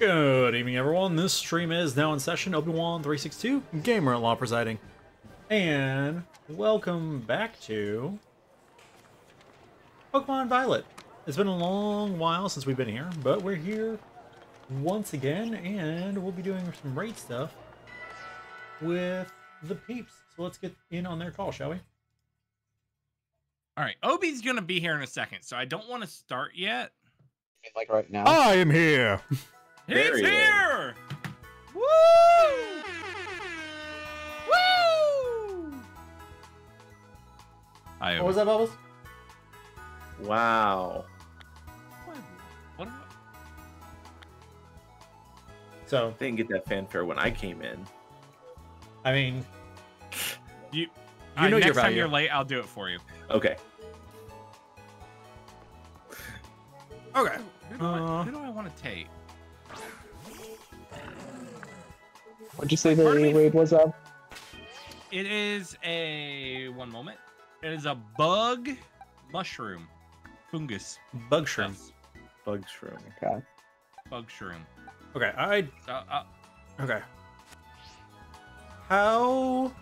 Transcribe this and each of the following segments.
Good evening, everyone. This stream is now in session. Obi-Wan 362, Gamer at Law presiding. And welcome back to Pokemon Violet. It's been a long while since we've been here, but we're here once again, and we'll be doing some raid stuff with the peeps. So let's get in on their call, shall we? All right, Obi's gonna be here in a second, so I don't want to start yet. Like right now. I am here. He's he here! Woo! Woo! Hi, What was that, Bubbles? Wow. What? what am So, Didn't get that fanfare when I came in. I mean, I- you? You know your next time you're late, I'll do it for you. Okay. okay. Who do, Uh. I, who do I want to take? What'd you say the Pardon raid was of? It is a one moment. It is a bug mushroom fungus. Bug shroom. Yes, Bug shroom. Okay. bug shroom. Okay, I Uh, uh, okay. How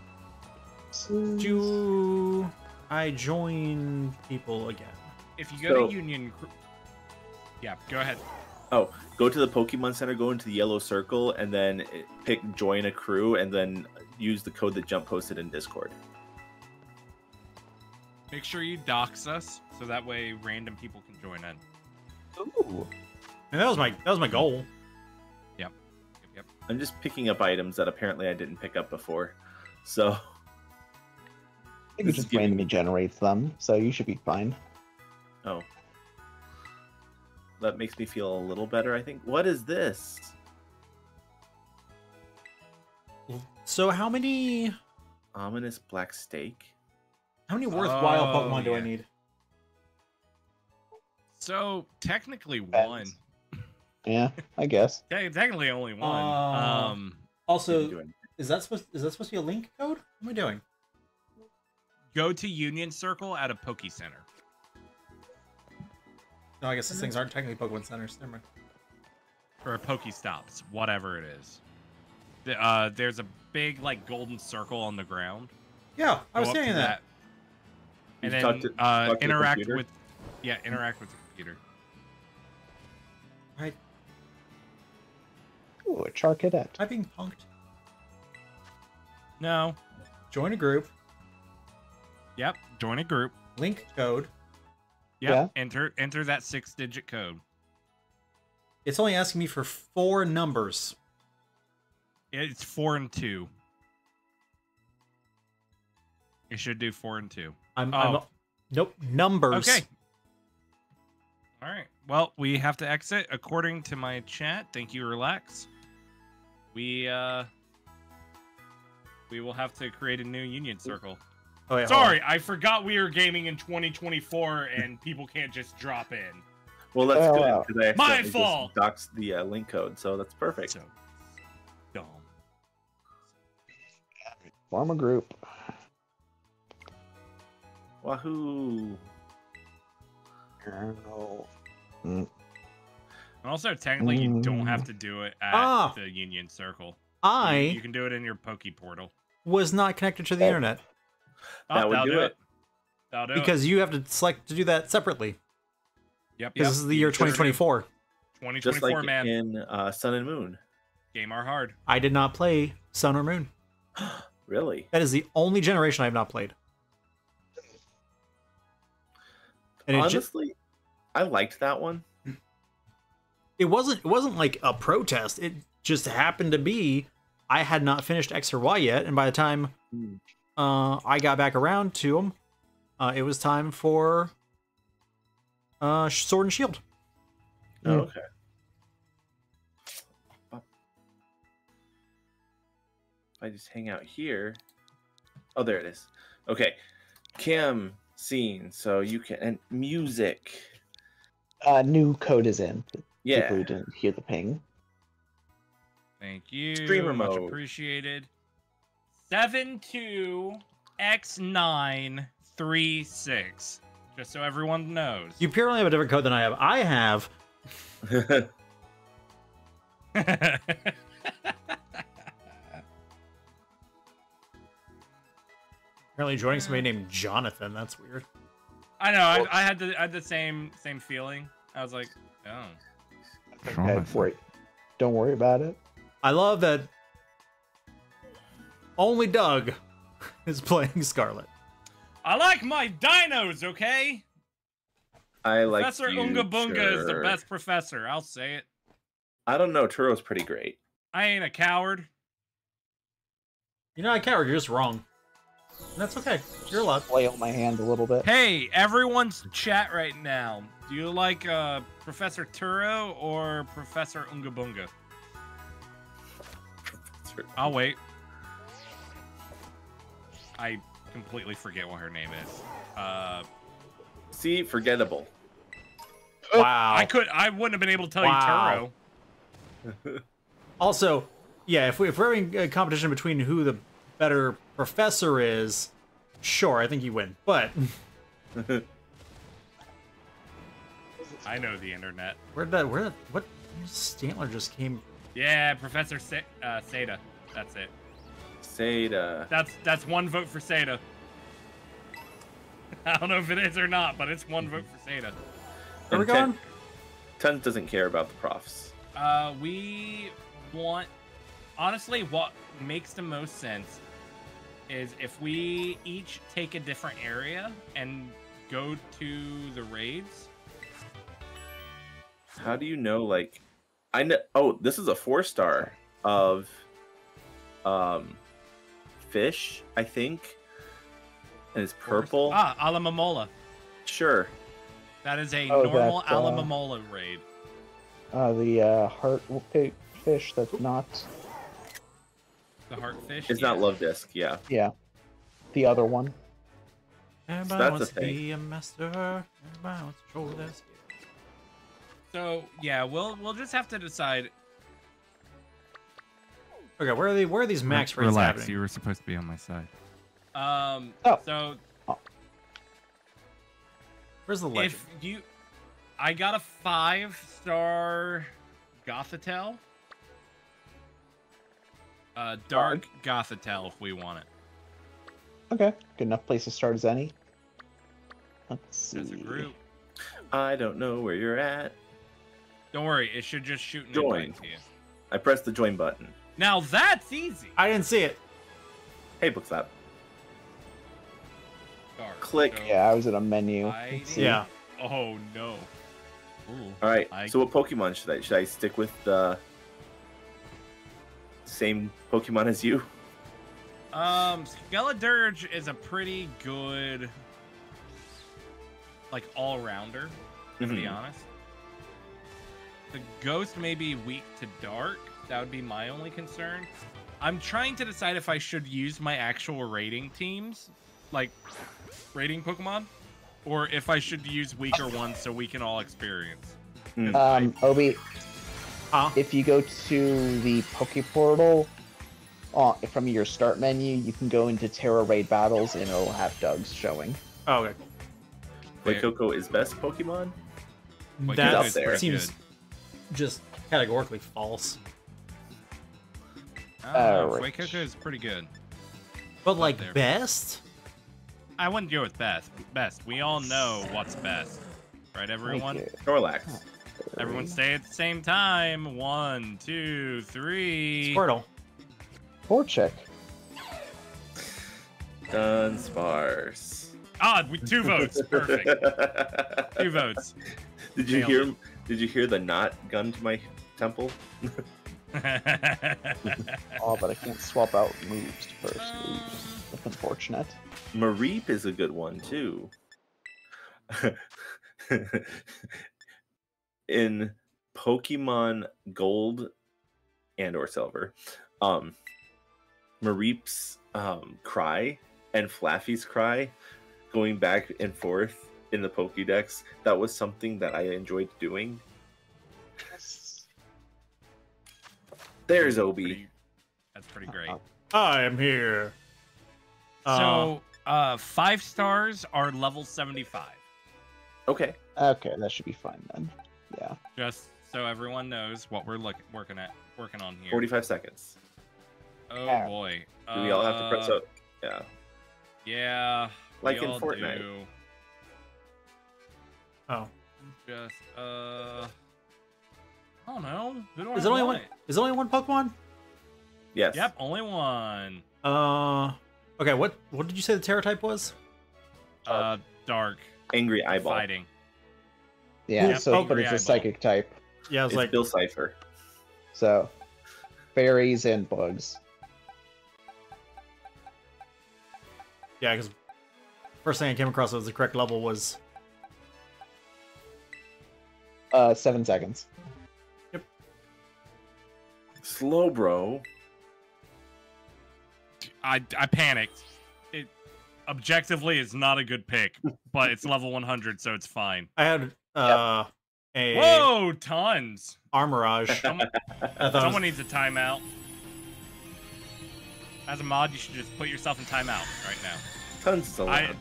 do I join people again? if you go So- to Union, Cr- yeah, go ahead. Oh, go to the Pokemon Center, go into the yellow circle, and then pick join a crew, and then use the code that Jump posted in Discord. Make sure you dox us so that way random people can join in. Ooh. And that was my that was my goal. Yep, yep. I'm just picking up items that apparently I didn't pick up before. So, I think it This is just giving- randomly generates them, so you should be fine. oh. That makes me feel a little better, I think. What is this? So how many Ominous Black Stake? how many worthwhile Oh, Pokemon do I need? So technically Depends. one. Yeah, I guess. Te- technically only one. Uh, um, Also, Didn't do anything. is that supposed is that supposed to be a link code? What am I doing? go to Union Circle at a Poke Center. No, I guess these things aren't technically Pokemon centers. Never mind. or Pokestops, whatever it is. The- Uh, there's a big like golden circle on the ground. Yeah, I was Go saying that. And then talk to- uh, talk to the interact computer? with, yeah, interact with the computer. Right. Ooh, a Charcadet. Am I being punked? No. Join a group. Yep. Join a group. Link code. Yep. Yeah. Enter enter that six digit code. It's only asking me for four numbers. It's four and two. It should do four and two. I'm, I'm Oh. nope numbers. Okay. All right. Well, we have to exit according to my chat. Thank you, relax. We uh we will have to create a new union circle. Oh, wait. Sorry, I forgot we are gaming in 2024 and people can't just drop in. Well, that's Oh, good wow. because I My fault. Docs the uh, link code, so that's perfect. So dumb. Form a group. Wahoo! Oh. Mm, And also, technically, you don't have to do it at Ah. the union circle. You- I you can do it in your Poke Portal. was not connected to the Oh. internet That would that'll do it. That'll do because you have to select to do that separately. Yep. Because yep. this is the year You sure do. 2024. 2024, Just like man. in uh, Sun and Moon. Game are hard. I did not play Sun or Moon. Really? That is the only generation I have not played. And it, ju- Honestly, I liked that one. it wasn't it wasn't like a protest. It just happened to be I had not finished X or Y yet, and by the time Hmm. Uh, I got back around to them, uh, it was time for uh, Sword and Shield. Oh, Mm. okay. If I just hang out here. Oh, there it is. Okay. Cam scene. So you can and music. Uh, new code is in. Yeah. People who didn't hear the ping. Thank you. Streamer Much mode. appreciated. Seven two X nine three six. Just so everyone knows. You apparently have a different code than I have. I have Apparently joining somebody named Jonathan. That's weird. I know. I, I had the I had the same same feeling. I was like, oh. Jonathan. Don't worry about it. I love that only Doug is playing Scarlet. I like my dinos, okay? I like Professor Unga Bunga is the best professor. I'll say it. I don't know. Turo's pretty great. I ain't a coward. You're not a coward, you're just wrong. And that's okay. You're allowed. Flail my hand a little bit. Hey, everyone's chat right now. Do you like uh, Professor Turo or Professor Unga Bunga? I'll wait. I completely forget what her name is. Uh, See, forgettable. Wow. I could. I wouldn't have been able to tell Wow. you Turo. Also, yeah, if, we, if we're having a competition between who the better professor is, sure, I think you win. But I know the internet. where did that, where did, what Stantler just came? Yeah, Professor Sa- uh, Sada. That's it. Sada. That's that's one vote for Sada. I don't know if it is or not, but it's one vote for Sada. Where we going? Tons doesn't care about the profs. Uh, we want honestly what makes the most sense is if we each take a different area and go to the raids. How do you know? Like, I know. Oh, this is a four star of, um, fish. I think, and it's purple. Ah, Alomomola. Sure. That is a Oh, normal that, uh, Alomomola raid. Uh, the uh, heart fish that's not. The heartfish. It's not Luvdisc. Yeah. Yeah. The other one. Everybody that's wants a to be a master. Everybody wants to control their skill. So yeah, we'll we'll just have to decide. Okay, where are the where are these max rates Relax, happening? you were supposed to be on my side. Um. Oh. So Where's the legend? if you, I got a five star Gothitelle. Uh, dark Gothitelle if we want it. Okay. Good enough place to start as any. Let's see. As a group. I don't know where you're at. Don't worry, it should just shoot an Join. to you. I pressed the join button. Now that's easy. I didn't see it. Hey, Bookslap. Dark. Click. So- Yeah, I was in a menu. I- Yeah. Oh no. Ooh. All right. I- So, what Pokemon should I should I stick with the same Pokemon as you? Um, Skeledirge is a pretty good, like all rounder. To be Mhm. honest, the Ghost may be weak to Dark. That would be my only concern. I'm trying to decide if I should use my actual rating teams, like rating Pokemon, or if I should use weaker ones so we can all experience. Hmm. Um, Obi, Huh? if you go to the Poke Portal uh, from your start menu, you can go into Tera Raid battles and it'll have Doug's showing. Oh, okay. Fair. Coco is best Pokemon. Like, that there. seems Good. just categorically false. I don't know. Alright. Fuecoco is pretty good. But like there. best? I wouldn't go with best. Best. We all know what's best, right, everyone? Thank you. Snorlax. Everyone stay at the same time. One, two, three. Squirtle. Torchic. Dunsparce. Ah, with two votes. Perfect. two votes. Did you Nailed hear? Did you hear the knot gun to my temple? Oh, but I can't swap out moves to first. Oops. That's unfortunate. Mareep is a good one too. In Pokemon Gold and or Silver, um, Mareep's um, cry and Flaaffy's cry going back and forth in the Pokédex, that was something that I enjoyed doing. There's Obi. pretty- that's pretty great. I am here. Uh, So, uh, five stars are level 75. Okay. Okay, that should be fine then. Yeah. Just so everyone knows what we're looking working at working on here. 45 seconds. Oh Yeah. boy. Do we all have to press Uh, up? Yeah. Yeah. Like we in all Fortnite. do. Oh, Just uh. I don't know. Who do is I it only want? one? Is only one Pokemon? Yes. Yep, only one. Uh, okay. What what did you say the Tera type was? Uh, dark Angry eyeball. fighting. Yeah, Yep. so but it's eyeball. a psychic type. Yeah, I was It's like, Bill Cipher. So fairies and bugs. yeah, because first thing I came across that was the correct level was Uh, seven seconds. Slow, bro. I I panicked. It objectively is not a good pick, but it's level 100, so it's fine. I had uh a Whoa, tons. Armarouge. Someone, I was- needs a timeout. As a mod, you should just put yourself in timeout right now. Tons is I- allowed.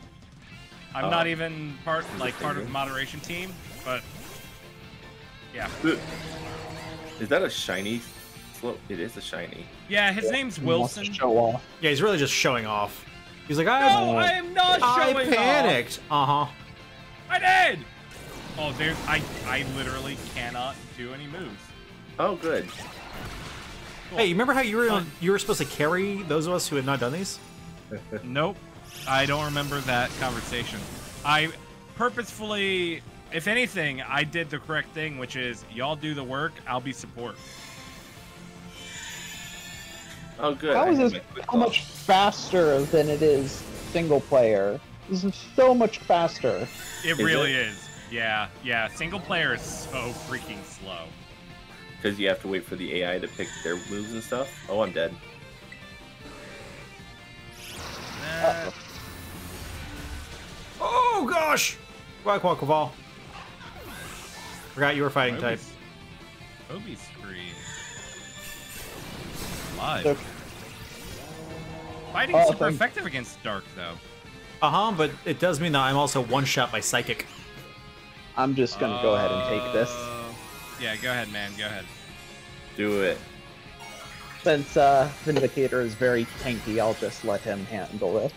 I'm Uh, not even part like part of the moderation team, but yeah, Is that a shiny slow? It is a shiny. yeah. His name's He Wilson. Show off. yeah, he's really just showing off. He's like, I, No, I am not I showing panicked. Uh huh. I did. Oh, there's I I literally cannot do any moves. Oh, good. Cool. Hey, you remember how you were on, you were supposed to carry those of us who had not done these? Nope. I don't remember that conversation. I purposefully, if anything, I did the correct thing, which is y'all do the work, I'll be support. Oh, good. How I is this so call. much faster than it is single player? This is so much faster. It Is really it? is. Yeah, yeah. Single player is so freaking slow. Because you have to wait for the AI to pick their moves and stuff. Oh, I'm dead. Nah, Oh gosh! Quack Quack Quaval. Forgot you were fighting type. Obi's- Obi's screen. Live. So- Fighting's Oh, super thank- effective against Dark, though. Uh huh. But it does mean that I'm also one shot by psychic. I'm just gonna go ahead and take this. Uh, Yeah, go ahead, man. Go ahead. Do it. Since uh, Vindicator is very tanky, I'll just let him handle it.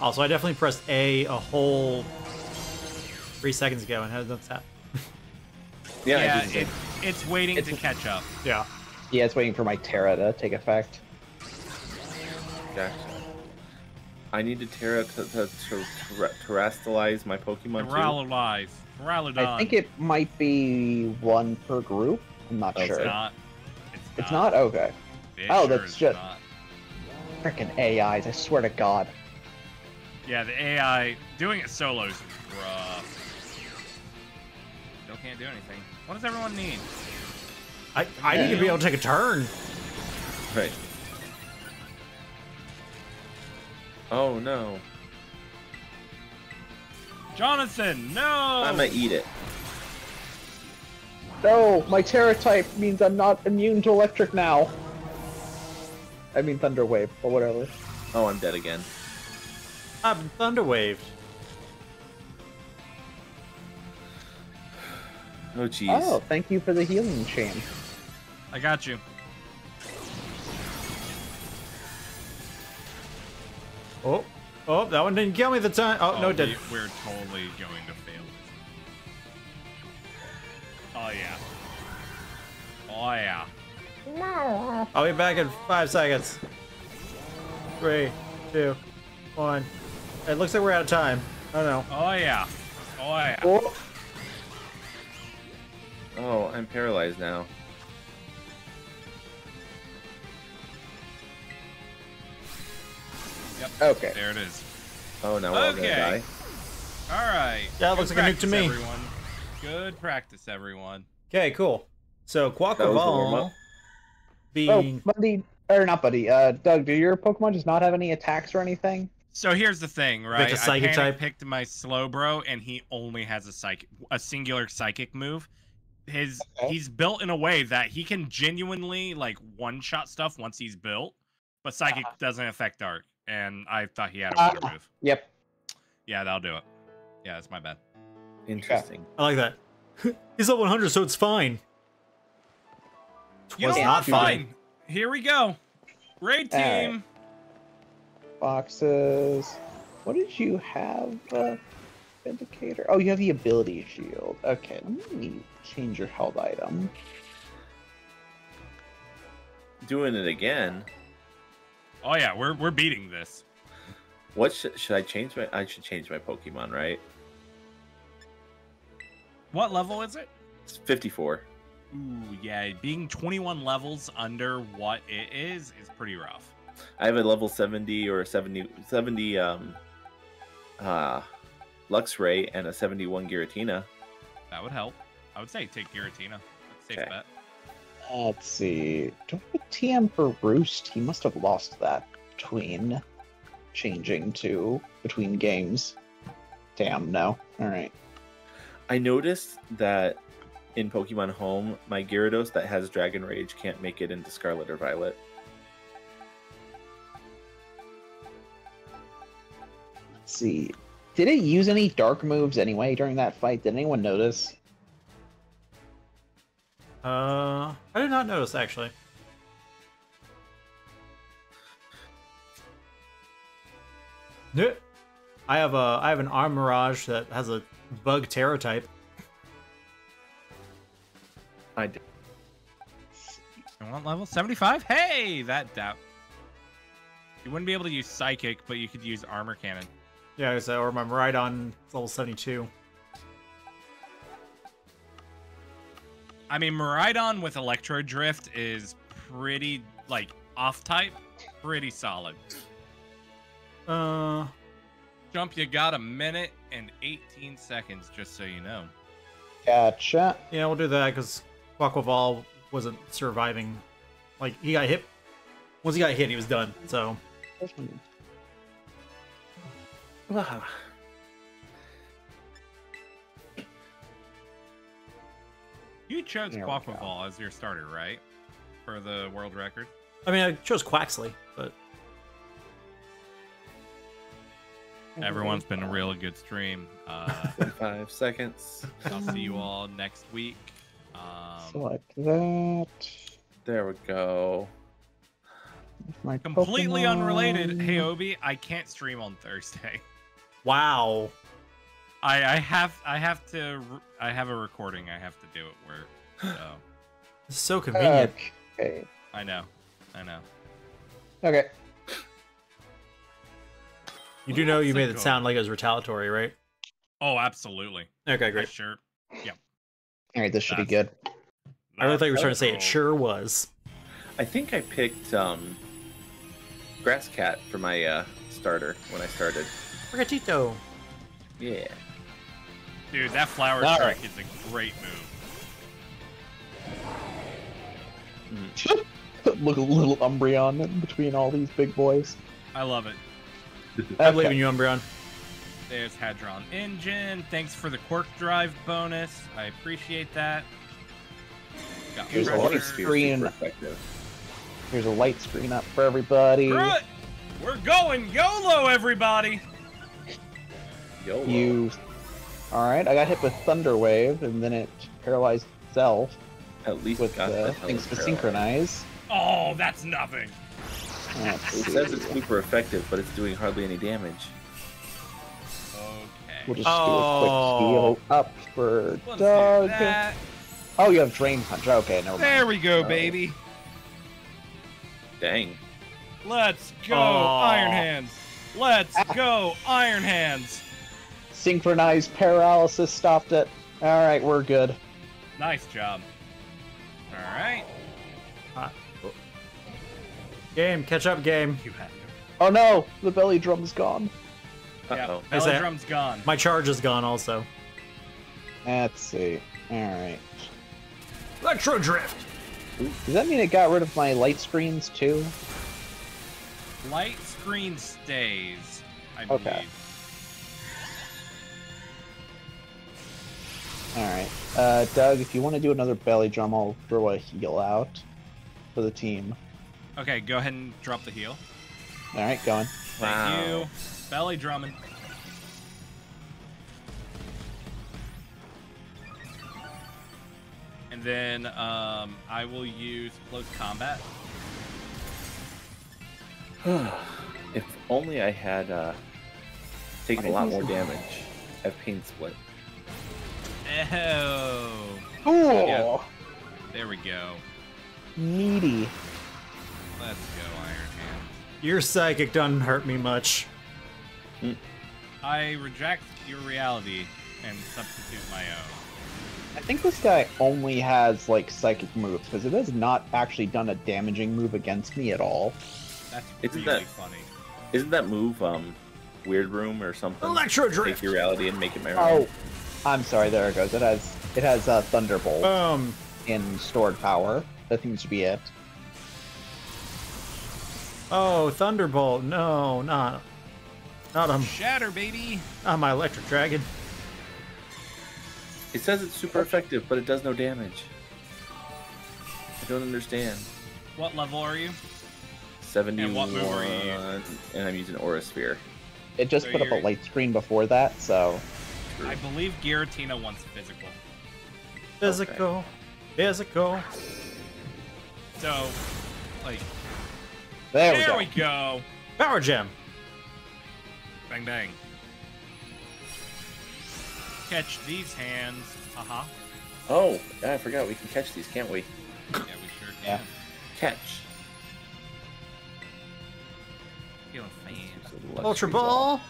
Also, I definitely pressed A a whole three seconds ago and had no that Yeah, Yeah, it, it's waiting It's- to catch up. Yeah. Yeah, it's waiting for my Tera to take effect. Gotcha. I need to Tera to, to, to, to terrestrialize my Pokemon too. Moralize. I think it might be one per group. I'm not Oh, sure. It's not. It's not. It's not? Okay. It Oh, sure that's just- not. Freaking AIs, I swear to God. Yeah, the AI doing it solo is rough. Still can't do anything. What does everyone need? I, I need to be able to take a turn. Right. Oh no. Jonathan, no! I'm gonna eat it. No, my Tera type means I'm not immune to electric now. I mean Thunder Wave, but whatever. Oh, I'm dead again. I'm thunderwaved. Oh jeez. Oh, thank you for the healing chain. I got you. Oh, oh, that one didn't kill me the time. Oh, no, it oh, we, did. We're totally going to fail. Oh, yeah. Oh, yeah. I'll be back in five seconds. Three, two, one. It looks like we're out of time. I don't know. Oh, yeah. Oh, yeah. Oh, Oh, I'm paralyzed now. Okay. There it is. Oh, now we're all Okay. gonna die. All right. Yeah, it Good looks like a nuke to me. Everyone. Good practice, everyone. Okay, cool. So That was the Quaquaval Oh, Buddy, or not Buddy, uh, Doug, do your Pokemon just not have any attacks or anything? So here's the thing, right? a psychic I type? picked my Slowbro, and he only has a psychic, a singular psychic move. His Okay. he's built in a way that he can genuinely like one shot stuff once he's built, but psychic Uh-huh. doesn't affect dark. And I thought he had a water move. Yep. Yeah, that'll do it. Yeah, that's my bad. Interesting. I like that. He's level 100, so it's fine. You Was know not fine. Fine. Here we go. Raid Alright. team. Boxes. What did you have? Uh, Vindicator. Oh, you have the ability shield. Okay, let me change your health item. Doing it again. Oh yeah, we're we're beating this. What should, should I change my? I should change my Pokemon, right? What level is it? It's 54. Ooh, yeah, being 21 levels under what it is is pretty rough. I have a level 70 or a 70 70 um uh Luxray and a 71 Giratina. That would help. I would say take Giratina. That's safe Okay. bet. Let's see. Do I have a TM for Roost? He must have lost that between changing to between games. Damn, no. Alright. I noticed that in Pokemon Home, my Gyarados that has Dragon Rage can't make it into Scarlet or Violet. Let's see. Did it use any dark moves anyway during that fight? Did anyone notice? Uh, I did not notice actually. Yeah. I have a I have an Armarouge that has a bug Tera type. I did. You want level 75? Hey, that doubt. You wouldn't be able to use Psychic, but you could use Armor Cannon. Yeah, so or my Rhydon level seventy two. I mean, Miraidon with Electro Drift is pretty, like, off type, pretty solid. Uh, Jump, you got a minute and 18 seconds, just so you know. Gotcha. yeah, we'll do that because Quaquaval wasn't surviving. Like he got hit. Once he got hit, he was done. So You chose There we go. Quaquaval as your starter, right? For the world record. I mean, I chose Quaxly, but Everyone's been a real good stream. Uh, 45 seconds. I'll see you all next week. Um, Select that. There we go. My completely unrelated. Hey Obi, I can't stream on Thursday. wow. I I have I have to r- I have a recording I have to do at work. So This is so convenient. Okay. I know, I know. Okay. you do know you made it it sound like it was retaliatory, right? Oh, absolutely. Okay, I great. sure. Yep. All right, this should be good. I really thought you were That's trying to say cool. it sure was. I think I picked um Grass Cat for my uh starter when I started. Sprigatito. Yeah. Dude, that flower All strike right. is a great move. Look a little Umbreon between all these big boys. I love it. I believe Okay. in you, Umbreon. There's Hadron Engine. Thanks for the Quark Drive bonus. I appreciate that. Got Here's a light screen. Here's a light screen up for everybody. We're going YOLO, everybody! YOLO. You. All right, I got hit with Thunder Wave, and then it paralyzed itself at least with got the things to hell synchronize. Oh, that's nothing. It says it's super effective, but it's doing hardly any damage. Okay. We'll just Oh. do a quick heal up for Let's do Doug. that. Oh, you have Drain Punch. Okay, never mind. There we go, Oh. baby. Dang. Let's go, Oh. Iron Hands. Let's Ah. go, Iron Hands. Synchronized paralysis stopped it. All right, we're good. Nice job. All right. Game, catch up, game. You have Oh no, the belly drum's gone. Uh-oh. Is belly drum's gone. My charge is gone also. Let's see. All right. Electro Drift. Does that mean it got rid of my light screens too? Light screen stays. I Okay. believe. All right, uh, Doug. If you want to do another belly drum, I'll throw a heal out for the team. Okay, go ahead and drop the heel. All right, going. Thank Wow. you. Belly drumming. And then um, I will use close combat. if only I had uh, taken a lot more damage. I have pain split. Oh, Cool. Yeah. there we go. Needy. Let's go, Iron Hand. Your psychic doesn't hurt me much. I reject your reality and substitute my own. I think this guy only has like psychic moves because it has not actually done a damaging move against me at all. That's Isn't really that- funny. Isn't that move um, Weird Room or something? Electro Take drift. your reality and make it my Oh, own. I'm sorry. There it goes. It has it has uh, Thunderbolt Boom. in stored power. That seems to be it. Oh, Thunderbolt. No, not, not um, Shatter, baby. not my electric dragon. It says it's super effective, but it does no damage. I don't understand. What level are you? 71, And what move are you and I'm using Aura Sphere. It just So put up a light screen before that, so I believe Giratina wants physical. Physical. Physical. So, like, there, there, we we, go. go. Power gem. Bang bang. Catch these hands. Haha. Oh, I forgot we can catch these, can't we? Yeah, we sure can. Yeah. Catch. Feeling fancy. Ultra ball.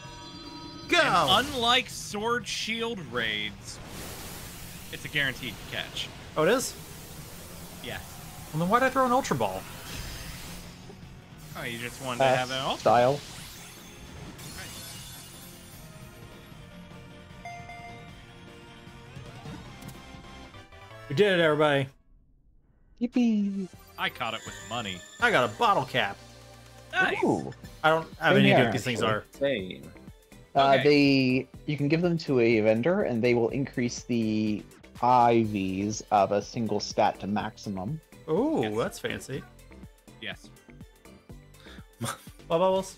Go. And unlike Sword Shield raids, it's a guaranteed catch. oh, it is. Yeah. Well, then why'd I throw an ultra ball? Oh, you just wanted to uh, have an ultra. style. We did it, everybody. Yippee! I caught it with money. I got a bottle cap. Nice. Ooh. I don't have Same any idea what these things are. Same. Uh, Okay. they you can give them to a vendor, and they will increase the IVs of a single stat to maximum. Ooh, Yes. that's fancy. Yes. Ball bubbles.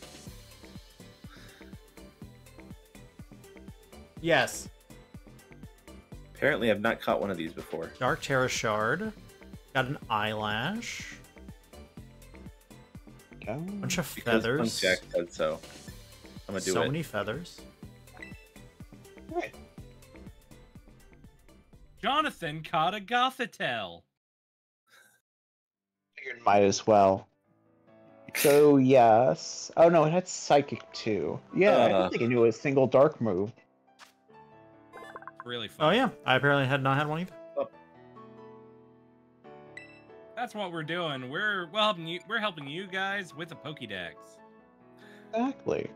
Yes. Apparently, I've not caught one of these before. Dark Tera Shard. Got an eyelash. Oh. Bunch of feathers. Punk Jack said so. I'm gonna do so it. many feathers. Right. Jonathan caught a Gothitelle. Figured might as well. So yes. Oh no, it had psychic too. Yeah, I Uh. don't think it knew a single dark move. Really fun. Oh yeah, I apparently had not had one either. That's what we're doing. We're well helping you. We're helping you guys with the Pokédex. Exactly.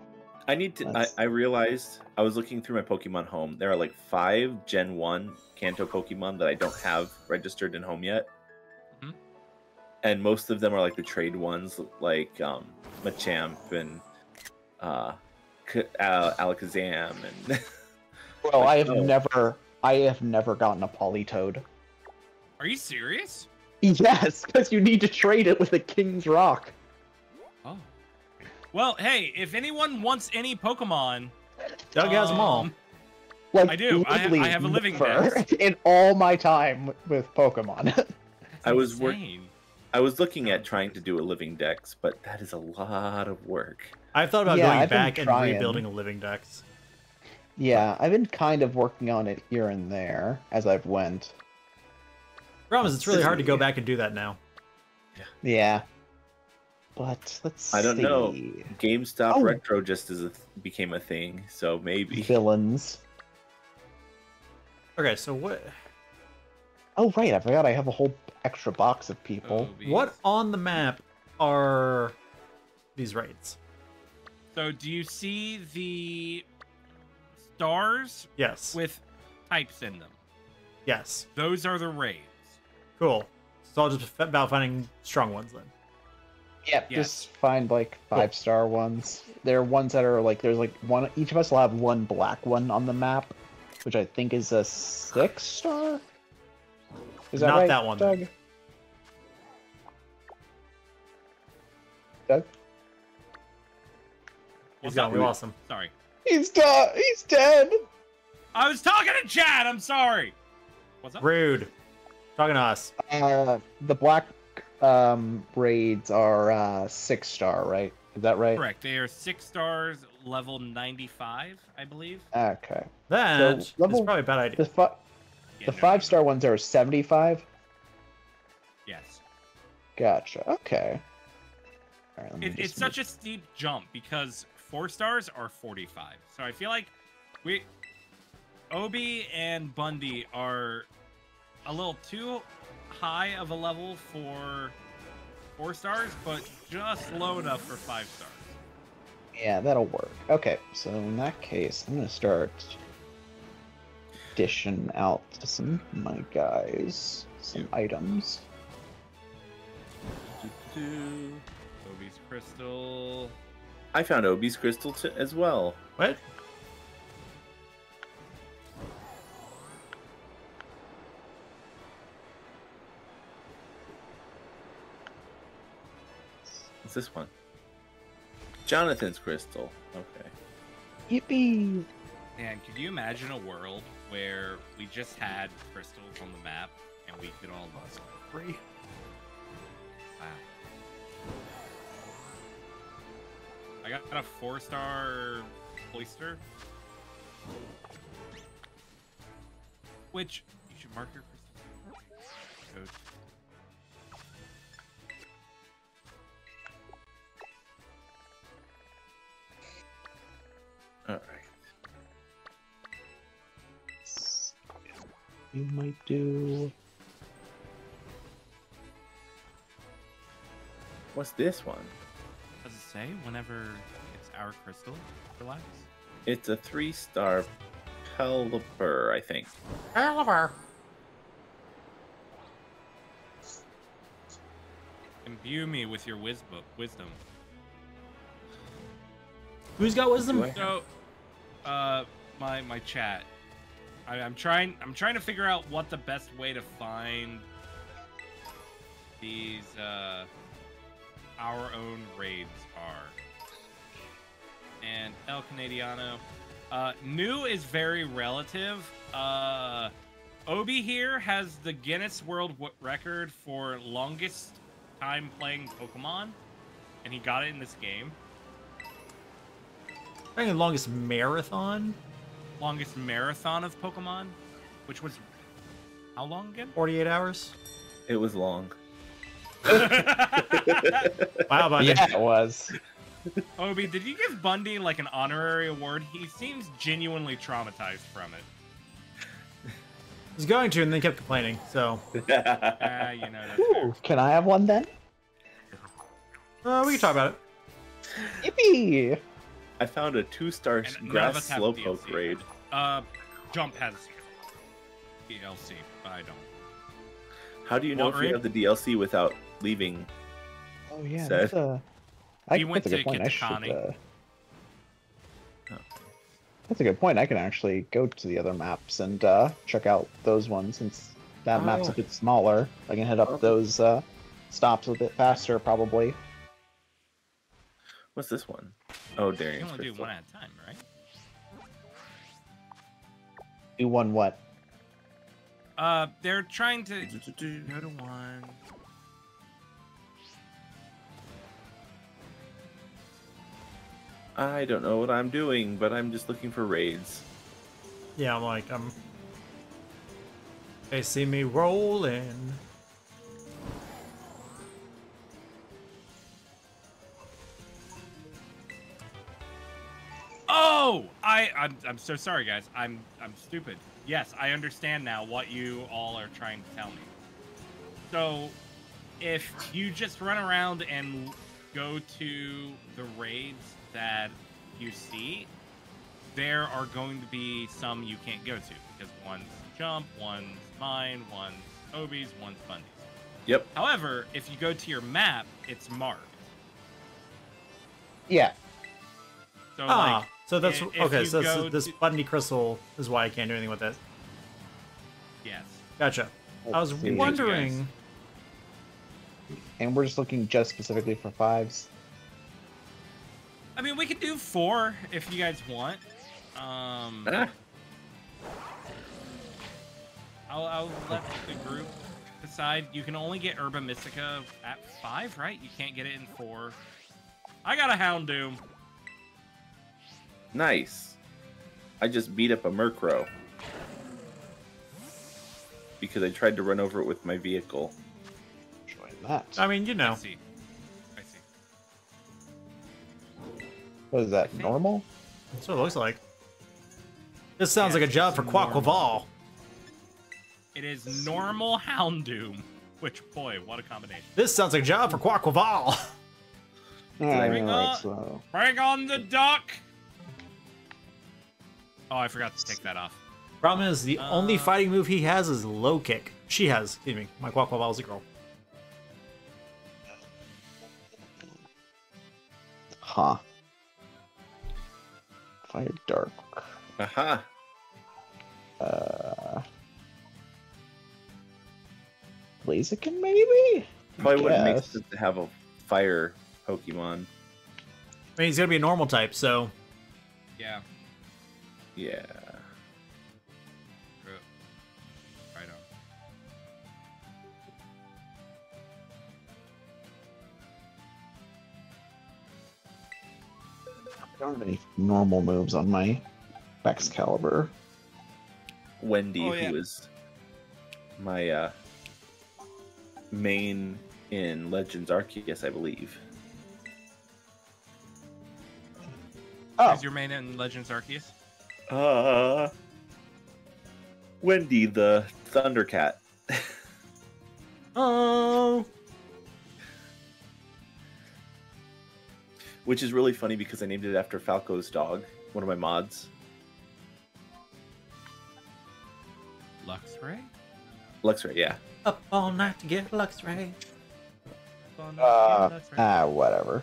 I need to. I, I realized I was looking through my Pokemon home. There are like five Gen One Kanto Pokemon that I don't have registered in home yet, Mhm. and most of them are like the trade ones, like um, Machamp and uh, K- uh, Alakazam, and Well, I have Oh. never, I have never gotten a Politoed. Are you serious? Yes, because you need to trade it with a King's Rock. Well, hey, if anyone wants any Pokemon, Doug has them all. um, Like I do. I ha- I have a living never dex. in all my time with Pokemon. that's I was wor- insane. I was looking at trying to do a living dex, but that is a lot of work. I've thought about Yeah, going I've been back and rebuilding a living dex. yeah, I've been kind of working on it here and there as I've went. Problem is, it's really hard to go back and do that now. Yeah. But let's see. I don't know. GameStop Oh. Retro just as a became a thing, so maybe. Villains. Okay, so what Oh right, I forgot I have a whole extra box of people. Oh, what on the map are these raids? So, do you see the stars Yes. with types in them? yes. Those are the raids. Cool. So it's all just about finding strong ones then. Yep, Yes. just find like five star ones. There are ones that are like there's like one each of us will have one black one on the map, which I think is a six star. Is that Not right, that one. Doug? Doug? He's What's gone. We lost him. Sorry. He's dead. He's dead. I was talking to Chad. I'm sorry. What's up? Rude. Talking to us. Uh, the black um, raids are uh, six star, right? Is that right? Correct. They are six stars, level 95, I believe. Okay. That is level- probably a bad idea. The fi- Yeah, the no, no, five no. star ones are seventy five. Yes. Gotcha. Okay. All right, let me It, it's just such a steep jump because four stars are 45. So I feel like we Obi and Bundy are a little too high of a level for four stars, but just low enough for five stars. Yeah, that'll work. Okay, so in that case, I'm gonna start dishing out to some of my guys some items. Obi's crystal. I found Obi's crystal t- as well. What? This one? Jonathan's crystal. Okay. Yippee! Man, could you imagine a world where we just had crystals on the map and we could all lose them? Free. Wow. I got a four star oyster. Which you should mark your crystal. All right. You might do. What's this one? Does it say whenever it's our crystal? Relax. It's a three-star Pelipper, I think. Oliver. Imbue me with your wiz book, wisdom. Who's got wisdom? So, uh, my my chat. I, I'm trying. I'm trying to figure out what the best way to find these uh, our own raids are. And El Canadiano, uh, new is very relative. Uh, Obi here has the Guinness World Record for longest time playing Pokemon, and he got it in this game. I think the longest marathon, longest marathon of Pokemon, which was how long again? 48 hours. It was long. Wow, buddy. Yeah, it was. Obi, did you give Bundy like an honorary award? He seems genuinely traumatized from it. I was going to, and then kept complaining. So Ah, you know that's. Ooh, can I have one then? uh, we can talk about it. Yippee! I found a two-star And none of grass us have slowpoke DLC. raid. Uh, Jump has DLC, but I don't. How do you know What if you have the DLC without leaving? Oh yeah, Sad. that's a. I, He went that's a to good point. I should. Uh, Oh. that's a good point. I can actually go to the other maps and uh, check out those ones since that map's a Oh. bit smaller. I can hit up Okay. those uh, stops a bit faster, probably. What's this one? Oh, You Darian's can only do one at a time, right? Do one what? Uh, they're trying to go to one. I don't know what I'm doing, but I'm just looking for raids. Yeah, I'm like, I'm. They see me rolling. Oh, I I'm, I'm so sorry, guys. I'm I'm stupid. Yes, I understand now what you all are trying to tell me. So, if you just run around and go to the raids that you see, there are going to be some you can't go to because one's jump, one's mine, one's Obi's, one's Bundy's. Yep. However, if you go to your map, it's marked. Yeah. So ah, like, so that's i- okay. So this, go this to- Bundy crystal is why I can't do anything with it. yes. Gotcha. I was Let's see. wondering. And we're just looking just specifically for fives. I mean, we could do four if you guys want. Um, Ah, I'll, I'll let the group decide. you can only get Herba Mystica at five, right? You can't get it in four. I got a Houndoom. Nice. I just beat up a Murkrow. Because I tried to run over it with my vehicle. Join that. I mean, you know. I know, see. I see. What is that? Normal? that's what it looks like. This sounds Yeah, like a job for normal. Quaquaval. It is normal Houndoom. Which, boy, what a combination. This sounds like a job for Quaquaval. Alright, bring up- so Bring on the duck! Oh, I forgot to take that off. Problem is, the only Uh, fighting move he has is low kick. She has, excuse me. My Quaquaval is a girl. Huh. Fire Dark. Aha. Uh. Blaziken, maybe? Probably wouldn't make Guess. sense to have a fire Pokemon. I mean, he's gonna be a normal type, so Yeah. Yeah. Right on. I don't have any normal moves on my Excalibur. Wendy, Oh, yeah. who is my uh, main in Legends Arceus, I believe. Oh, Is your main in Legends Arceus? Uh, Wendy, the Thundercat. oh, Which is really funny because I named it after Falco's dog, one of my mods. Luxray? Luxray, yeah. up all night to get Luxray. uh, Luxray. ah, whatever.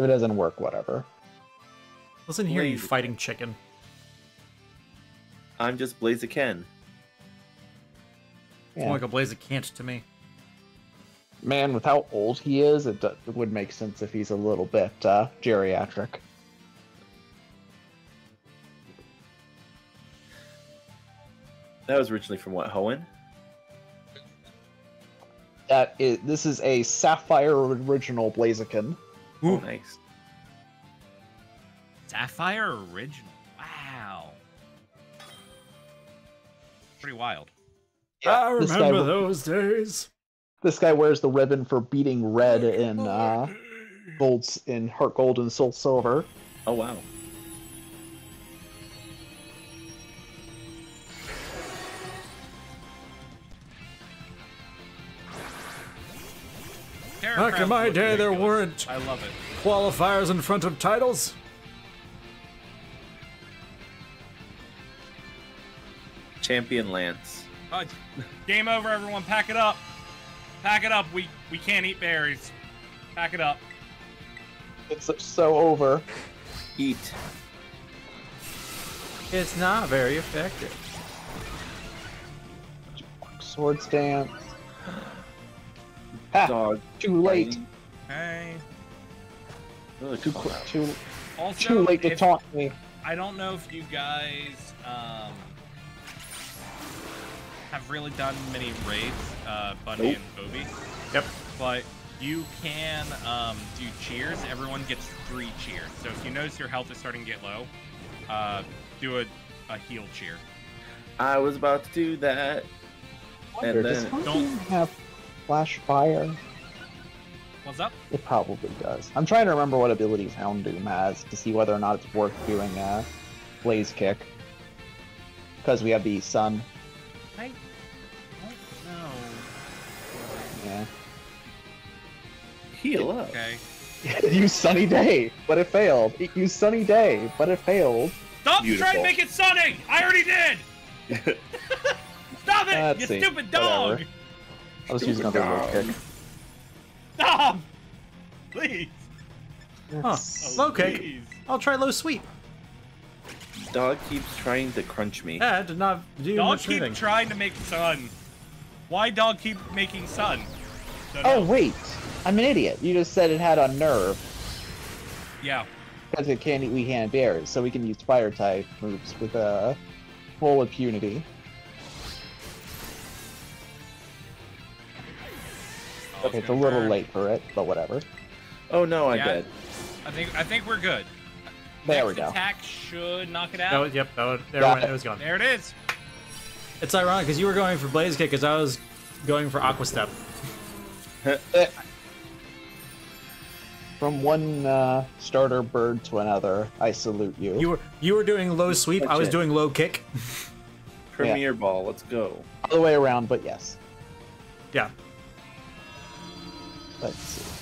If it doesn't work, whatever. Listen here, you fighting chicken. I'm just Blaziken. It's more like a blaze of cant to me. Man, with how old he is, it, do- it would make sense if he's a little bit uh, geriatric. That was originally from what, Hoenn? That is, this is a Sapphire original Blaziken. Oh, nice. Sapphire Original. Wow. Pretty wild. I this guy remember those days. This guy wears the ribbon for beating red in uh, golds in Heart Gold and Soul Silver. Oh, wow. Back in my Look day, there weren't I love it. qualifiers in front of titles. Champion Lance. Uh, game over, everyone. Pack it up. Pack it up. We we can't eat berries. Pack it up. It's so over. Eat. It's not very effective. Swords Dance. Ha! Dog. Too late. Okay. Oh, Too come qu- on. too Also, too late to if- taunt me. I don't know if you guys um, have really done many raids, uh, Bunny Nope. and Obi, Yep. but you can um, do cheers. Everyone gets three cheers. So if you notice your health is starting to get low, uh, do a, a heal cheer. I was about to do that. Wonder, And then- don't- have Flash Fire? What's up? It probably does. I'm trying to remember what abilities Houndoom has to see whether or not it's worth doing a Blaze Kick. Because we have the Sun. I don't know. Yeah. Heal up. Okay. Use Sunny Day, but it failed. It used Sunny Day, but it failed. Stop Beautiful. trying to make it sunny! I already did! Stop it! Let's you see. stupid dog! Whatever. I'll just use another. Low Kick. Stop! Please. Huh. Yes. Low kick. I'll try low sweep. Dog keeps trying to crunch me. That did not do Dog much keep anything. trying to make sun. Why dog keep making sun? Don't Oh, know. wait. I'm an idiot. You just said it had Unnerve. Yeah. Because it can't eat weak hand bears, so we can use fire type moves with uh, full impunity. Okay, it's a little late for it, but whatever. Oh no, I Yeah. did. I think I think we're good. There we go. attack should knock it out. That out. was, yep, that was, there went, it. it was gone. There it is. It's ironic because you were going for Blaze Kick because I was going for Aqua Step. From one uh, starter bird to another, I salute you. You were you were doing low sweep. I was Legit. doing low kick. Premier ball, let's go. All the way around, but yes. Yeah. Let's see.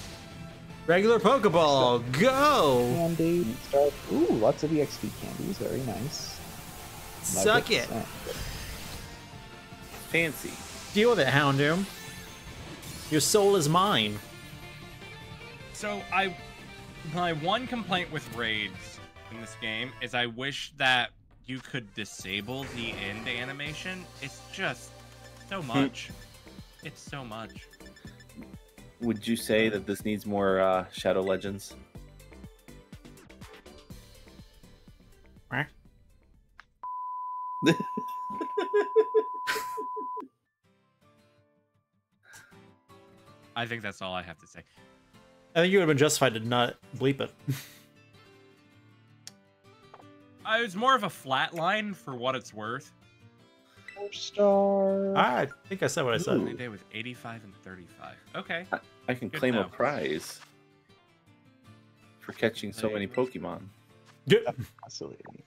Regular Pokeball, go! Candy, start. Ooh, lots of EXP candies. Very nice. Suck it. Magnificent. Fancy. Deal with it, Houndoom. Your soul is mine. So I, my one complaint with raids in this game is I wish that you could disable the end animation. It's just so hmm. much. it's so much. Would you say that this needs more uh, Shadow Legends? I think that's all I have to say. I think you would have been justified to not bleep it. Uh, it was more of a flat line for what it's worth. Four star. I think I said what I said. Ooh. Only day with 85 and 35. Okay. I can Good claim a prize for catching so many Pokemon. Good. I you.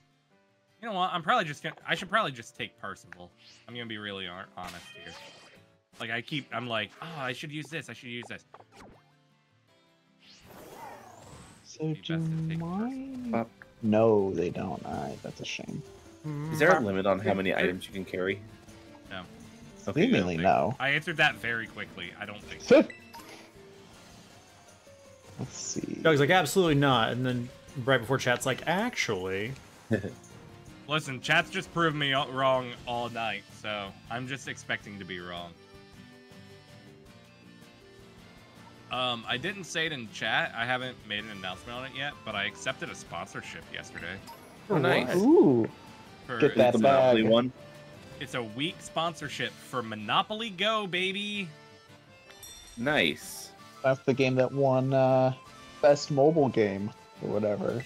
You know what? I'm probably just gonna. I should probably just take Percival. I'm gonna be really honest here. Like I keep. I'm like, oh, I should use this. I should use this. So do best to take mine? Pop. No, they don't. Alright, that's a shame. Is there a limit on how many items you can carry? No. Okay, good. Seemingly no. I answered that very quickly. I don't think. so. Let's see. Doug's like, absolutely not. And then right before chat's like, actually. Listen, chat's just proved me wrong all night, so I'm just expecting to be wrong. Um, I didn't say it in chat. I haven't made an announcement on it yet, but I accepted a sponsorship yesterday. Oh, nice. Ooh, For, Get that the bag. Monopoly one. It's a week sponsorship for Monopoly Go, baby. Nice. that's the game that won uh, best mobile game or whatever.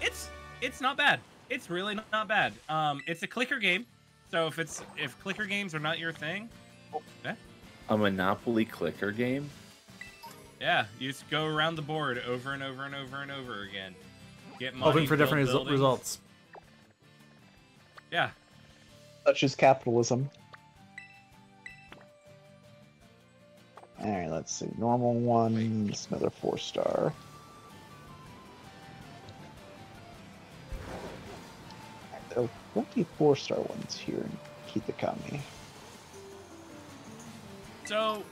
It's it's not bad. It's really not bad. Um, it's a clicker game, so if it's if clicker games are not your thing, A Monopoly clicker game. yeah, you just go around the board over and over and over and over again. Get money, Hoping for different buildings. results. Yeah, Such is capitalism. Alright, let's see. Normal one, just another four star. There are plenty of four star ones here in Kitakami. So,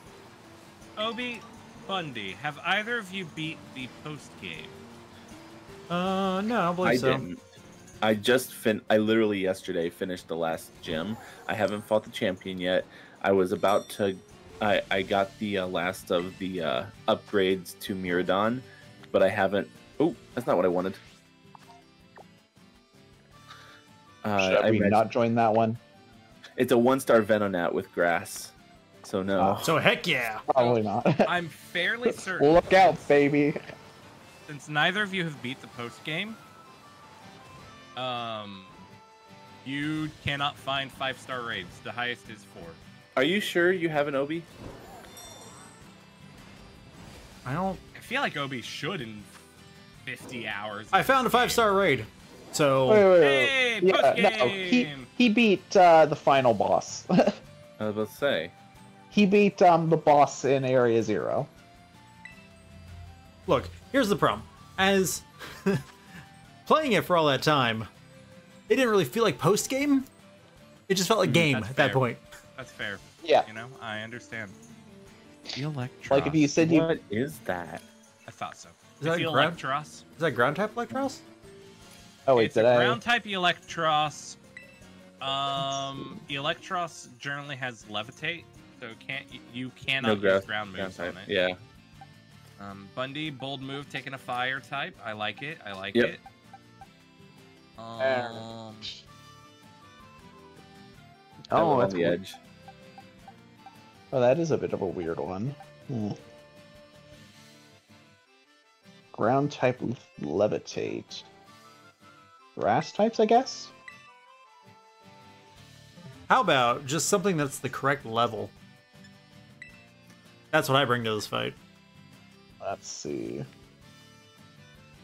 Obi, Bundy, have either of you beat the post game? Uh, no, I don't believe I so. didn't. I just fin. I literally yesterday finished the last gym. I haven't fought the champion yet. I was about to. I I got the uh, last of the uh, upgrades to Miraidon, but I haven't. Oh, that's not what I wanted. Uh, Should I we read- not join that one? it's a one star Venonat with grass, so no. Oh. So heck yeah. Probably not. I'm fairly certain, Look out, baby. since neither of you have beat the post game, um, you cannot find five star raids. The highest is four. Are you sure you have an Obi? I don't. I feel like Obi should in 50 hours. I found a five star raid. So Wait, wait, wait. Hey, Yeah, no, he, post-game! he beat uh, the final boss. I was about to say. he beat um, the boss in Area Zero. look, here's the problem. As playing it for all that time, it didn't really feel like post game. It just felt like game that's at that point. That's fair. Yeah. You know, I understand. Eelektross. Like if you said you What is that? I thought so. Is that ground- Eelektross. Is that ground type Eelektross? Oh wait, it's did a I? ground type Eelektross. Um, Eelektross generally has levitate, so can't you cannot No use ground moves ground on it. Yeah. Um, Bundy, bold move, taking a fire type. I like it. I like Yep. it. Um, Oh, on that's the cool. edge. Oh, that is a bit of a weird one. Hmm. Ground type levitate. Grass types, I guess. How about just something that's the correct level? That's what I bring to this fight. Let's see.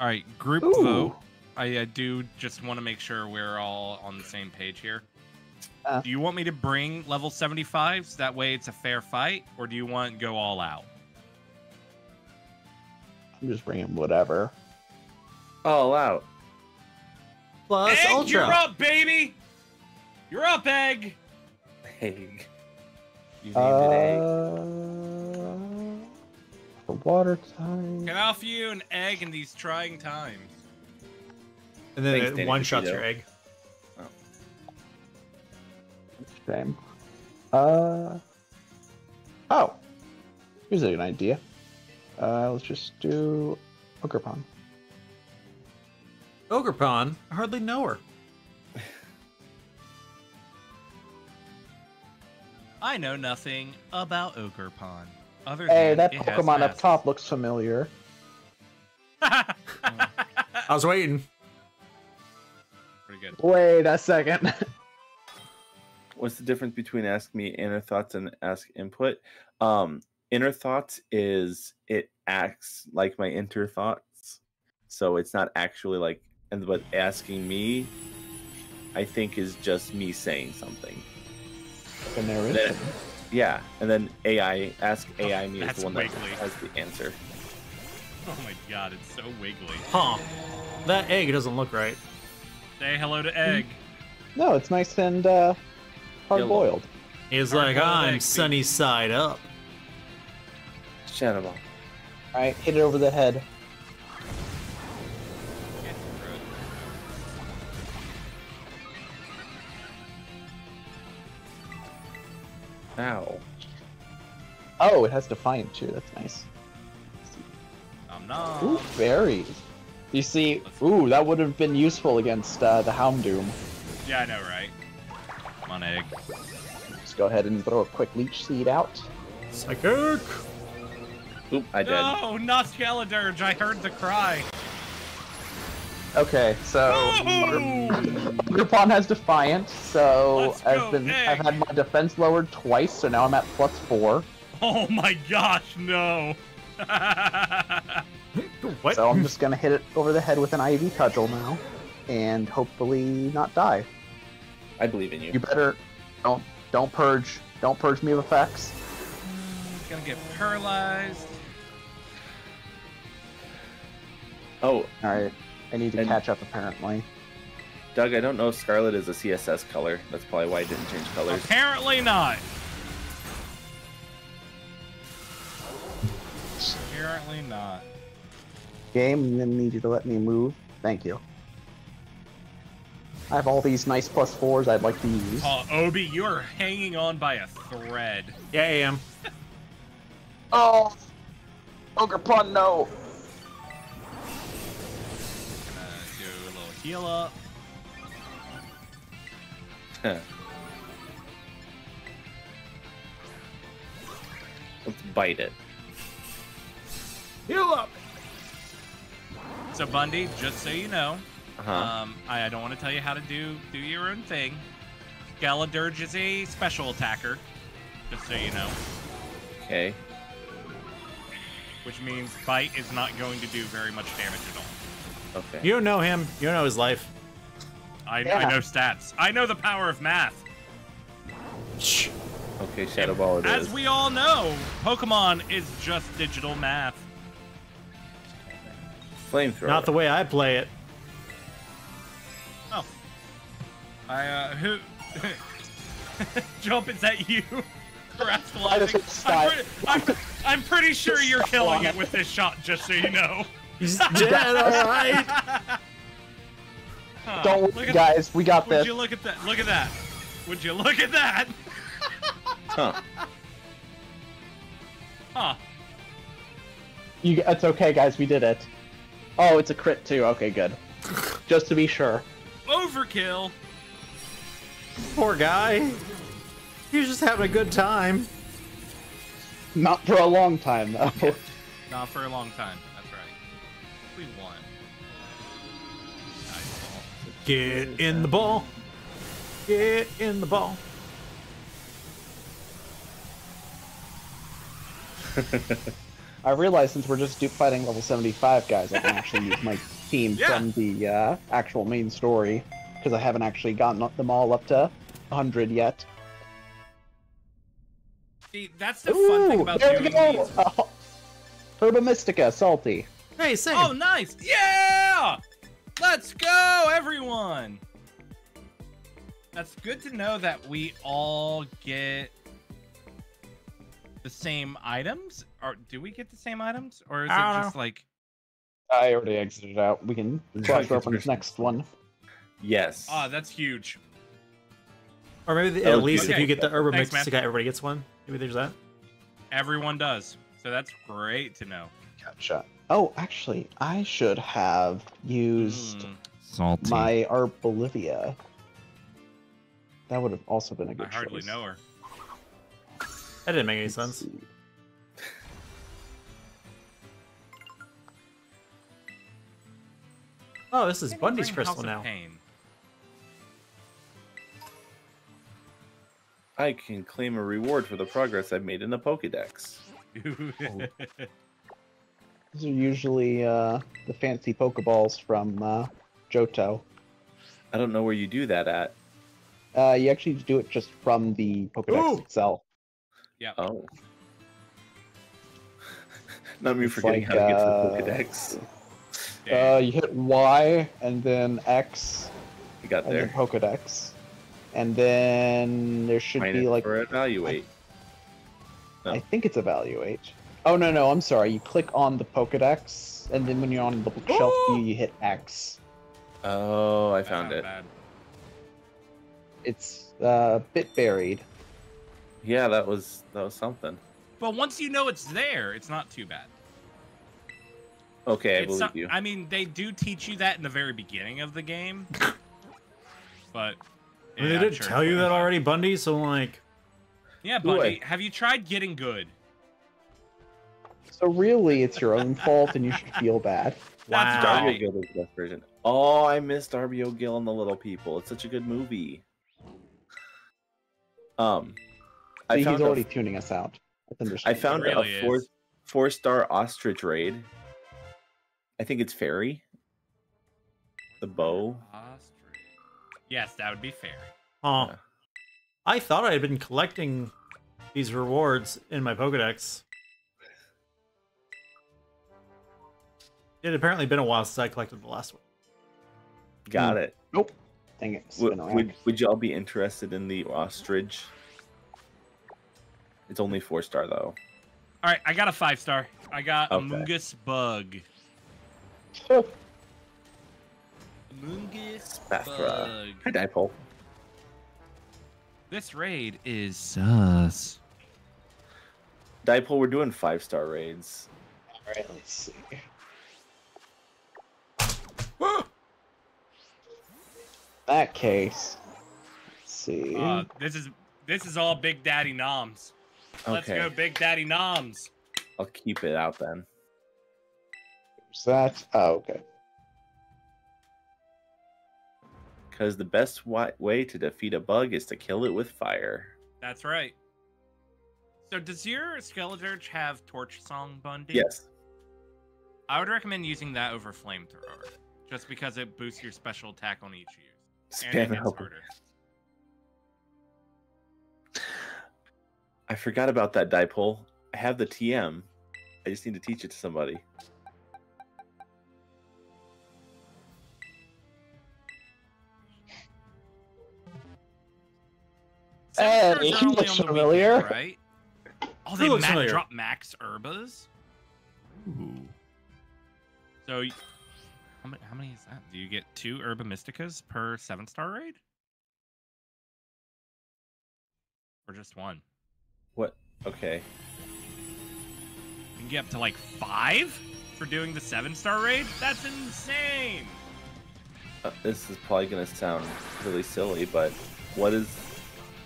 All right, group Ooh. vote. I, I do just want to make sure we're all on the same page here. Uh. do you want me to bring level 75s? That way it's a fair fight, or do you want to go all out? I'm just bringing whatever. All out. Plus Egg, Ultra. you're up, baby. You're up, Egg. Egg. You named it egg. Uh, for water time. Can. I offer you an egg in these trying times? And then Thanks, it Danny one shots Casito. your egg. Shame. Uh. Oh. Here's an idea. Uh, let's just do Ogerpon. Ogerpon, I hardly know her. I know nothing about Ogerpon. Other Hey, than that Pokemon up top looks familiar. I was waiting. Pretty good. Wait a second. What's the difference between ask me inner thoughts and ask input? Um, inner thoughts is it acts like my inner thoughts, so it's not actually like. And but asking me, I think is just me saying something. the narration. Yeah, and then AI ask AI me is the one that has the answer. Oh my god, it's so wiggly. Huh. That egg doesn't look right. Say hello to Egg. No, it's nice and uh, hard boiled. He's Hard like, I'm egg, sunny side up. Shadow Ball. Alright, hit it over the head. Ow. Oh, it has Defiant too. That's nice. Um, no. Ooh, berries. You see, ooh, that would have been useful against uh, the Houndoom. Yeah, I know, right? Come on, Egg. Just go ahead and throw a quick leech seed out. Psychic! Oop, I did. No, not Skeledirge. I heard the cry. Okay, so Woohoo! Ogerpon has Defiant, so Let's I've go, been I've had my defense lowered twice, so now I'm at plus four. Oh my gosh, no. What? So I'm just gonna hit it over the head with an Ivy cudgel now, and hopefully not die. I believe in you. You better don't don't purge don't purge me of effects. Gonna get paralyzed. Oh, All right, I need to And- catch up apparently. Doug, I don't know if Scarlet is a CSS color. That's probably why I didn't change colors. Apparently not. Apparently not. Game, I'm gonna need you to let me move. Thank you. I have all these nice plus fours I'd like to use. Oh, Obi, you are hanging on by a thread. Yeah, I am. Oh, Ogerpon, no. Gonna uh, do a little heal up. Let's bite it. Heal up! So Bundy, just so you know, Uh-huh. um, I, I don't want to tell you how to do do your own thing. Skeledirge is a special attacker, just so you know, okay. which means bite is not going to do very much damage at all. Okay. You don't know him. You don't know his life. I, Yeah. I know stats. I know the power of math. Shh. Okay, Shadow Ball it As is. we all know, Pokemon is just digital math. Flamethrower. Not the way I play it. Oh. I, uh, who... Jump, is that you? Why does Rascalizing? it stop? I'm, pre- I'm, I'm pretty sure you're killing it with this shot, just so you know. He's dead, alright! Huh, Don't look worry, at- guys. We got Would this. you look at that? Look at that. Would you look at that? Huh. Huh. You, it's okay, guys. We did it. Oh, it's a crit too. Okay, good. Just to be sure. Overkill. Poor guy. He was just having a good time. Not for a long time though. Not for a long time. That's right. We won. Nice ball. Get in the ball. Get in the ball. I realize since we're just do- fighting level 75 guys, I can actually use my team Yeah. from the uh, actual main story because I haven't actually gotten them all up to 100 yet. See, that's the fun thing about there we doing go! these. Uh, Herba Mystica, salty. Hey, same. Oh, nice! Yeah! Let's go, everyone! That's good to know that we all get the same items. Or do we get the same items, or is it I don't just like? I already exited out. We can flash open this next one. Yes. Oh, that's huge. Or maybe the, at least if you get the Herba Thanks, man. Mystica, everybody gets one. Maybe there's that. Everyone does, so that's great to know. Gotcha. Oh, actually, I should have used Mm, salty. my Arboliva. That would have also been a good I hardly choice. know her. That didn't make any Let's sense. see. Oh, this is Bundy's crystal House now. Pain. I can claim a reward for the progress I've made in the Pokedex. These are usually uh, the fancy Pokeballs from uh, Johto. I don't know where you do that at. Uh, you actually do it just from the Pokedex Ooh. itself. Yeah. Oh. Not me It's forgetting like, how to get to uh, the Pokedex. Uh, you hit Y and then X You got and then there. Pokedex, and then there should Find be like for evaluate. I think it's evaluate. Oh no no I'm sorry. You click on the Pokedex, and then when you're on the bookshelf Ooh. you hit X. Oh, I found it. bad. It's uh, a bit buried. Yeah, that was that was something. But once you know it's there, it's not too bad. Okay, I It's believe not- you. I mean, they do teach you that in the very beginning of the game, but yeah, they did sure, tell you that fine. already, Bundy. So like, Yeah, Boy. Bundy, have you tried getting good? So really, it's your own fault, and you should feel bad. That's Wow. Darby. O'Gill is the best version. Oh, I miss Darby O'Gill and the Little People. It's such a good movie. Um, I See, he's found a- already tuning us out. I found really a four is. four star ostrich raid. I think it's fairy. The bow. Ostrich. Yes, that would be fair. huh? Yeah. I thought I had been collecting these rewards in my Pokedex. It had apparently been a while since I collected the last one. Got hmm. it. Nope. Dang it. Would, would would y'all be interested in the ostrich? It's only four star though. All right, I got a five star. I got Okay. Amoonguss Bug. Amoonguss Bug. Hi, Dipole. This raid is sus. Dipole, we're doing five star raids. all right, let's see. that case. Let's see. Uh, this is this is all Big Daddy Noms. Let's Okay, go, Big Daddy Noms. I'll keep it out then. There's that. Oh, okay. Because the best wi- way to defeat a bug is to kill it with fire. That's right. So does your Skeledirge have Torch Song Bundy? Yes. I would recommend using that over Flamethrower, just because it boosts your special attack on each use. And it Spam it hits harder. I forgot about that dipole. I have the TM. I just need to teach it to somebody. Hey, stars he looks on the familiar. weekend, right? Oh, they looks ma- familiar? drop max herbas. Ooh. So, how many, how many is that? Do you get two Herba Mysticas per seven star raid? Or just one? What? Okay. You can get up to like five for doing the seven star raid? That's insane! Uh, this is probably going to sound really silly, but what is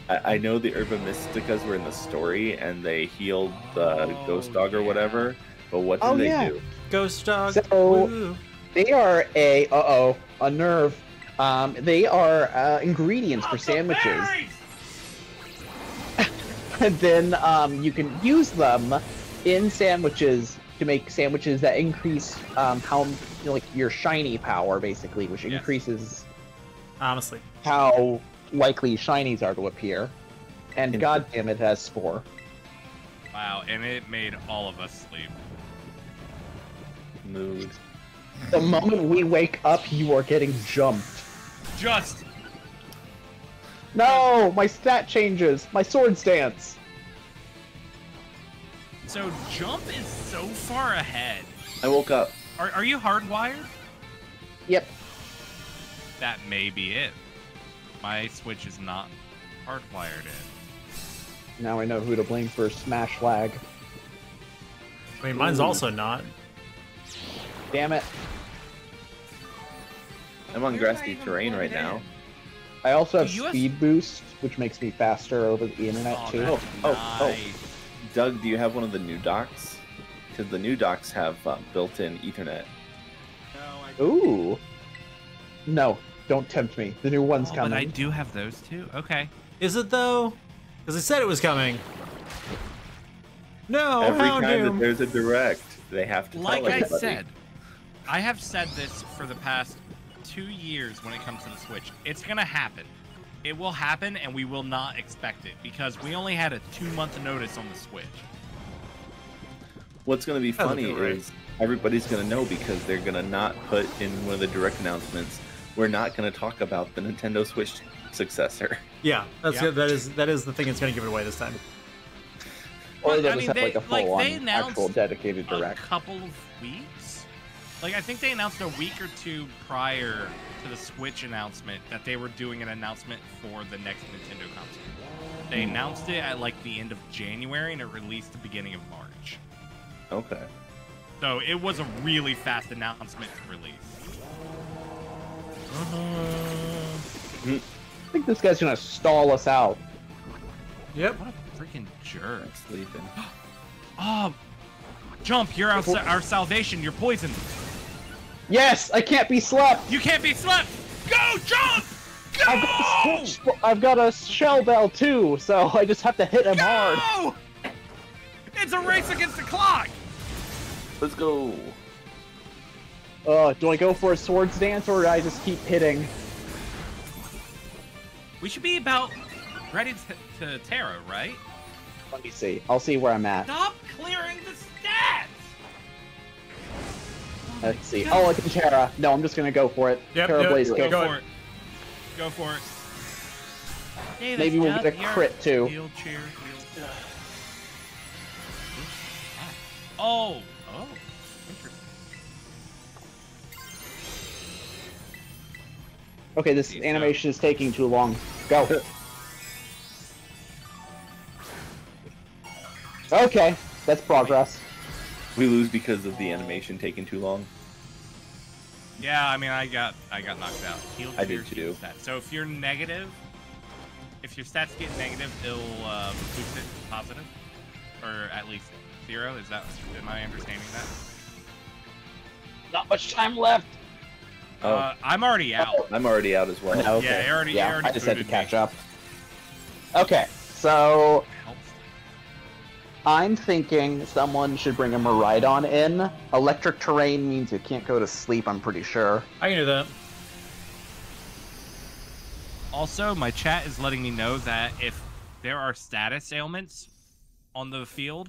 I, I know the Herba Mysticas were in the story and they healed the Oh, ghost dog or whatever. But what did Oh, they yeah. do? Ghost dog. So- woo. They are a uh oh a nerve. Um, they are uh, ingredients for sandwiches, and then um, you can use them in sandwiches to make sandwiches that increase um, how you know, like your shiny power, basically, which Yes. increases Honestly, how likely shinies are to appear. And Interesting. god damn it, it has spore. Wow, and it made all of us sleep. Mood. The moment we wake up, you are getting jumped. Just No, my stat changes. My Swords Dance. so jump is so far ahead. I woke up. Are, are you hardwired? Yep. That may be it. My Switch is not hardwired in. Now I know who to blame for smash lag. I mean, mine's Ooh. also not. Damn it. I'm on grassy terrain right plugged now. I also have Do you have- speed boost, which makes me faster over the internet Oh, too. that's oh, oh. Doug, do you have one of the new docks? Because the new docks have uh, built-in Ethernet. No, Ooh. No, don't tempt me. The new one's Oh, coming. but I do have those too. Okay. Is it though? Because they said it was coming. No, Every how time that there's a direct, they have to Like tell I said, I have said this for the past two years when it comes to the Switch. It's gonna happen. It will happen, and we will not expect it because we only had a two-month notice on the Switch. What's going to be funny is everybody's going to know because they're going to not put in one of the direct announcements. We're not going to talk about the Nintendo Switch successor. Yeah, that's Yeah. That is that is the thing that's going to give it away this time. or Well, they'll I mean, have they- like a like, full they on announced actual dedicated A couple of weeks. Like I think they announced a week or two prior to the Switch announcement that they were doing an announcement for the next Nintendo console. They hmm. announced it at like the end of January and it released the beginning of March. Okay. So it was a really fast announcement to release. I think this guy's gonna stall us out. Yep. What a freaking jerk. I'm sleeping. Oh, jump! You're our, sa- our salvation. You're poisoned. Yes, I can't be slept. You can't be slept. Go, jump! I've got, Go! a, sp- I've got a shell bell too, so I just have to hit him hard. It's a race against the clock. Let's go. Uh, do I go for a swords dance or do I just keep hitting? We should be about ready to, to Tera, right? Let me see. I'll see where I'm at. Stop clearing the stats. Let's see. Oh, look at Tera. No, I'm just gonna go for it. Yep, Tera yep, Blaze go Go. Go for it. Go for it. Davis, Maybe we'll get a crit, too. Heal chair, heal- Oh, Okay, this See, so- animation is taking too long. Go. okay, that's progress. We lose because of the animation taking too long. Yeah, I mean, I got I got knocked out. Heal I did too. stat. So if you're negative, if your stats get negative, it'll um, boost it to positive, or at least zero. Is that am I understanding that? Not much time left. Oh, Uh, I'm already out. I'm already out as well. No, okay. Yeah, I already- yeah, I already I just had to catch me. up. Okay, so I'm thinking someone should bring a Miraidon in. Electric terrain means you can't go to sleep, I'm pretty sure. I can do that. Also, my chat is letting me know that if there are status ailments on the field,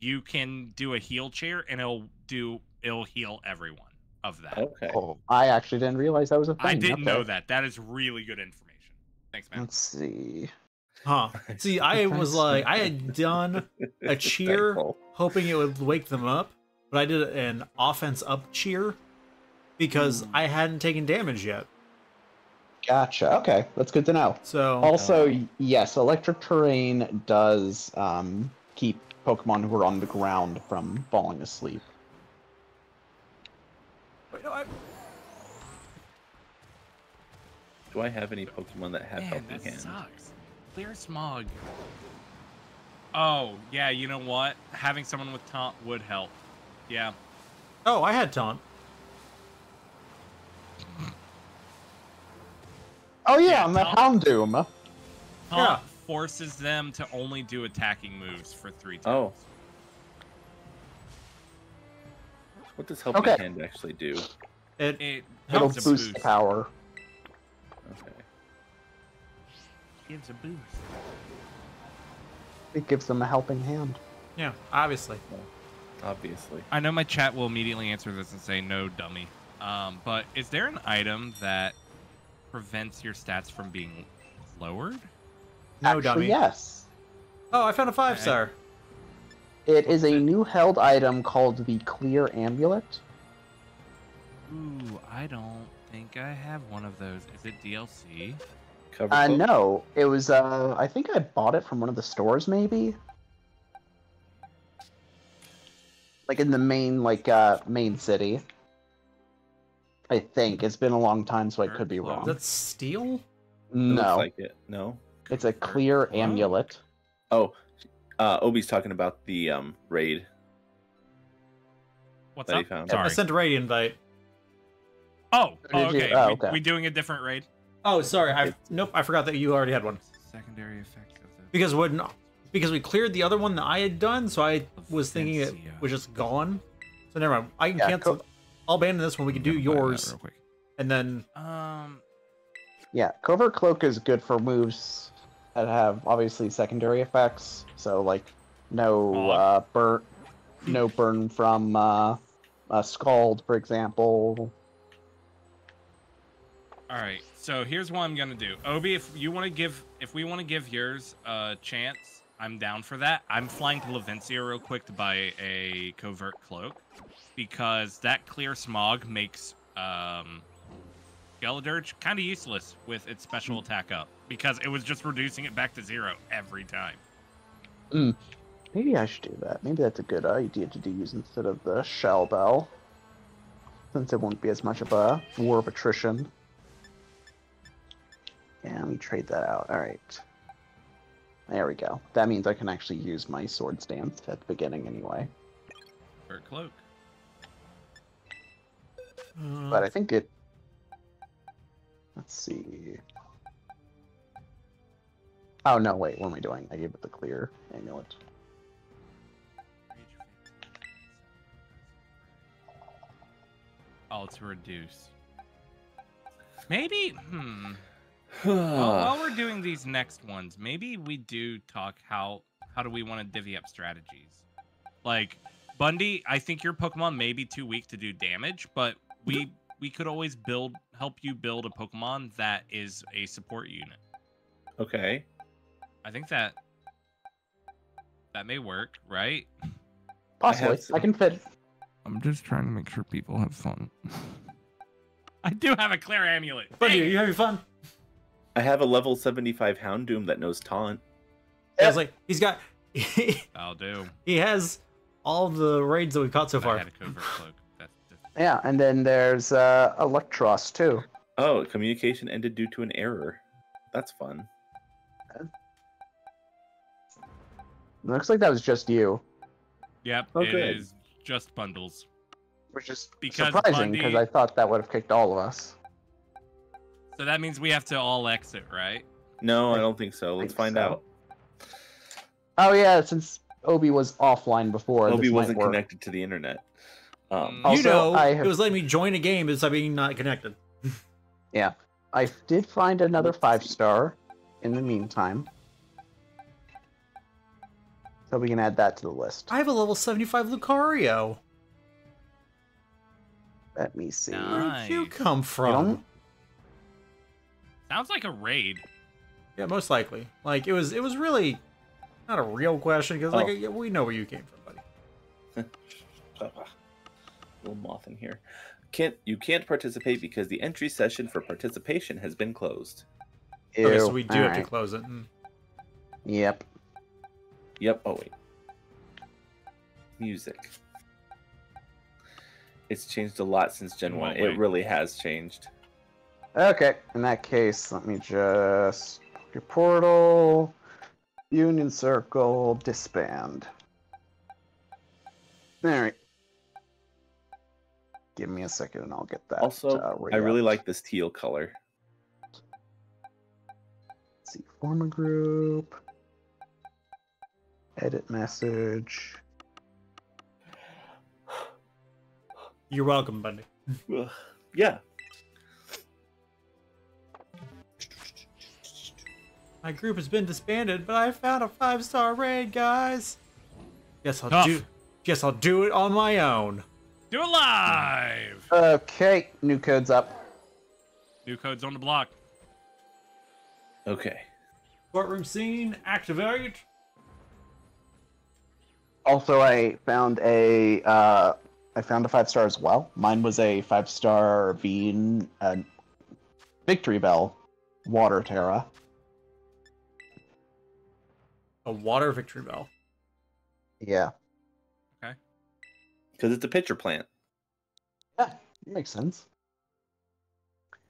you can do a heal chair and it'll do it'll heal everyone of that. Okay. Oh, I actually didn't realize that was a thing. I didn't know that. That is really good information. Thanks, man. Let's see. Huh. See, I was like, I had done a cheer Thankful. hoping it would wake them up, but I did an offense up cheer because I hadn't taken damage yet. Gotcha. Okay, that's good to know. So Also, y- yes, electric terrain does um, keep Pokemon who are on the ground from falling asleep. Wait, no, I- Do I have any Pokemon that have Man, helping that hands? sucks. Clear smog. Oh, yeah, you know what? Having someone with taunt would help. Yeah. Oh, I had taunt. Oh yeah, Yeah, I'm at Tom- Houndoom. Taunt Yeah. forces them to only do attacking moves for three turns. Oh. What does helping Okay. hand actually do? It It It'll boost, boost. power. Okay. Gives a boost. It gives them a helping hand. yeah, obviously. Obviously. I know my chat will immediately answer this and say no, dummy. Um, but is there an item that prevents your stats from being lowered? No Actually, dummy. yes. Oh, I found a five I- star. It is a new held item called the Clear Amulet. Ooh, I don't think I have one of those. Is it DLC? Cover Uh, no, it was. Uh, I think I bought it from one of the stores, maybe. Like in the main, like uh, main city. I think it's been a long time, so I could be Is Is wrong. that steel? It No, like it. No. it's a clear amulet. Oh, uh, Obi's talking about the um raid What's that he up? found. I sent a raid invite. Oh, oh okay. oh, we, okay. we doing a different raid? Oh, sorry. I nope. I forgot that you already had one. Secondary effects of the. Because when because we cleared the other one that I had done, so I was thinking it was just gone. So never mind. I can Yeah, cancel. co- I'll abandon this one. We can do I'm gonna buy that yours, real quick. and then Um, Yeah, Covert Cloak is good for moves that have obviously secondary effects. So like no uh, burn, no burn from uh, uh, Scald, for example. all right. So here's what I'm gonna do. Obi, if you want to give, if we want to give yours a chance, I'm down for that. I'm flying to Levincia real quick to buy a covert cloak because that clear smog makes um Skeledirge kind of useless with its special mm. attack up because it was just reducing it back to zero every time. Mm. Maybe I should do that. Maybe that's a good idea to do use instead of the Shell Bell, since it won't be as much of a war of attrition. Yeah, let me trade that out. All right. There we go. That means I can actually use my Swords Dance at the beginning anyway. Covert cloak. But I think it. Let's see. Oh no! Wait, what am I doing? I gave it the clear amulet. Oh, to reduce. Maybe, hmm. Well, while we're doing these next ones, maybe we do talk how how do we want to divvy up strategies? Like Bundy, I think your Pokemon may be too weak to do damage, but we we could always build help you build a Pokemon that is a support unit. Okay. I think that that may work, right? Possibly, I, some- can fit. I'm just trying to make sure people have fun. I do have a clear amulet. Buddy, Hey! are you having fun? I have a level 75 Houndoom that knows taunt. I was like, he's got. He, I'll do. he has all the raids that we've caught so I far. had a covert cloak. That's different. Yeah, and then there's uh, Eelektross too. Oh, communication ended due to an error. That's fun. Looks like that was just you, Yep, Oh, it good. is just bundles. which is Because surprising because Bundy- I thought that would have kicked all of us. So that means we have to all exit, right? No, I I don't think so. Let's think find so. out. Oh yeah, since Obi was offline before, Obi this wasn't work. connected to the internet. Um, Mm. you know, I it was letting me join a game besides being not connected. Yeah, I did find another five star in the meantime. So we can add that to the list. I have a level 75 Lucario. Let me see. No. Where'd you come from? don't- Sounds like a raid. Yeah, most likely. Like it was. It was really not a real question because like Oh. yeah, we know where you came from, buddy. little moth in here. Can't you can't participate because the entry session for participation has been closed. Okay, so we do have to close it. Mm. Yep. Yep. Oh wait. Music. It's changed a lot since Gen One. what It really has changed. Okay. In that case, let me just Your portal, Union Circle, disband. All right. Give me a second and I'll get that. Also, uh, I really like this teal color. Let's see, form a group. Edit message. You're welcome, Bundy. Yeah. My group has been disbanded, but I found a five-star raid, guys. Guess I'll Tough. do. Guess I'll do it on my own. Do it live. Okay, new code's up. New codes on the block. Okay. Courtroom scene activate. Also, I found a uh, I found a five star as well. Mine was a five star Veen uh, Victreebel Water Tera. A water Victreebel. Yeah, Because it's a pitcher plant. Yeah, makes sense.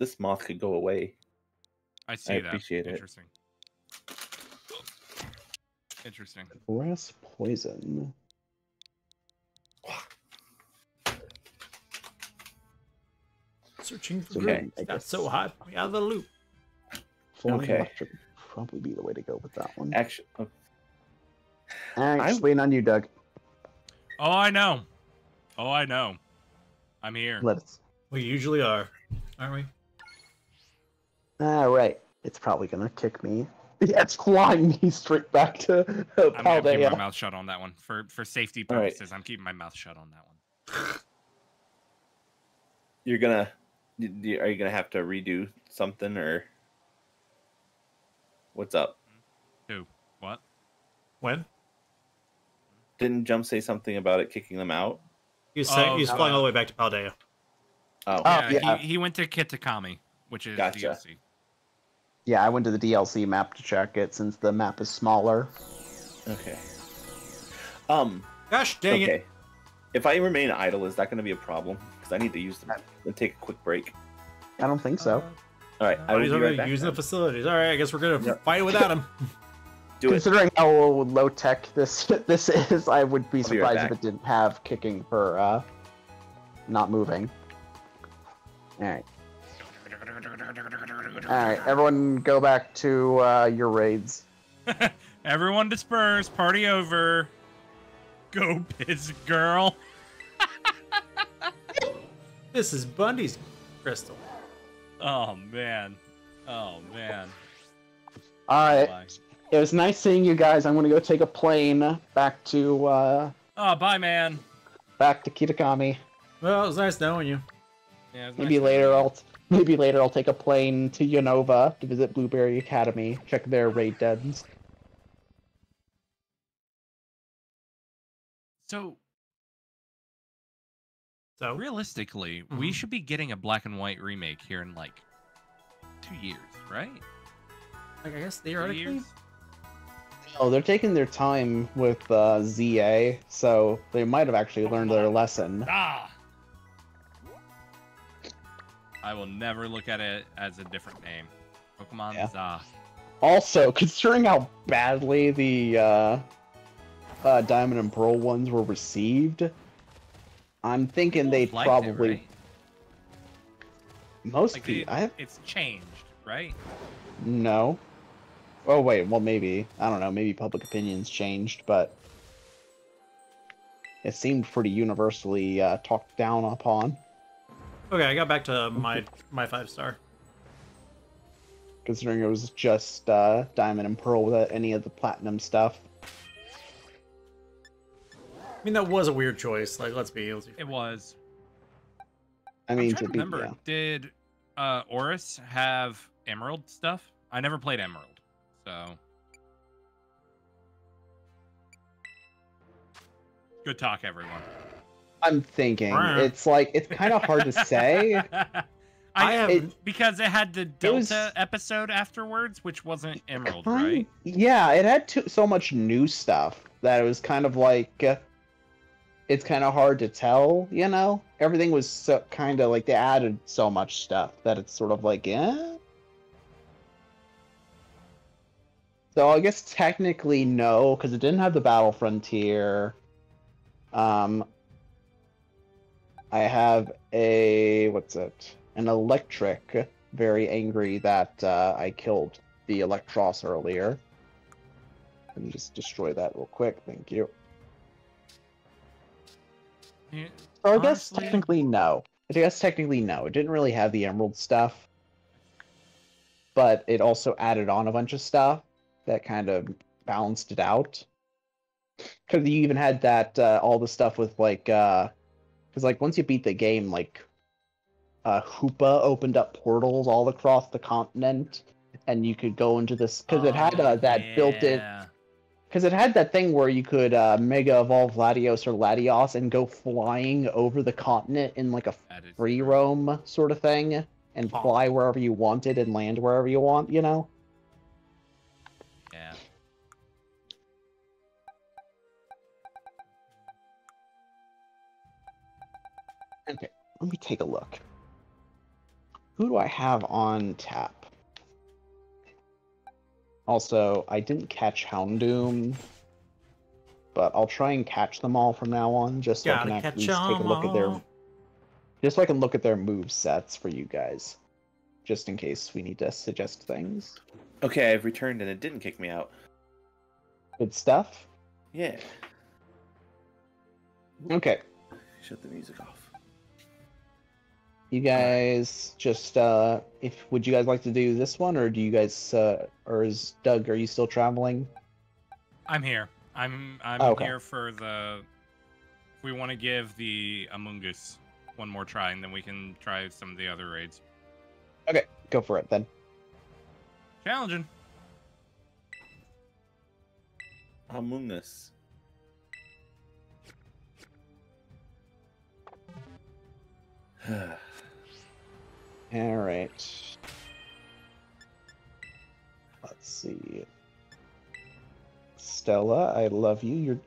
This moth could go away. I see that. appreciate it. Interesting. Interesting. Grass poison. Searching for Okay, groups. I That's so hot. We me out of the loop. Falling Okay. electric probably be the way to go with that one. Actually, oh. All right, I- just waiting on you, Doug. Oh, I know. Oh, I know. I'm here. Let us. We usually are, aren't we? All right, it's probably gonna kick me. Yeah, it's flying me straight back to uh, I'm gonna keep my mouth shut on that one for for safety All right. purposes. I'm keeping my mouth shut on that one. you're gonna. y- y- Are you gonna have to redo something or? What's up? Who? What? When? Didn't Jump say something about it kicking them out? He's, saying Oh, he's God. flying all the way back to Paldea. Oh, Oh, yeah, yeah. He, he went to Kitakami, which is Gotcha. DLC. Yeah, I went to the DLC map to check it since the map is smaller. okay. Um. Gosh dang okay. it. If I remain idle, is that going to be a problem? Because I need to use the map and take a quick break. I don't think so. All right, I Oh, will be already right back. using then. the facilities. All right, I guess we're gonna Yep. fight without him. Do it. Considering how low tech this this is, I would be I'll be right surprised if it didn't have kicking for uh, not moving. All right, all right, everyone, go back to uh, your raids. Everyone disperse. Party over. Go, piss girl. This is Bundy's crystal. Oh man. Oh man. All right, Bye. It was nice seeing you guys. I'm gonna go take a plane back to uh, Oh, bye, man. back to Kitakami. Well, it was nice knowing you. Yeah, Maybe nice later meeting I'll maybe later I'll take a plane to Unova to visit Blueberry Academy, check their raid dens. So So realistically, we Mhm. should be getting a black and white remake here in like two years, right? like, I guess Three theoretically. Oh, they're taking their time with uh, ZA, so they might have actually learned their lesson. Ah. I will never look at it as a different name. Pokemon Yeah. Za. Also, considering how badly the uh, uh, Diamond and Pearl ones were received, I'm thinking they'd liked it, probably right? most Like people. I it's changed, right? no. Oh wait, well maybe I don't know. Maybe public opinions changed, but it seemed pretty universally uh, talked down upon. Okay, I got back to my my five star. considering it was just uh, Diamond and Pearl without any of the platinum stuff. I mean, that was a weird choice. Like, let's be. Let's be It was. I I'm mean, trying to to be remember. yeah. Did uh, ORAS have Emerald stuff? I never played Emerald, so. Good talk, everyone. I'm thinking it's like it's kind of hard to say. I have. it- because it had the Delta was- episode afterwards, which wasn't Emerald, right? Yeah, it had too, so much new stuff that it was kind of like uh, it's kind of hard to tell. You know, everything was so kind of like they added so much stuff that it's sort of like, eh. So I guess technically no, because it didn't have the battle frontier. Um, I have a what's it? An electric. Very angry that uh, I killed the Eelektross earlier. Let me just destroy that real quick. Thank you. Yeah, So I guess Honestly- technically no. I guess technically no. It didn't really have the emerald stuff, but it also added on a bunch of stuff that kind of balanced it out. Because you even had that uh, all the stuff with like, because like once you beat the game, like, uh, Hoopa opened up portals all across the continent, and you could go into this because it had uh, that built-in yeah. because it had that thing where you could uh, mega evolve Latias or Latios and go flying over the continent in like a free roam sort of thing and Oh. fly wherever you wanted and land wherever you want, you know? Let me take a look. Who do I have on tap? Also, I didn't catch Houndoom, but I'll try and catch them all from now on, just so I Gotta can at least take a look at their, just so I can look at their move sets for you guys, just in case we need to suggest things. Okay, I've returned and it didn't kick me out. Good stuff. Yeah. Okay, Shut the music off. You guys just uh, if would you guys like to do this one, or do you guys, uh, or is Doug? Are you still traveling? I'm here. I'm I'm Okay. here for the. If we want to give the Among Us one more try, and then we can try some of the other raids. Okay, go for it then. Challenging. Among Us. All right. Let's see. Stella, I love you. You're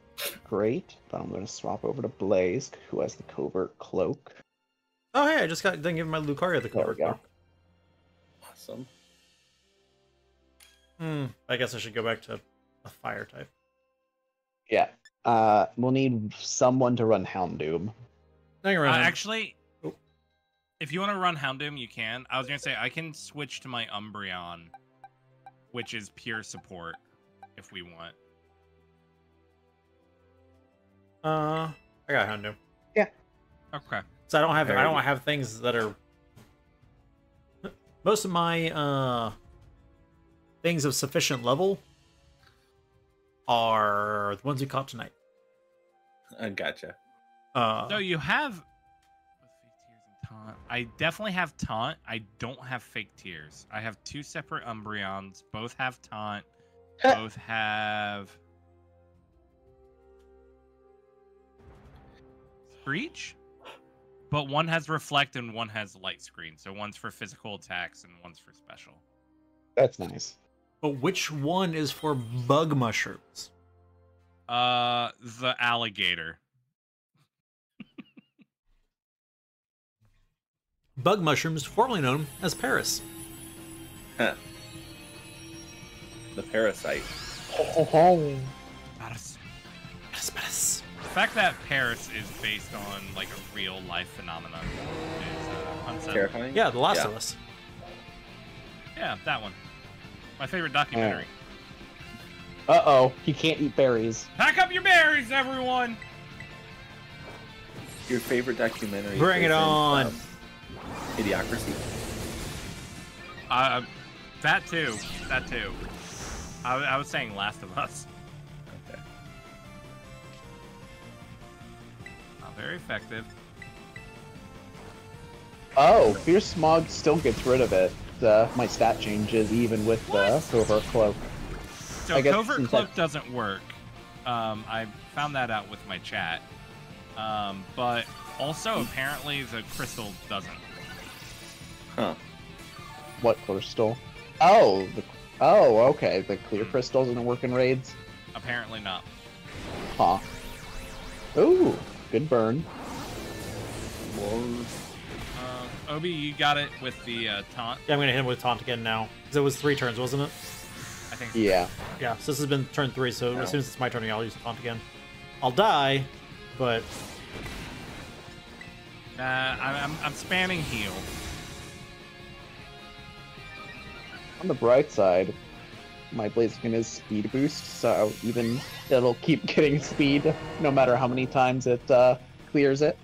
great. But I'm going to swap over to Blaze, who has the covert cloak. Oh hey, I just got done giving my Lucario the There we cover. go. awesome. Hmm. I guess I should go back to a fire type. Yeah. Uh, we'll need someone to run Houndoom. Hang Uh, around. actually. If you want to run Houndoom, you can. I was gonna say I can switch to my Umbreon, which is pure support, if we want. uh, I got Houndoom. Yeah. Okay. So I don't have I don't good. have things that are most of my uh things of sufficient level are the ones we caught tonight. I gotcha. Uh So you have taunt. I definitely have taunt. I don't have fake tears. I have two separate Umbreons. Both have taunt. both have Screech, but one has reflect and one has light screen. So one's for physical attacks and one's for special. That's nice. but which one is for bug mushrooms? Uh, the alligator. Bug mushrooms, formerly known as Paras. Huh. The parasite. Paras, Paras, Paras. The fact that Paras is based on like a real life phenomenon is uh, unsettling. Terrifying. Yeah, The Last Yeah. of Us. Yeah, that one. My favorite documentary. Uh oh, he can't eat berries. Pack up your berries, everyone. Your favorite documentary? Bring it on. um, Idiocracy. Uh, that too. That too. I, I was saying Last of Us. Okay. Not very effective. Oh, Fierce Smog still gets rid of it. Uh, my stat changes even with the What? covert cloak. So I guess covert cloak I- doesn't work. Um, I found that out with my chat. Um, but also apparently the crystal doesn't. Huh. What crystal? Oh, the, oh, okay. The clear crystal doesn't work in raids. Apparently not. Huh. Ooh, good burn. Um, Obi, you got it with the uh, taunt. Yeah, I'm gonna hit him with taunt again now. Cause it was three turns, wasn't it? I Thanks. Yeah. Yeah, so this has been turn three, so No. as soon as it's my turn, I'll use the taunt again. I'll die, but Uh, I'm, I'm, I'm spamming heal. On the bright side, my Blaziken is speed boost, so even it'll keep getting speed no matter how many times it uh, clears it.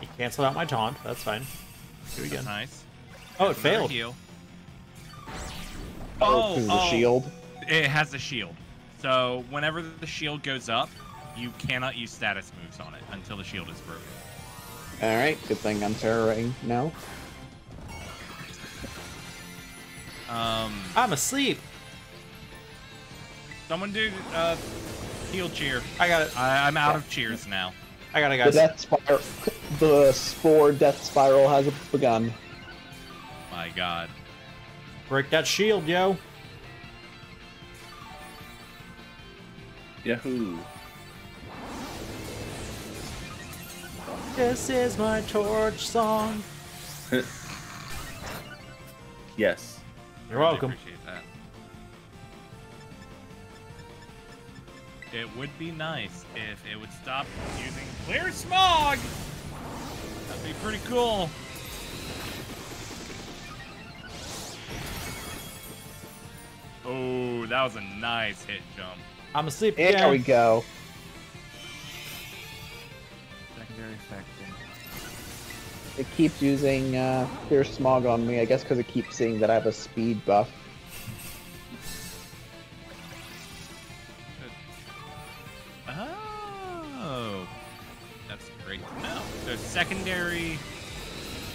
he canceled out my taunt. That's fine. Do it That's again. nice. Oh, it failed. Heal. Oh, Oh, because the oh. shield. It has a shield. So whenever the shield goes up, you cannot use status moves on it until the shield is broken. All right, good thing I'm terroring now. Um, I'm asleep. someone do uh, heal cheer. I got it. I, I'm out of cheers now. I got it, The death spiral, the spore death spiral has begun. My God. Break that shield, yo. Yahoo! This is my torch song. Yes. You're Really welcome. Appreciate that. It would be nice if it would stop using clear smog. That'd be pretty cool. Oh, that was a nice hit jump. I'm asleep There again. we go. Secondary effect. It keeps using uh, smog on me, I guess because it keeps seeing that I have a speed buff. Oh, that's great to know. So secondary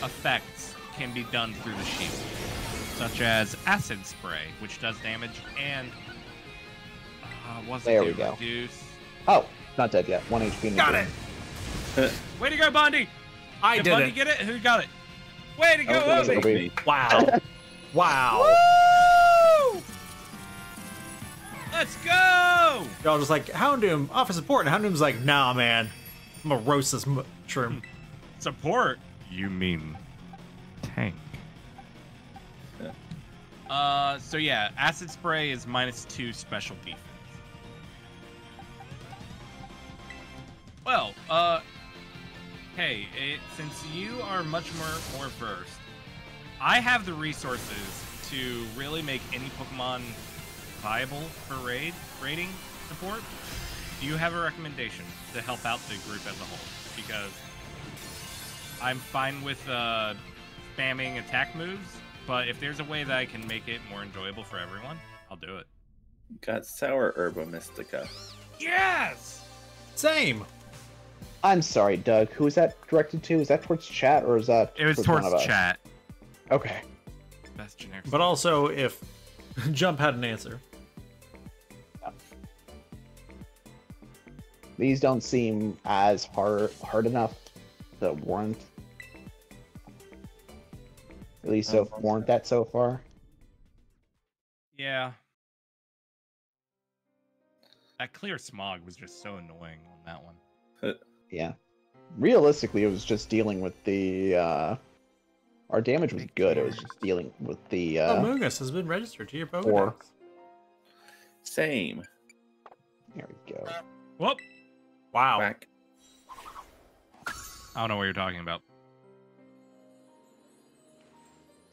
effects can be done through the shield, such as acid spray, which does damage, and uh, what's There it we go. Reduce. Oh, not dead yet. One HP. Got it. Way to go, Bundy! I did did Bundy it. get it? Who got it? Way to go, Obi! Obi. Wow. wow. Woo! Let's go! Y'all just like Houndoom, offer support, and Houndoom's like, nah, man. I'm gonna roast this m- shroom. Support? You mean tank? Uh, so yeah, acid spray is minus two special defense. Well, uh, hey, it, since you are much more more versed, I have the resources to really make any Pokemon viable for raid raiding support. Do you have a recommendation to help out the group as a whole? Because I'm fine with uh, spamming attack moves, but if there's a way that I can make it more enjoyable for everyone, I'll do it. Got Sour Herba Mystica. Yes! Same. I'm sorry, Doug. Who is that directed to? Is that towards chat or is that? It was one towards chat. Okay. Best generic. But also, if Jump had an answer. These don't seem as hard hard enough to warrant. At least so warrant that so far. Yeah. That clear smog was just so annoying on that one. Yeah. Realistically, it was just dealing with the. uh Our damage was good. It was just dealing with the. Uh, uh Amogus has been registered to your Pokedex. Four. Same. There we go. Whoop! Wow. Whack. I don't know what you're talking about.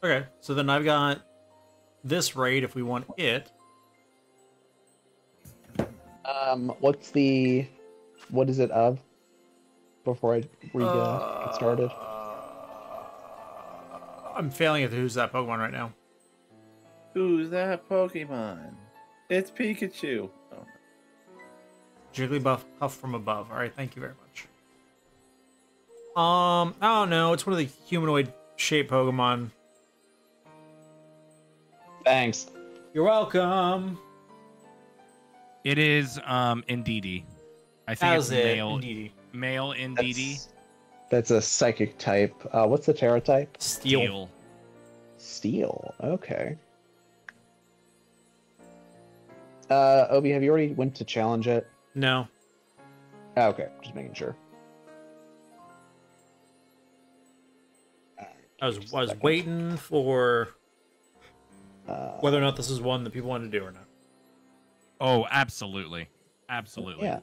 Okay, so then I've got this raid if we want it. Um, what's the? What is it of? Before I read uh, get started. I'm failing at who's that Pokemon right now. Who's that Pokemon? It's Pikachu. Oh, Jigglypuff Puff from above. All right, thank you very much. Um, I don't know. It's one of the humanoid shaped Pokemon. Thanks. You're welcome. It is um Indeedee. I think How's it's it? male Indeedee. Male Indeedee. That's, that's a psychic type. Uh, what's the Tera type? Steel. Steel. Steel. Okay. Uh, Obi, have you already went to challenge it? No. Oh, okay, just making sure. Alright, I was just a I was second. waiting for Uh, Whether or not this is one that people want to do or not. Oh, absolutely, absolutely. yeah,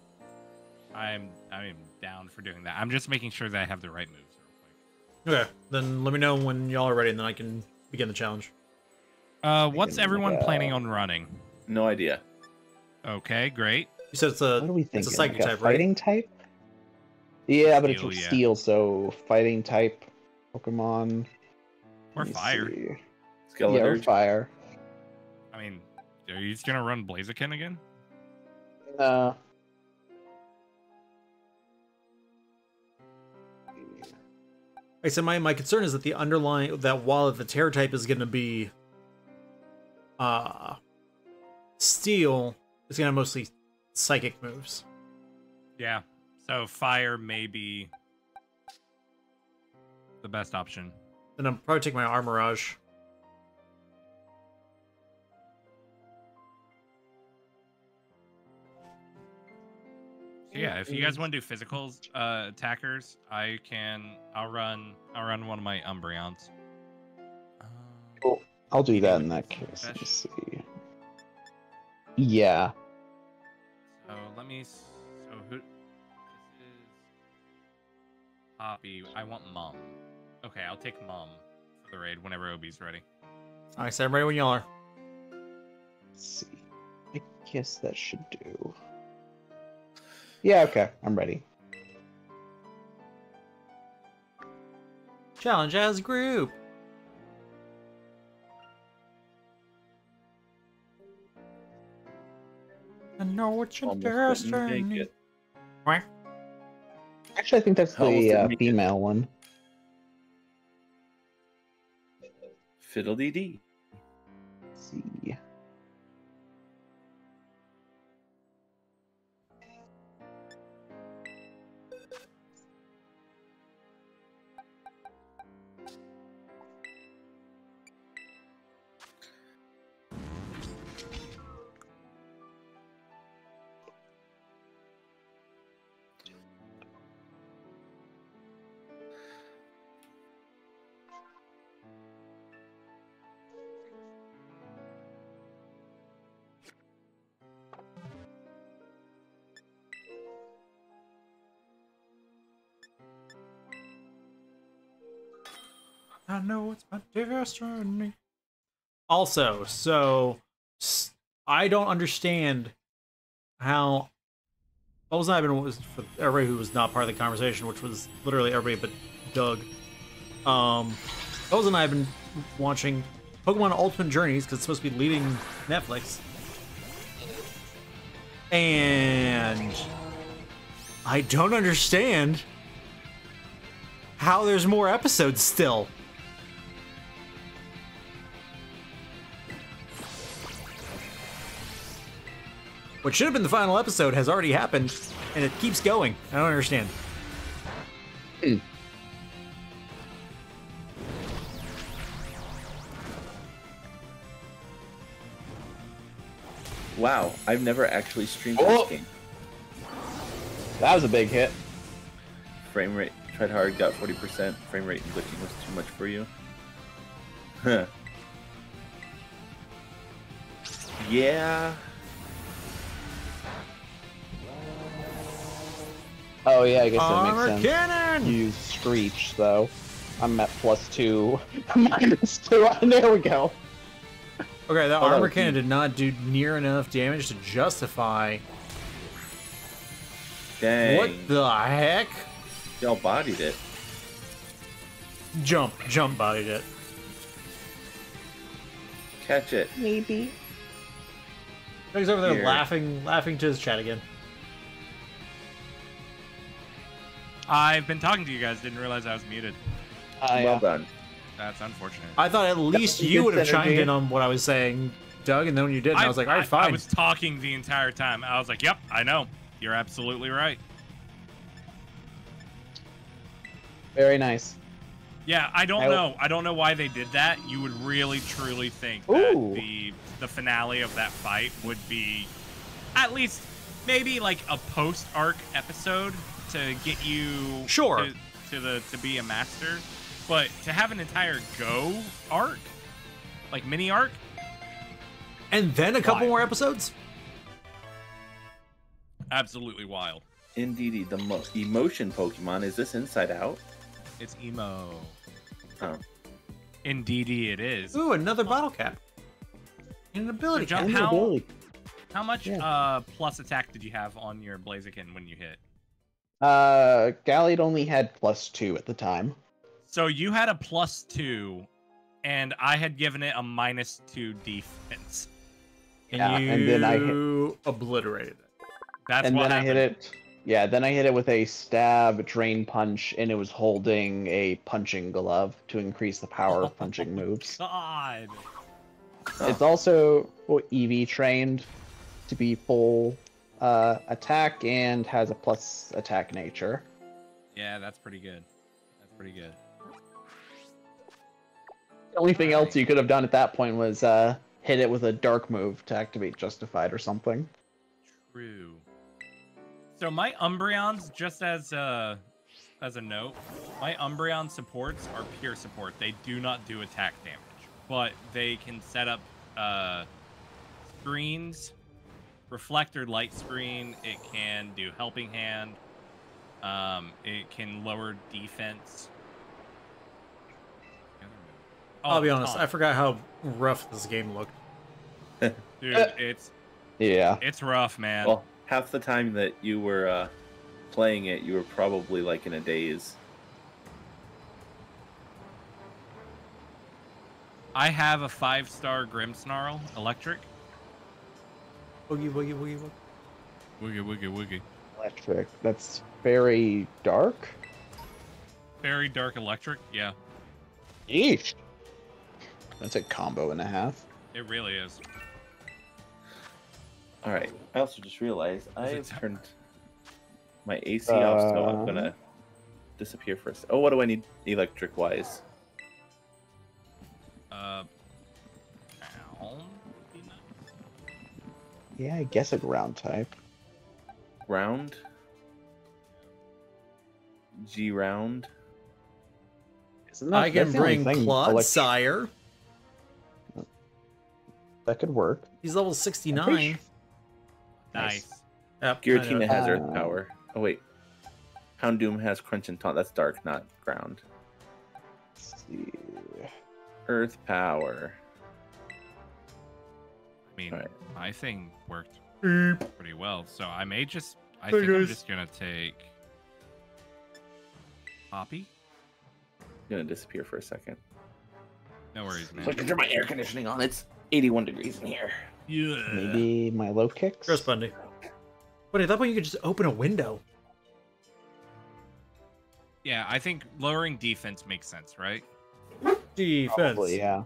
I'm I'm down for doing that. I'm just making sure that I have the right moves. Real quick. Okay, then let me know when y'all are ready, and then I can begin the challenge. Uh, what's Thinking everyone like, planning uh, on running? No idea. Okay, great. You said it's a what do we think? it's a psychic like type, a right? fighting type? Yeah, but Steel, it's yeah. steel, so fighting type Pokemon. Or let fire. see. Skeletor. Yeah, or fire. I mean, are you just gonna run Blaziken again? Uh, I said my my concern is that the underlying that while the Tera type is going to be uh steel, it's going to have mostly psychic moves. Yeah. So fire may be the best option. Then I'm probably take my Armarouge. Yeah, if you guys want to do physicals uh, attackers, I can. I'll run. I'll run one of my Umbreons. Um, I'll do that in that case. Let me Profession. see. Yeah, so let me. So who? This is Poppy. I want Mom. Okay, I'll take Mom for the raid whenever Obi's ready. I said I'm ready when y'all are. let's see. I guess that should do. Yeah, okay, I'm ready. Challenge as group. I know it's your Almost didn't destiny. make it. Quack. Actually, I think that's Almost the uh, make it. female one. Fiddle dee. Let's see. Also, so I don't understand how. Bubbles and I been was for everybody who was not part of the conversation, which was literally everybody but Doug. Um, Bubbles and I have been watching Pokemon Ultimate Journeys because it's supposed to be leaving Netflix, and I don't understand how there's more episodes still. What should have been the final episode has already happened, and it keeps going. I don't understand. Hmm. Wow, I've never actually streamed Oh. this game. That was a big hit. Frame rate tried hard, got 40%. Frame rate and glitching was too much for you. Huh. Yeah. Oh yeah, I guess that makes sense. cannon! Use Screech though. I'm at plus two, minus two. There we go. Okay, that Oh, armor was cannon huge. did not do near enough damage to justify. Dang. What the heck? Y'all bodied it. Jump, jump bodied it. Catch it. Maybe. Doug's over there Here. laughing, laughing to his chat again. I've been talking to you guys. Didn't realize I was muted. Uh, well yeah. done. That's unfortunate. I thought at least you would have chimed in on what I was saying, Doug, and then when you did, I, was like, all right, I fine. I was talking the entire time. I was like, "Yep, I know. You're absolutely right." Very nice. Yeah, I don't I- know. I don't know why they did that. You would really truly think Ooh. that the the finale of that fight would be at least maybe like a post arc episode to get you Sure. to, to the to be a master, but to have an entire go arc, like mini arc, And then a couple Wild. more episodes? Absolutely wild. Indeed, the most emotion Pokemon. Is this Inside Out? It's emo. Oh. Indeedy, it is. Ooh, another bottle cap. And an ability So jump- cap. How- How much Yeah. uh plus attack did you have on your Blaziken when you hit? Uh, Galliard only had plus two at the time. So you had a plus two, and I had given it a minus two defense. And Yeah, you and then I hit- obliterated it. That's and what then I hit it. Yeah, then I hit it with a stab, drain punch, and it was holding a punching glove to increase the power of punching moves. God. It's also EV trained to be full uh, attack and has a plus attack nature. Yeah, that's pretty good. That's pretty good. The only thing else you could have done at that point was uh, hit it with a dark move to activate Justified or something. True. So my Umbreons, just as a as a note, my Umbreon supports are pure support. They do not do attack damage, but they can set up uh, screens, reflector light screen. It can do helping hand. Um, it can lower defense. I'll Oh, be honest, Tom. I forgot how rough this game looked. dude, it's Yeah. it's rough, man. Well, half the time that you were uh, playing it, you were probably like in a daze. I have a five star Grimmsnarl electric. Boogie, boogie, boogie, boogie. Woogie woogie woogie. Electric. That's very dark. Very dark electric. Yeah, Yeesh. That's a combo and a half. it really is. All right. I also just realized I have turned my AC off, so I'm Uh, gonna disappear first. Oh, what do I need electric wise? Uh, Yeah, I guess a ground type. Ground? G round. Isn't that, I can that's the only bring thing Claude elect- Sire. That could work. He's level 69. sure- Nice. Yep, Giratina know. has Earth Uh, Power. Oh wait. Houndoom has Crunch and Taunt. That's dark, not ground. Let's see. Earth Power. I mean, Alright. My thing worked Beep. pretty well, so I may just. I Hey, think I'm just gonna take Poppy. gonna disappear for a second. No worries, man. So I can turn my air conditioning on. It's 81 degrees in here. Yeah. Maybe my low kicks. Gross Bundy. But at that point, you could just open a window. Yeah, I think lowering defense makes sense, right? Defense. Probably, yeah.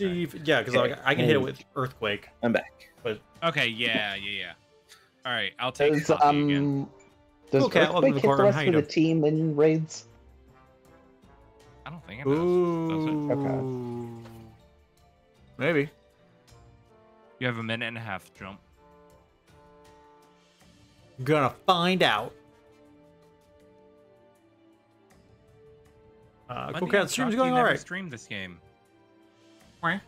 Def- yeah, because Okay. I, I can hit it with Earthquake. I'm back. Okay. Yeah. Yeah. Yeah. All right. I'll take Does Poppy again. um does Okay, welcome to Earthquake the hit the rest of the team in raids? I don't think it does. Does it? Ooh. Maybe. You have a minute and a half. Jump. Gonna find out. Uh, Bundy, Cool I'm Cat stream's going alright. Streamed this game. Why?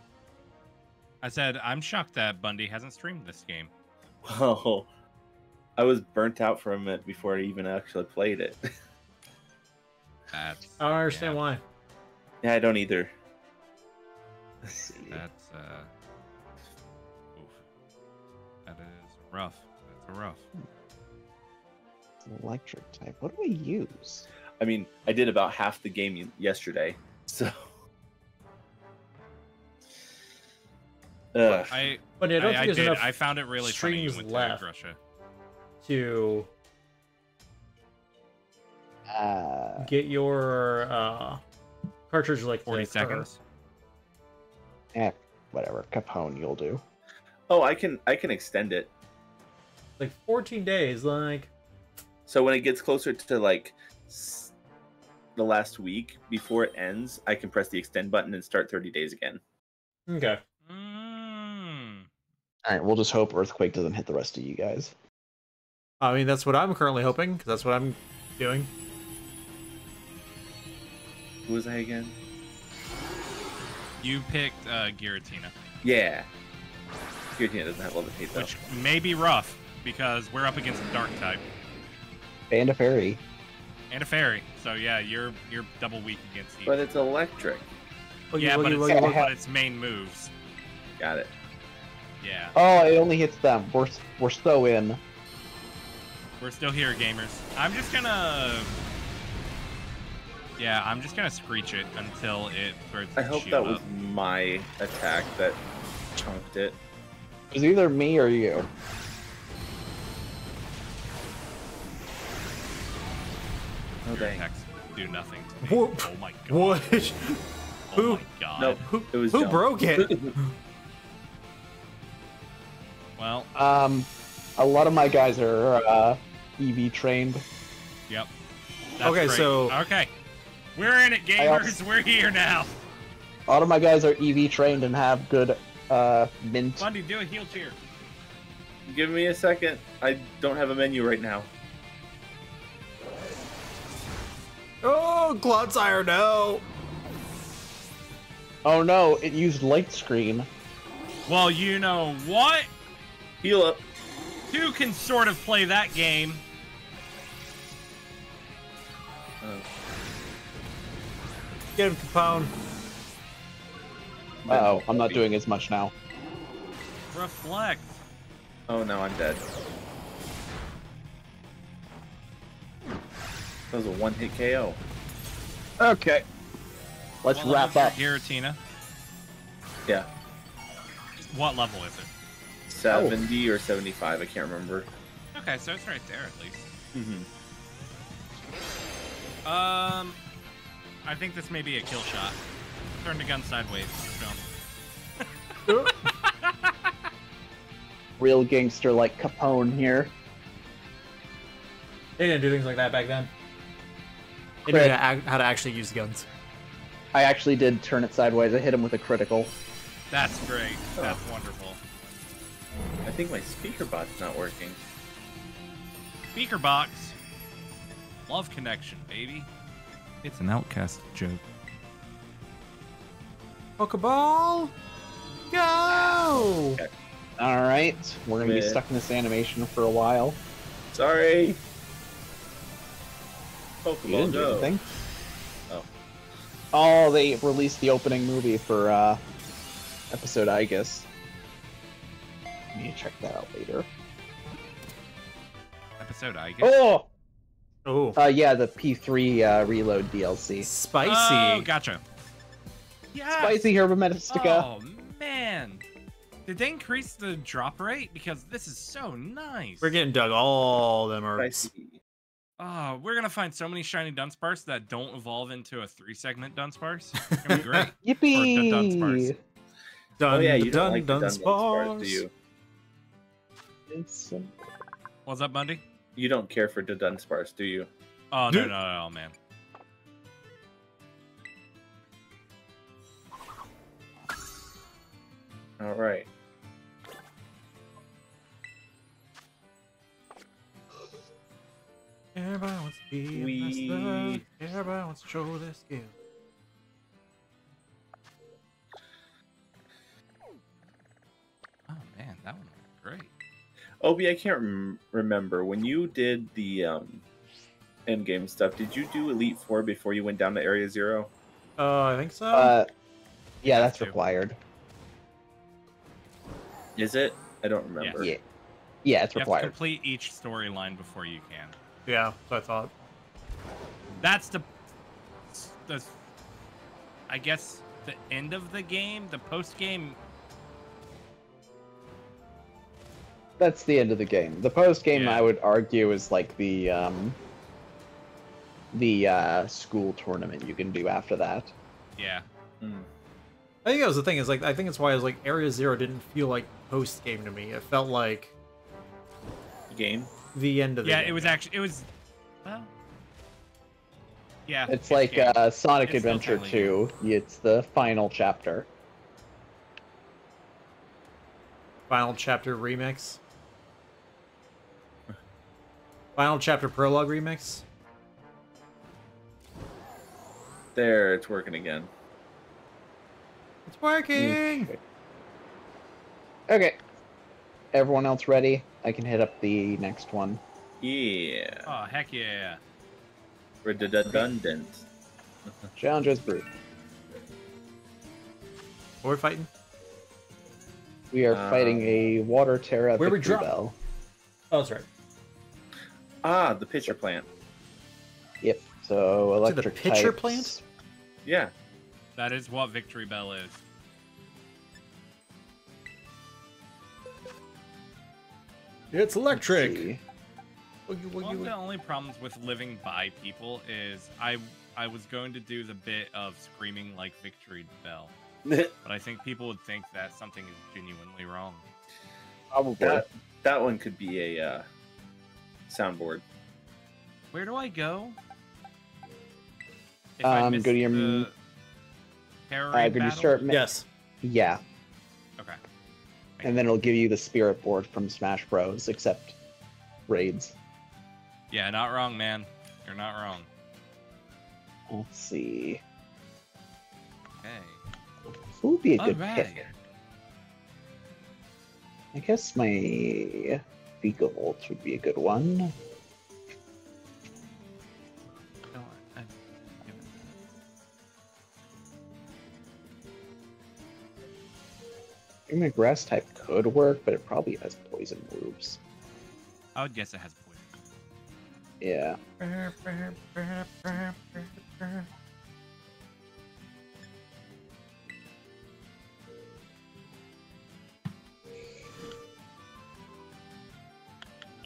I said I'm shocked that Bundy hasn't streamed this game. Oh, I was burnt out for a minute before I even actually played it. That's I don't understand yeah, why. yeah, I don't either. Let's see. That's uh, oof. That is rough. That's rough. It's an electric type. What do we use? I mean, I did about half the game yesterday, so. Ugh. I But I I, don't I think there's did. enough I found it really funny streams with uh, left. Russia. to Uh, get your uh, cartridge like Forty seconds. eh, whatever. Capone, you'll do. Oh, I can I can extend it. Like 14 days. Like So when it gets closer to like the last week before it ends, I can press the extend button and start 30 days again. okay. All right, we'll just hope Earthquake doesn't hit the rest of you guys. I mean, that's what I'm currently hoping. 'cause that's what I'm doing. Who was I again? You picked uh, Giratina. Yeah. Giratina doesn't have levitate though. which may be rough because we're up against a dark type And a Fairy. and a fairy. So yeah, you're you're double weak against But it's electric. Boogie, Yeah, boogie, but it's, boogie, boogie. but it's main moves. Got it. Yeah, Oh, it only hits them. We're we're so in. we're still here, gamers. I'm just gonna. Yeah, I'm just gonna screech it until it throws I its hope shield that was my attack that chunked it. It was either me or you. Oh Your dang. attacks do nothing to me. Oh Whoa. Oh my god. What? Oh Who- my god. No, Who, it was who broke it? Well, Um, a lot of my guys are uh, EV trained. yep. That's Okay, great. so- Okay. We're in it, I also- gamers. We're here now. A lot of my guys are EV trained and have good uh, mint. Bundy, do a heel cheer. Give me a second. I don't have a menu right now. oh, Clodsire, no! Oh no, it used light screen. Well, you know what? Heal up. Two can sort of play that game. Oh, Get him, to Capone. Oh, I'm not doing as much now. Reflect. oh no, I'm dead. That was a one hit KO. Okay. Let's What wrap up. Here, Tina. Yeah. What level is it? 70 or 75, I can't remember. Okay, so it's right there at least. hmm Um, I think this may be a kill shot. Turn the gun sideways. Jump. Real gangster like Capone here. They didn't do things like that back then. They Crit. knew how to, how to actually use guns. I actually did turn it sideways. I hit him with a critical. That's great. That's wonderful. I think my speaker bot's not working. Speaker box. Love connection, baby. It's an OutKast joke. Pokeball! Go! All right, we're gonna be stuck in this animation for a while. Sorry. You Pokeball didn't do go. anything. Oh. Oh, they released the opening movie for uh, episode I guess. Need to check that out later. Episode, I guess. Oh, Oh, uh, yeah, the P3 uh, Reload DLC. spicy. Oh, gotcha. Yeah. Spicy Herba Mystica. Oh man. Did they increase the drop rate? Because this is so nice. We're getting dug all them herbs. Spicy. Oh, we're gonna find so many shiny Dunsparce that don't evolve into a three-segment Dunsparce. It's gonna be great. Yippee! Dunsparce. Dun, oh yeah, you dun, don't like the dun, Dun Dunsparce, do spars. you? It's, uh, What's up, Bundy? You don't care for the Dunsparce, do you? Oh no, Dude. no, no, no, man. All right. Everybody wants to be We- a master. Everybody wants to show their skill. Oh man, that one was great. Obi, I can't rem- remember when you did the um, end game stuff. Did you do Elite Four before you went down to Area Zero? Uh, I think so. uh, yeah, that's to. required. Is it? I don't remember. Yeah, yeah, it's You have to required. complete each storyline before you can. yeah, so I thought. That's the, the, I guess the end of the game. The post game. That's the end of the game. The post game, Yeah. I would argue, is like the um, the uh, school tournament you can do after that. Yeah. Hmm. I think that was the thing. Is like I think it's why I was like Area Zero didn't feel like post game to me. It felt like Game. the end of the Yeah, game. it was actually it was. Well. Yeah. It's like uh, Sonic It's Adventure technically 2. It's the final chapter. Final chapter remix. Final chapter prologue remix. There, it's working again. It's working. Okay. Everyone else ready? I can hit up the next one. Yeah. Oh heck yeah! We're the Redundant. Challenges Brute. What we're fighting? We are Uh, fighting a Water Tera where we Victory drop- Bell. Oh, that's right. Ah, the pitcher plant. Yep. So it the electric pitcher types. plant? Yeah. That is what Victreebel is. It's electric. see. Woogie, woogie, One of the only problems with living by people is I I was going to do the bit of screaming like Victory Bell, but I think people would think that something is genuinely wrong. Probably. that that one could be a uh, soundboard. Where do I go? If Um, miss go to your the m- Tera Uh, raid you start, ma- Yes. yeah, Okay. and then it'll give you the spirit board from Smash Bros. Except raids. Yeah, not wrong, man. You're not wrong. Let's see. Okay. Who would be a All good right. pick? I guess my Vikavolt would be a good one. The grass type could work, but it probably has poison moves. I would guess it has poison. Yeah.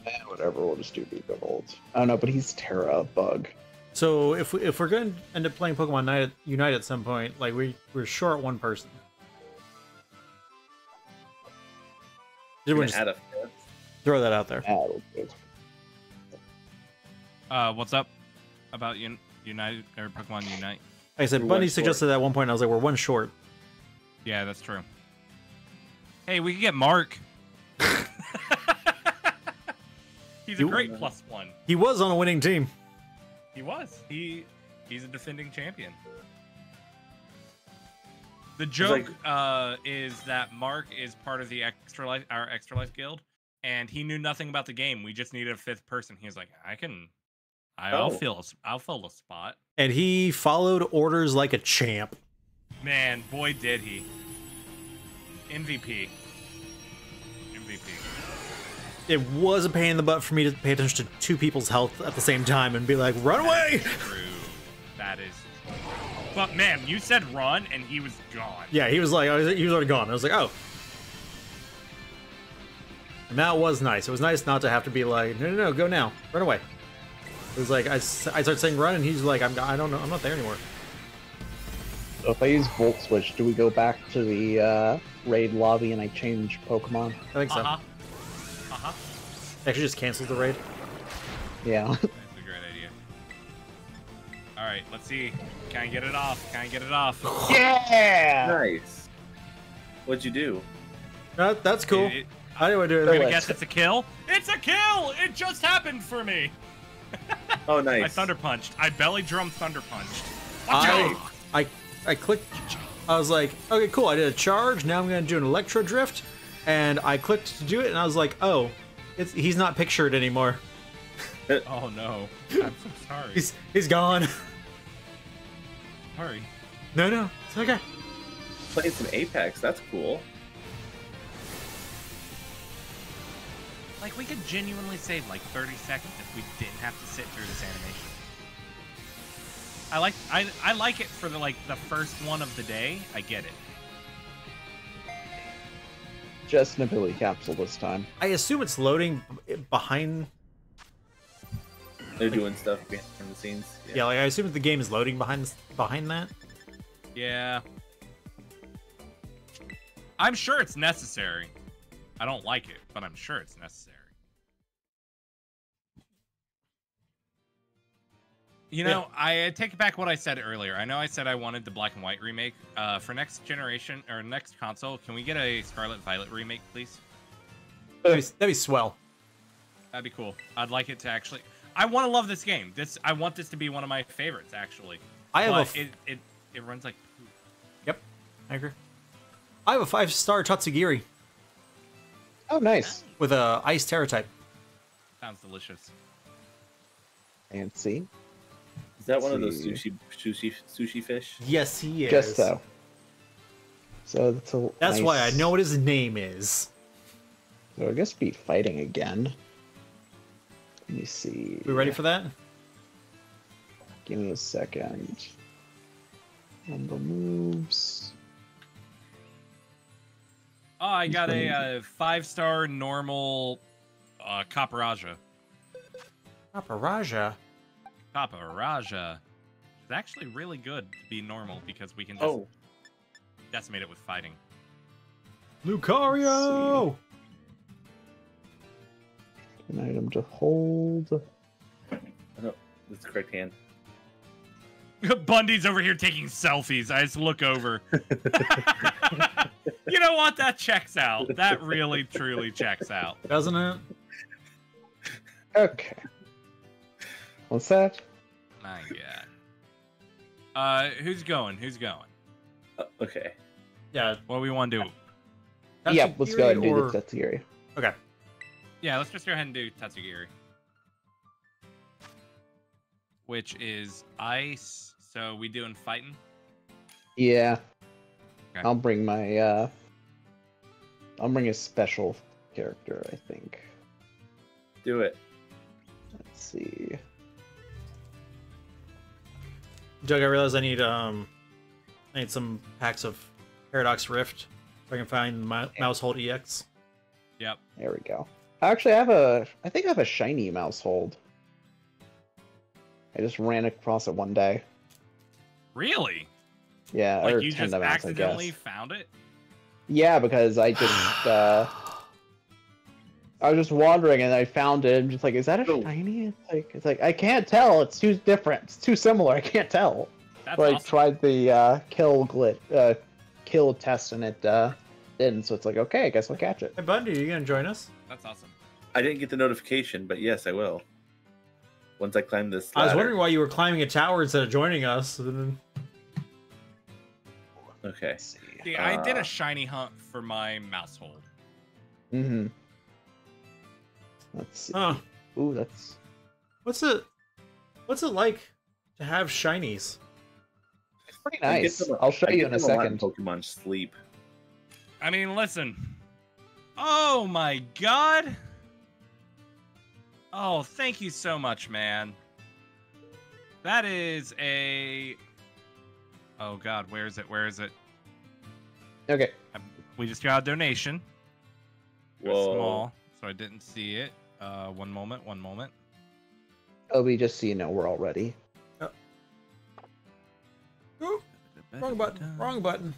Eh, whatever, we'll just do Beagle I don't know, but he's Tera Bug. So if we, if we're going to end up playing Pokemon Night Unite at some point, like we we're short one person. Did We're Everyone gonna just add a fifth. throw that out there. Uh, what's up about Un- United or Pokemon Unite? Like I said, We're Bunny one suggested at one point. I was like, we're one short. Yeah, that's true. Hey, we could get Mark. He's a You- great plus one. He was on a winning team. He was. He he's a defending champion. The joke uh, is that Mark is part of the extra life, our extra life guild, and he knew nothing about the game. We just needed a fifth person. He was like, I can, I, I'll Oh. fill, a s- I'll fill a spot. And he followed orders like a champ. Man, boy, did he. MVP. MVP. It was a pain in the butt for me to pay attention to two people's health at the same time and be like, run away! True. That is. But man, you said run, and he was gone. Yeah, he was like, was, he was already gone. I was like, oh. And that was nice. It was nice not to have to be like, no, no, no, go now, run away. It was like I, I started saying run, and he's like, I'm, I don't know, I'm not there anymore. So if I use Volt Switch, do we go back to the uh, raid lobby and I change Pokemon? I think so. Uh huh. Huh. Actually, just cancels the raid. Yeah. That's a great idea. All right, let's see. Can I get it off? Can I get it off? yeah! Nice. What'd you do? That, that's cool. It- it- How do I do I'm it? gonna guess it's a kill. It's a kill! It just happened for me. Oh, nice. I thunder punched. I belly drum thunder punched. Watch I, out! I, I clicked. I was like, okay, cool. I did a charge. Now I'm gonna do an electro drift, and I clicked to do it, and I was like, oh, it's he's not pictured anymore. Oh no. I'm so sorry. He's he's gone. sorry. no, no, it's okay. Playing some Apex. That's cool. Like we could genuinely save like 30 seconds if we didn't have to sit through this animation. I like I I like it for the like the first one of the day. I get it. Just an ability capsule this time. I assume it's loading behind. They're doing stuff behind the scenes. Yeah, like I assume the game is loading behind behind that. Yeah. I'm sure it's necessary. I don't like it, but I'm sure it's necessary. You Yeah. know, I take back what I said earlier. I know I said I wanted the black and white remake. Uh, for next generation or next console, can we get a Scarlet Violet remake, please? That'd be, that'd be swell. That'd be cool. I'd like it to actually. I want to love this game. This I want this to be one of my favorites, actually. I have a. but f- it, it it runs like. Yep, I agree. I have a five star Tatsugiri. Oh, nice. with a ice Tera type. Sounds delicious. Fancy. Is that one of those sushi sushi sushi fish? Yes, he is. Guess so. So that's a. That's why I know what his name is. So I guess be fighting again. Let me see. We ready for that? Give me a second. Number moves. Oh, I got a funny. uh, five star normal uh, Copperajah. Paparaja. Copperajah. It's actually really good to be normal because we can just Oh, decimate it with fighting. Lucario! An item to hold. that's the correct hand. Bundy's over here taking selfies. I just look over. you know what? That checks out. That really, truly checks out. Doesn't it? Okay. What's that? My God. Uh, who's going? Who's going? Uh, okay. Yeah. What do we want to do? yeah, let's go ahead and do Tatsugiri the Tetsugiri. Okay. Yeah, let's just go ahead and do Tatsugiri. Which is ice. So we doing fighting? Yeah. Okay. I'll bring my uh I'll bring a special character, I think. Do it. Let's see. Doug, I realize I need um, I need some packs of Paradox Rift. If I can find my Maushold EX. Yep. There we go. Actually I have a I think I have a shiny Maushold. I just ran across it one day. Really? Yeah, Like or you just Tandemaus, accidentally guess. found it? Yeah, because I just uh I was just wandering and I found it and just like, is that a Oh. shiny? It's like it's like I can't tell. It's too different. It's too similar. I can't tell. That's But I tried the uh, kill glit uh, kill test and it uh, didn't. So it's like, okay, I guess I'll catch it. Hey, Bundy, are you gonna join us? That's awesome. I didn't get the notification, but yes, I will. Once I climb this I was wondering why you were climbing a tower instead of joining us. Okay. See. See, I did Uh, a shiny hunt for my mouse hold. Mm-hmm. Let's see. Huh? Ooh, that's What's it? What's it like to have shinies? it's pretty I get nice. them- I'll show I you in a them lot second. Pokemon sleep. I mean, listen. Oh my god. Oh, thank you so much, man. That is a. Oh god, where is it? Where is it? Okay. Um, we just got a donation. Whoa. Small, so I didn't see it. Uh, one moment, one moment. Obi, just so you know, we're all ready. Ooh, wrong button. Wrong button.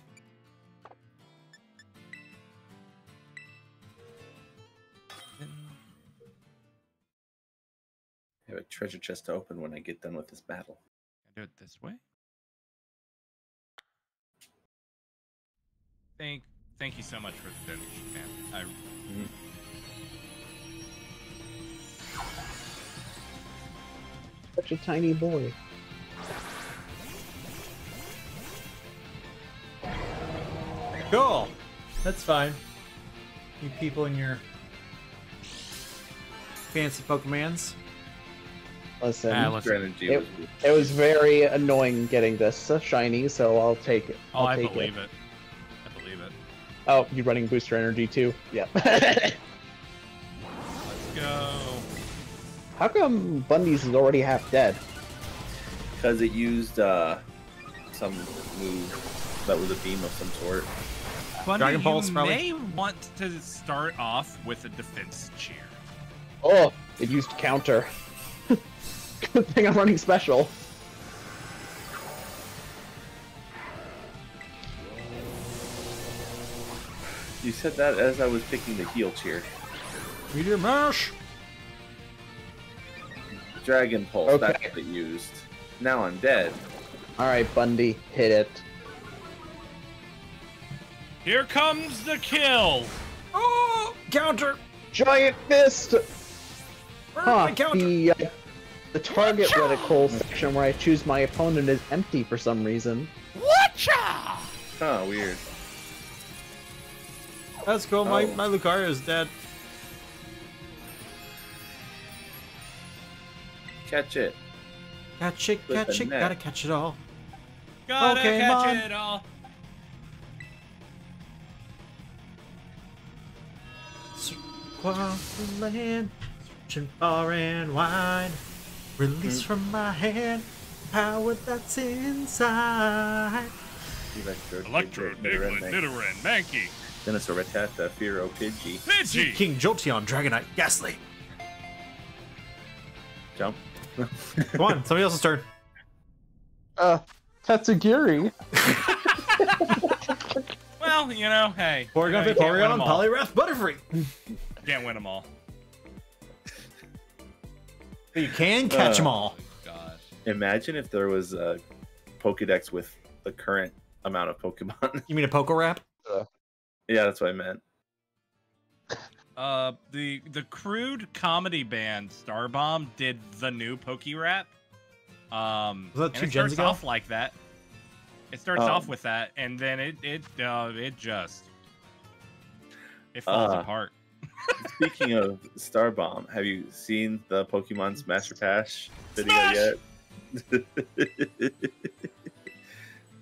I have a treasure chest to open when I get done with this battle. I do it this way. Thank, thank you so much for the donation, man. I, Such a tiny boy. Cool. That's fine. You people and your fancy Pokemans. Listen, Ah, let's- energy It- was- it was very annoying getting this uh, shiny, so I'll take it. oh, I'll I take believe it. it. I believe it. Oh, you running booster energy too? Yeah. How come Bundy's is already half dead? Because it used uh, some move that was a beam of some sort. Bundy, Dragon Pulse, you probably? may want to start off with a defense cheer. Oh, it used counter. Good thing I'm running special. You said that as I was picking the heal cheer. Meteor Mash! Dragon Pulse, that's Okay. what it used. Now I'm dead. All right, Bundy, hit it. Here comes the kill. Oh! Counter! Giant fist. Burn Huh? The uh, the target reticle section where I choose my opponent is empty for some reason. Whatcha? Huh, weird. That's cool. My, Oh. my Lucario is dead. Catch it. Catch it, With catch it, net. gotta catch it all. Gotta Pokemon. catch it all. Across the land, searching far and wide. Release Mm. from my hand, power that's inside. Electro, Electro, Diglett, Nidoran, Mankey, Dennis Rattata, Fearow, Pidgey. Pidgey. King Jolteon, Dragonite, Gastly. Jump. Come on, somebody else's turn. Uh, Tatsugiri. Well, you know, hey. you Porygon, know, you can't win Vaporeon, 'em all. Poliwrath, Butterfree. Can't win them all. But you can catch Uh. them all. Gosh. Imagine if there was a Pokedex with the current amount of Pokemon. You mean a Poke Rap? yeah, that's what I meant. Uh, the the crude comedy band Starbomb did the new Poke Rap. Um, Was that and two it gens starts ago? off like that. It starts Oh. off with that, and then it it uh, it just it falls Uh, apart. Speaking of Starbomb, have you seen the Pokemon Smash or Pash video Smash! yet?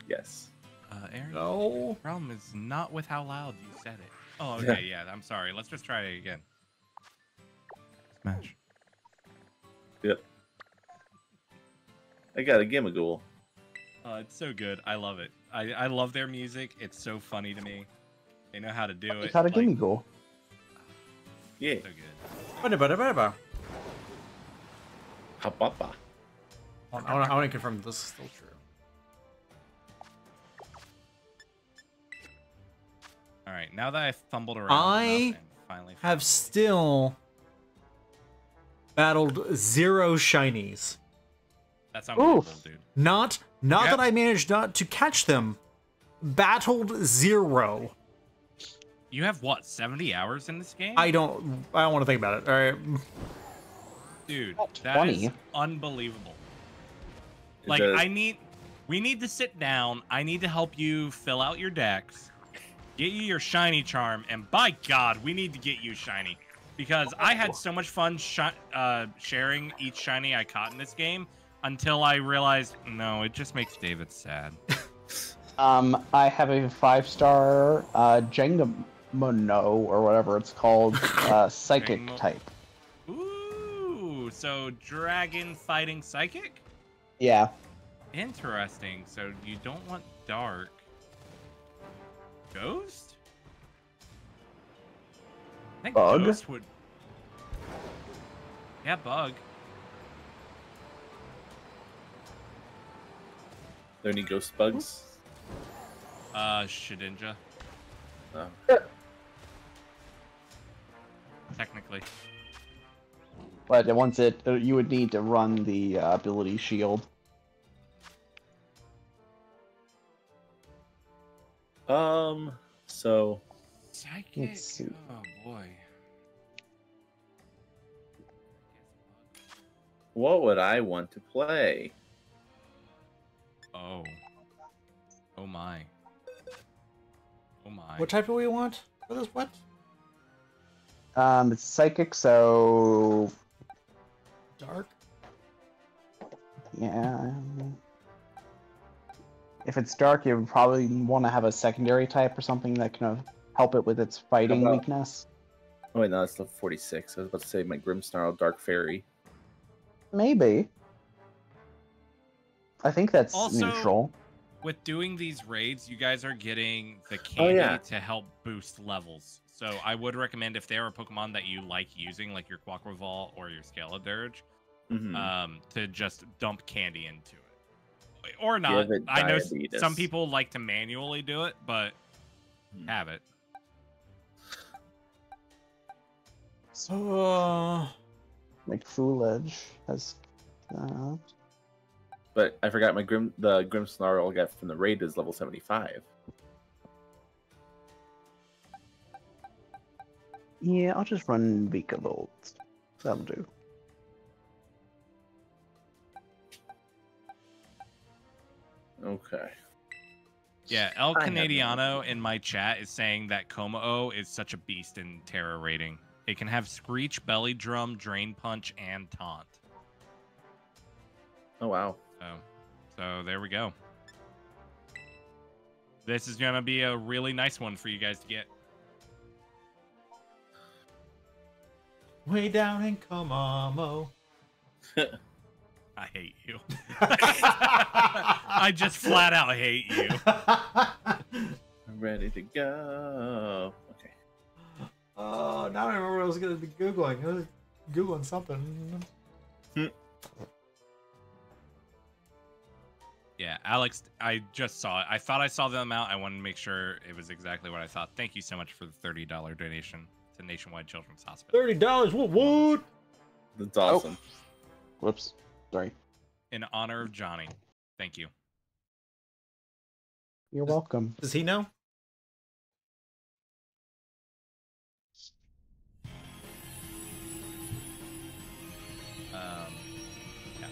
yes. Uh, Aaron, No. the problem is not with how loud you said it. Oh, okay, yeah. I'm sorry. Let's just try it again. Smash. Yep. I got a Gimmighoul. Uh, it's so good. I love it. I, I love their music. It's so funny to me. They know how to do You it. got a like, gimme goal. Yeah. So good. Ba-da-ba-da-ba-da-ba. I want, I want to confirm this is still true. All right, now that I fumbled around, I and finally Have still battled zero shinies. that's unbelievable, Oof. dude. Not not Yep. that I managed not to catch them. Battled zero. You have what, 70 hours in this game? I don't I don't want to think about it. All right. dude, that is 20. unbelievable. Like I need we need to sit down. I need to help you fill out your decks. Get you your shiny charm and by god, we need to get you shiny because I had so much fun shi- uh, sharing each shiny I caught in this game until I realized no, it just makes David sad. Um, I have a five star uh, Jenga Mono or whatever it's called, uh, psychic type. Ooh, so dragon fighting psychic? Yeah. Interesting. So you don't want dark. Ghost? I think Bug? Ghost would. Yeah, bug. there any ghost bugs? Uh, Shedinja, No. technically. But once it, uh, you would need to run the uh, ability shield. Um. So Psychic. Let's see. Oh boy. what would I want to play? Oh. Oh my. Oh my. What type do we want? What is what? Um, it's psychic, so Dark? yeah. um, If it's dark, you would probably want to have a secondary type or something that can help it with its fighting about- weakness. Oh wait, no, that's level forty-six. I was about to say my Grimmsnarl Dark Fairy. Maybe. I think that's Also- neutral. with doing these raids, you guys are getting the Oh, candy yeah. to help boost levels. So I would recommend if there are Pokemon that you like using, like your Quaquaval or your Skeledirge, Mhm. um, to just dump candy into it. Or not. I know some people like to manually do it, but Hmm. have it. So uh, Like Foolage has. Uh, But I forgot my Grim the Grimmsnarl I got from the raid is level seventy-five. yeah, I'll just run Vikavolt. That'll do. Okay. Yeah, El I Canadiano in my chat is saying that Kommo-o is such a beast in Tera rating. It can have Screech, Belly Drum, Drain Punch, and Taunt. Oh wow. So, so there we go. This is gonna be a really nice one for you guys to get. Way down in Kommo-o. I hate you. I just flat out hate you. I'm ready to go. Okay. Oh, now I remember what I was going to be Googling. I was Googling something. Hmm. Yeah, Alex, I just saw it. I thought I saw the amount. I wanted to make sure it was exactly what I thought. Thank you so much for the thirty dollar donation to Nationwide Children's Hospital $30. What? What? That's awesome. Oh. Whoops. Sorry. in honor of Johnny. Thank you. You're welcome. Does he know? Um, yeah.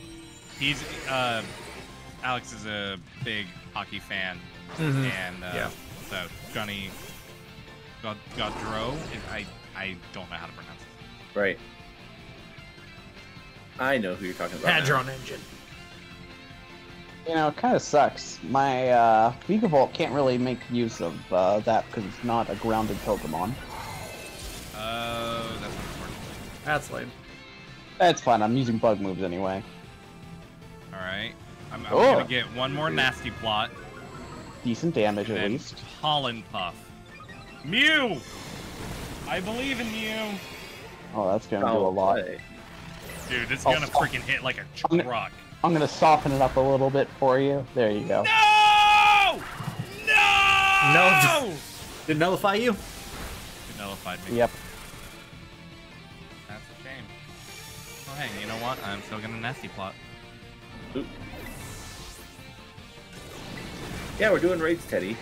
He's uh, Alex is a big hockey fan, Mhm. and uh, Yeah. so Johnny God Gaudreau. I I don't know how to pronounce it. Right. I know who you're talking about. now. Hadron engine. You know, it kind of sucks. My uh, Vikavolt can't really make use of uh, that because it's not a grounded Pokemon. Oh, that's unfortunate. That's lame. That's fine. I'm using bug moves anyway. All right, I'm, I'm Oh. gonna get one more nasty plot. Decent damage and at least. Holland Puff. Mew. I believe in you, Oh, that's gonna do a lot. play. Dude. This is Oh, gonna fuck. freaking hit like a I'm gonna- I'm gonna soften it up a little bit for you. There you go. No! No! No! Did it nullify you? It nullified me. Yep. That's a shame. Oh, hey, you know what? I'm still gonna nasty plot. Oop. Yeah, we're doing raids, Teddy.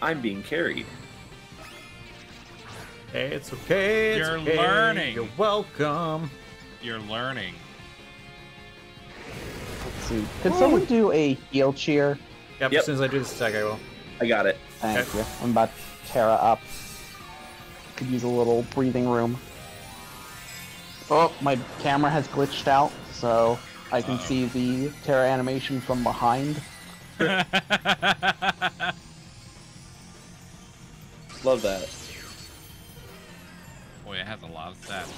I'm being carried. Hey, it's okay. It's You're okay. learning. You're welcome. You're learning. Let's see. Could someone do a heal cheer? Yep, Yep. as soon as I do this attack, I will. I got it. Thank Okay. you. I'm about to Tera up. Could use a little breathing room. Oh, my camera has glitched out, so I can Uh-oh. see the Tera animation from behind. Love that. Boy, it has a lot of stats.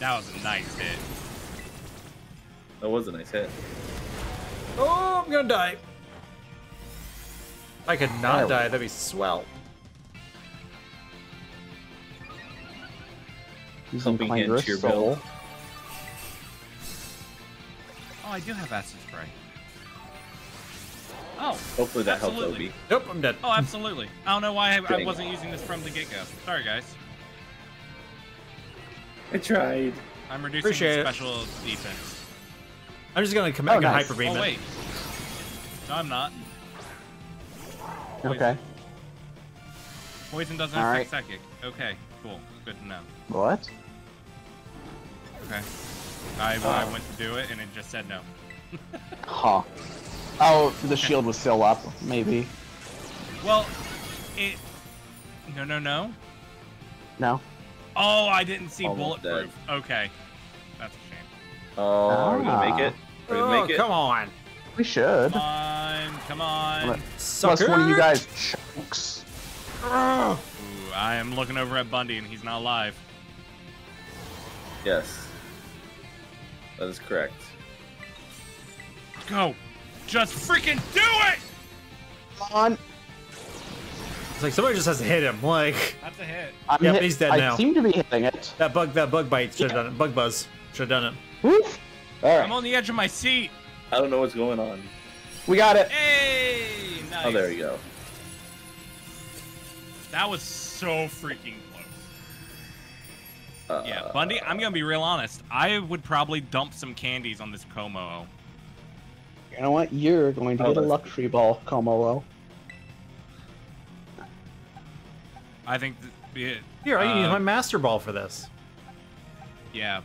That was a nice hit. That was a nice hit. Oh, I'm gonna die. I could not There die, that'd be swell. Using Pumping into Clangorous your Soul. build. Oh, I do have acid spray. Oh, Hopefully that Absolutely. helps Obi. Nope, I'm dead. oh, absolutely. I don't know why I, I wasn't using this from the get-go. Sorry, guys. I tried. I'm reducing Appreciate it. special defense. I'm just gonna come back Oh, and nice. hyper beam Oh it. wait. No, I'm not. Okay. Poison doesn't All affect psychic. Okay, cool. Good to know. What? Okay. I, I Oh. went to do it and it just said no. Huh. Oh, the shield was still up, maybe. Well, it. No, no, no. No? Oh, I didn't see Almost bulletproof. Okay. That's a shame. Oh, are we gonna make it? Are we Oh, gonna make it? come on. We should. Come on, come on. Sucker. One of you guys chokes. Ooh, I am looking over at Bundy and he's not alive. Yes. That is correct. Go. Just freaking do it! Come on. It's like somebody just has to hit him. Like That's a hit. I'm Yep, hit- he's dead I now. seem to be hitting it. that bug, that bug bite should have done it. Bug buzz should have done it. Woof. All I'm on the edge of my seat. I don't know what's going on. We got it. Hey! Nice. Oh, there you go. That was so freaking close. Uh, Yeah, Bundy, I'm gonna be real honest. I would probably dump some candies on this Kommo-o. You know what? You're going to Oh, get a luxury ball, Kommo-o. I think, th- it, Here, I can use Uh, my master ball for this. yeah,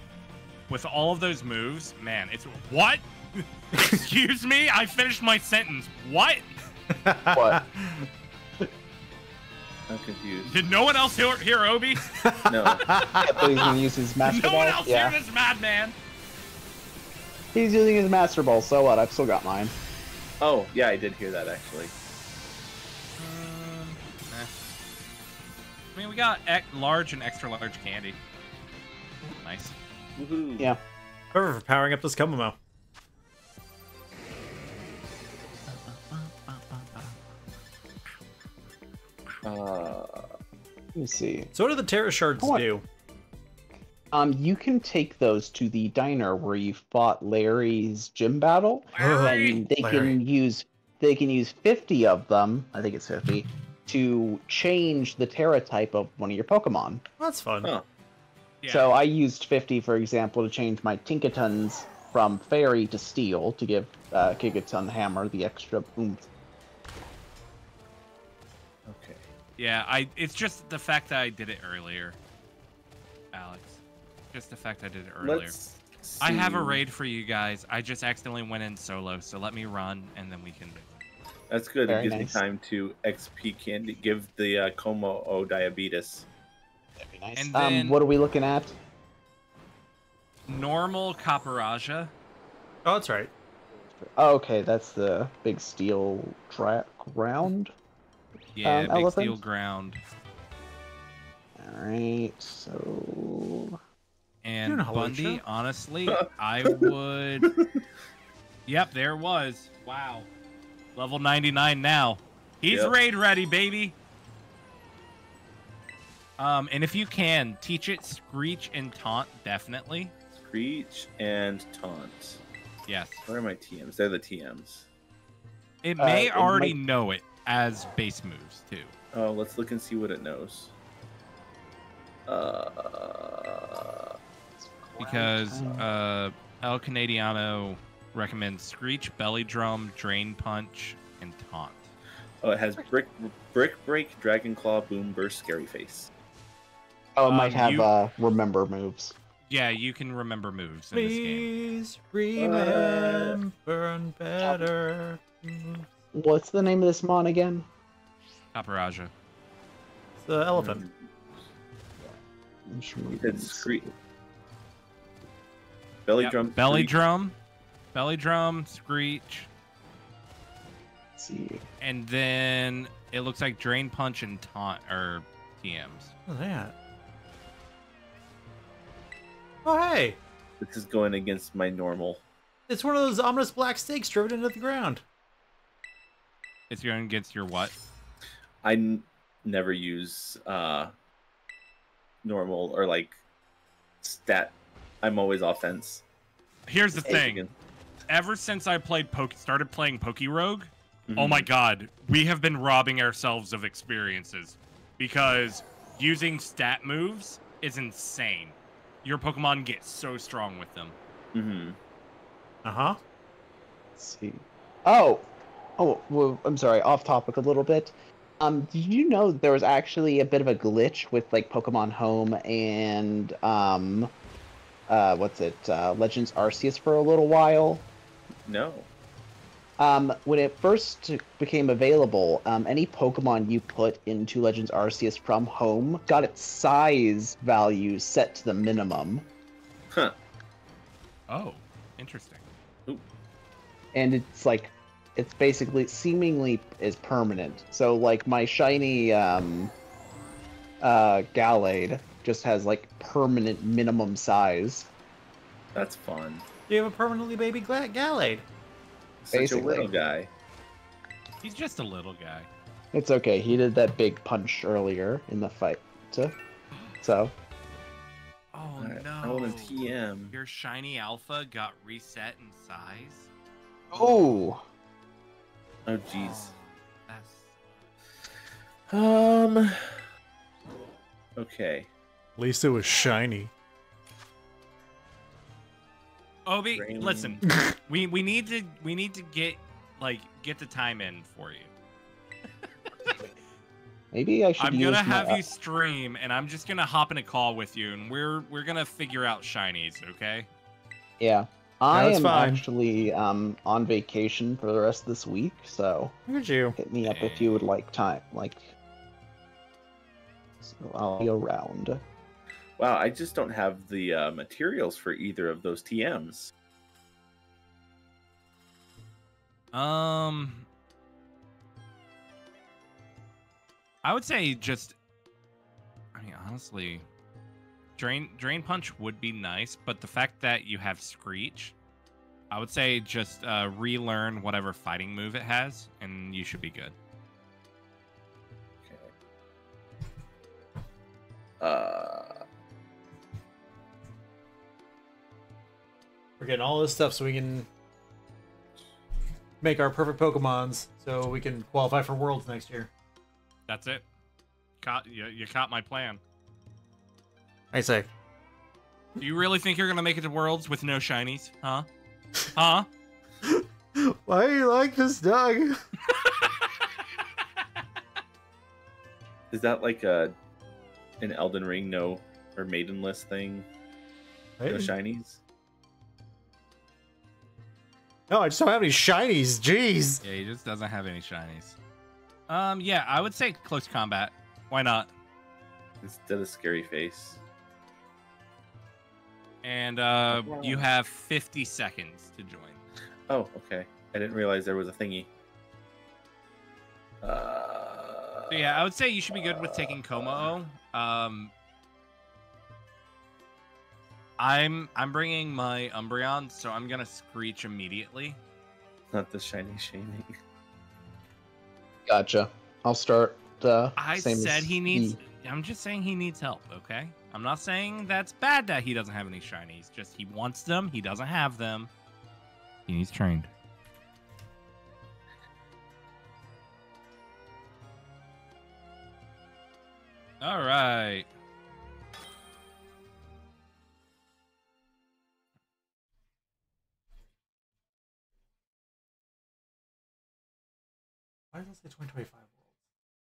with all of those moves, man, it's what? Excuse me, I finished my sentence. What? What? I'm confused. Did no one else hear, hear Obi? No. I thought he's gonna use his master no ball. one else yeah, hear this madman? he's using his master ball. So what? I've still got mine. Oh, yeah, I did hear that actually. I mean, we got ec- large and extra large candy. Nice. Woohoo. Yeah. Perfect for powering up this Kommo-o. Uh, Let me see. So what do the Tera Shards What? do? Um, you can take those to the diner where you fought Larry's gym battle, Larry! and they Larry. can use they can use fifty of them. I think it's fifty to change the Tera type of one of your Pokemon. That's fun. Huh. Yeah. So I used 50, for example, to change my Tinkatons from Fairy to Steel to give uh, Gigaton Hammer the extra oomph. okay. Yeah, I. It's just the fact that I did it earlier, Alex. Just the fact I did it earlier. Let's I have a raid for you guys. I just accidentally went in solo, so let me run and then we can. That's good. Very it gives nice. me time to XP candy. Give the uh, Kommo-o diabetes. That'd be nice. And um, then- what are we looking at? Normal Copperajah. Oh, that's right. Oh, okay, that's the big steel track round. Yeah, Um, big elephant? steel ground. All right, so And Bundy, honestly, I would. Yep, there was. Wow. Level 99 now. He's Yep. raid ready, baby. Um, and if you can, teach it Screech and Taunt, definitely. Screech and Taunt. Yes. Where are my TMs? They're the TMs. It Uh, may it already might- know it as base moves, too. Oh, let's look and see what it knows. Uh, Because uh, El Canadiano recommends Screech, Belly Drum, Drain Punch, and Taunt. oh, it has brick, brick break, dragon claw, boom burst, scary face. oh, it might Um, have you- uh, remember moves. Yeah, you can remember moves in this game. Please remember and better. What's the name of this mon again? Copperajah. The elephant. I'm sure He we Screech. Belly Yep, drum. Belly Screech. Drum. Belly Drum, Screech. Let's see. And then it looks like Drain Punch and Taunt or TMs. What's that? Oh, hey! This is going against my normal. It's one of those ominous black stakes driven into the ground. It's going against your what? I n- never use uh normal or like stat. I'm always offense. Here's the Hey, thing. Again. Ever since I played Poke, started playing Poke Rogue, oh Mhm. my god, we have been robbing ourselves of experiences because using stat moves is insane. Your Pokemon get so strong with them. Mhm. Uh huh. Let's see. Oh, oh. Well, I'm sorry. Off topic a little bit. Um, did you know there was actually a bit of a glitch with like Pokemon Home and um, uh, what's it? Uh, Legends Arceus for a little while. No. Um, when it first became available, um, any Pokemon you put into Legends Arceus from home got its size value set to the minimum, Huh. Oh, interesting. Ooh. and it's like, it's basically seemingly is permanent. So like my shiny um, uh, Gallade just has like permanent minimum size. That's fun. You have a permanently baby Gla- Gallade. Such Basically. a little guy. He's just a little guy. It's okay. He did that big punch earlier in the fight, so. so Oh Alright, no. I want a TM. Your shiny alpha got reset in size. oh, Oh jeez. Oh, that's Um. Okay. At least it was shiny. Obi, Rain. listen. we we need to we need to get like get the time in for you. maybe I should. I'm gonna my- have you stream, and I'm just gonna hop in a call with you, and we're we're gonna figure out shinies, okay? Yeah. I that's am fine. actually um, on vacation for the rest of this week, so Look at you. hit me up if you would like time. Like, So I'll be around. Wow, I just don't have the uh, materials for either of those TMs. Um, I would say just. I mean, honestly, drain drain punch would be nice, but the fact that you have screech, I would say just uh, relearn whatever fighting move it has, and you should be good. Okay. Uh, We're getting all this stuff so we can make our perfect Pokemons so we can qualify for Worlds next year. That's it. Caught you, you caught my plan. I say. Do you really think you're gonna make it to Worlds with no shinies? Huh? Huh? Why do you like this, Doug? is that like a an Elden Ring no or maidenless thing? No shinies. No, I just don't have any shinies. Jeez. Yeah, he just doesn't have any shinies. Um, yeah, I would say close combat. Why not? Instead of scary face. And uh, you have 50 seconds to join. Oh, okay. I didn't realize there was a thingy. Uh, So yeah, I would say you should be good with taking Kommo-o. Um, I'm I'm bringing my Umbreon, so I'm gonna screech immediately. not the shiny shaming. Gotcha. I'll start. the. I same said as he needs. I'm just saying he needs help. Okay, I'm not saying that's bad that he doesn't have any shinies. Just he wants them. He doesn't have them. He needs trained. All right. Why does it say 2025 Worlds?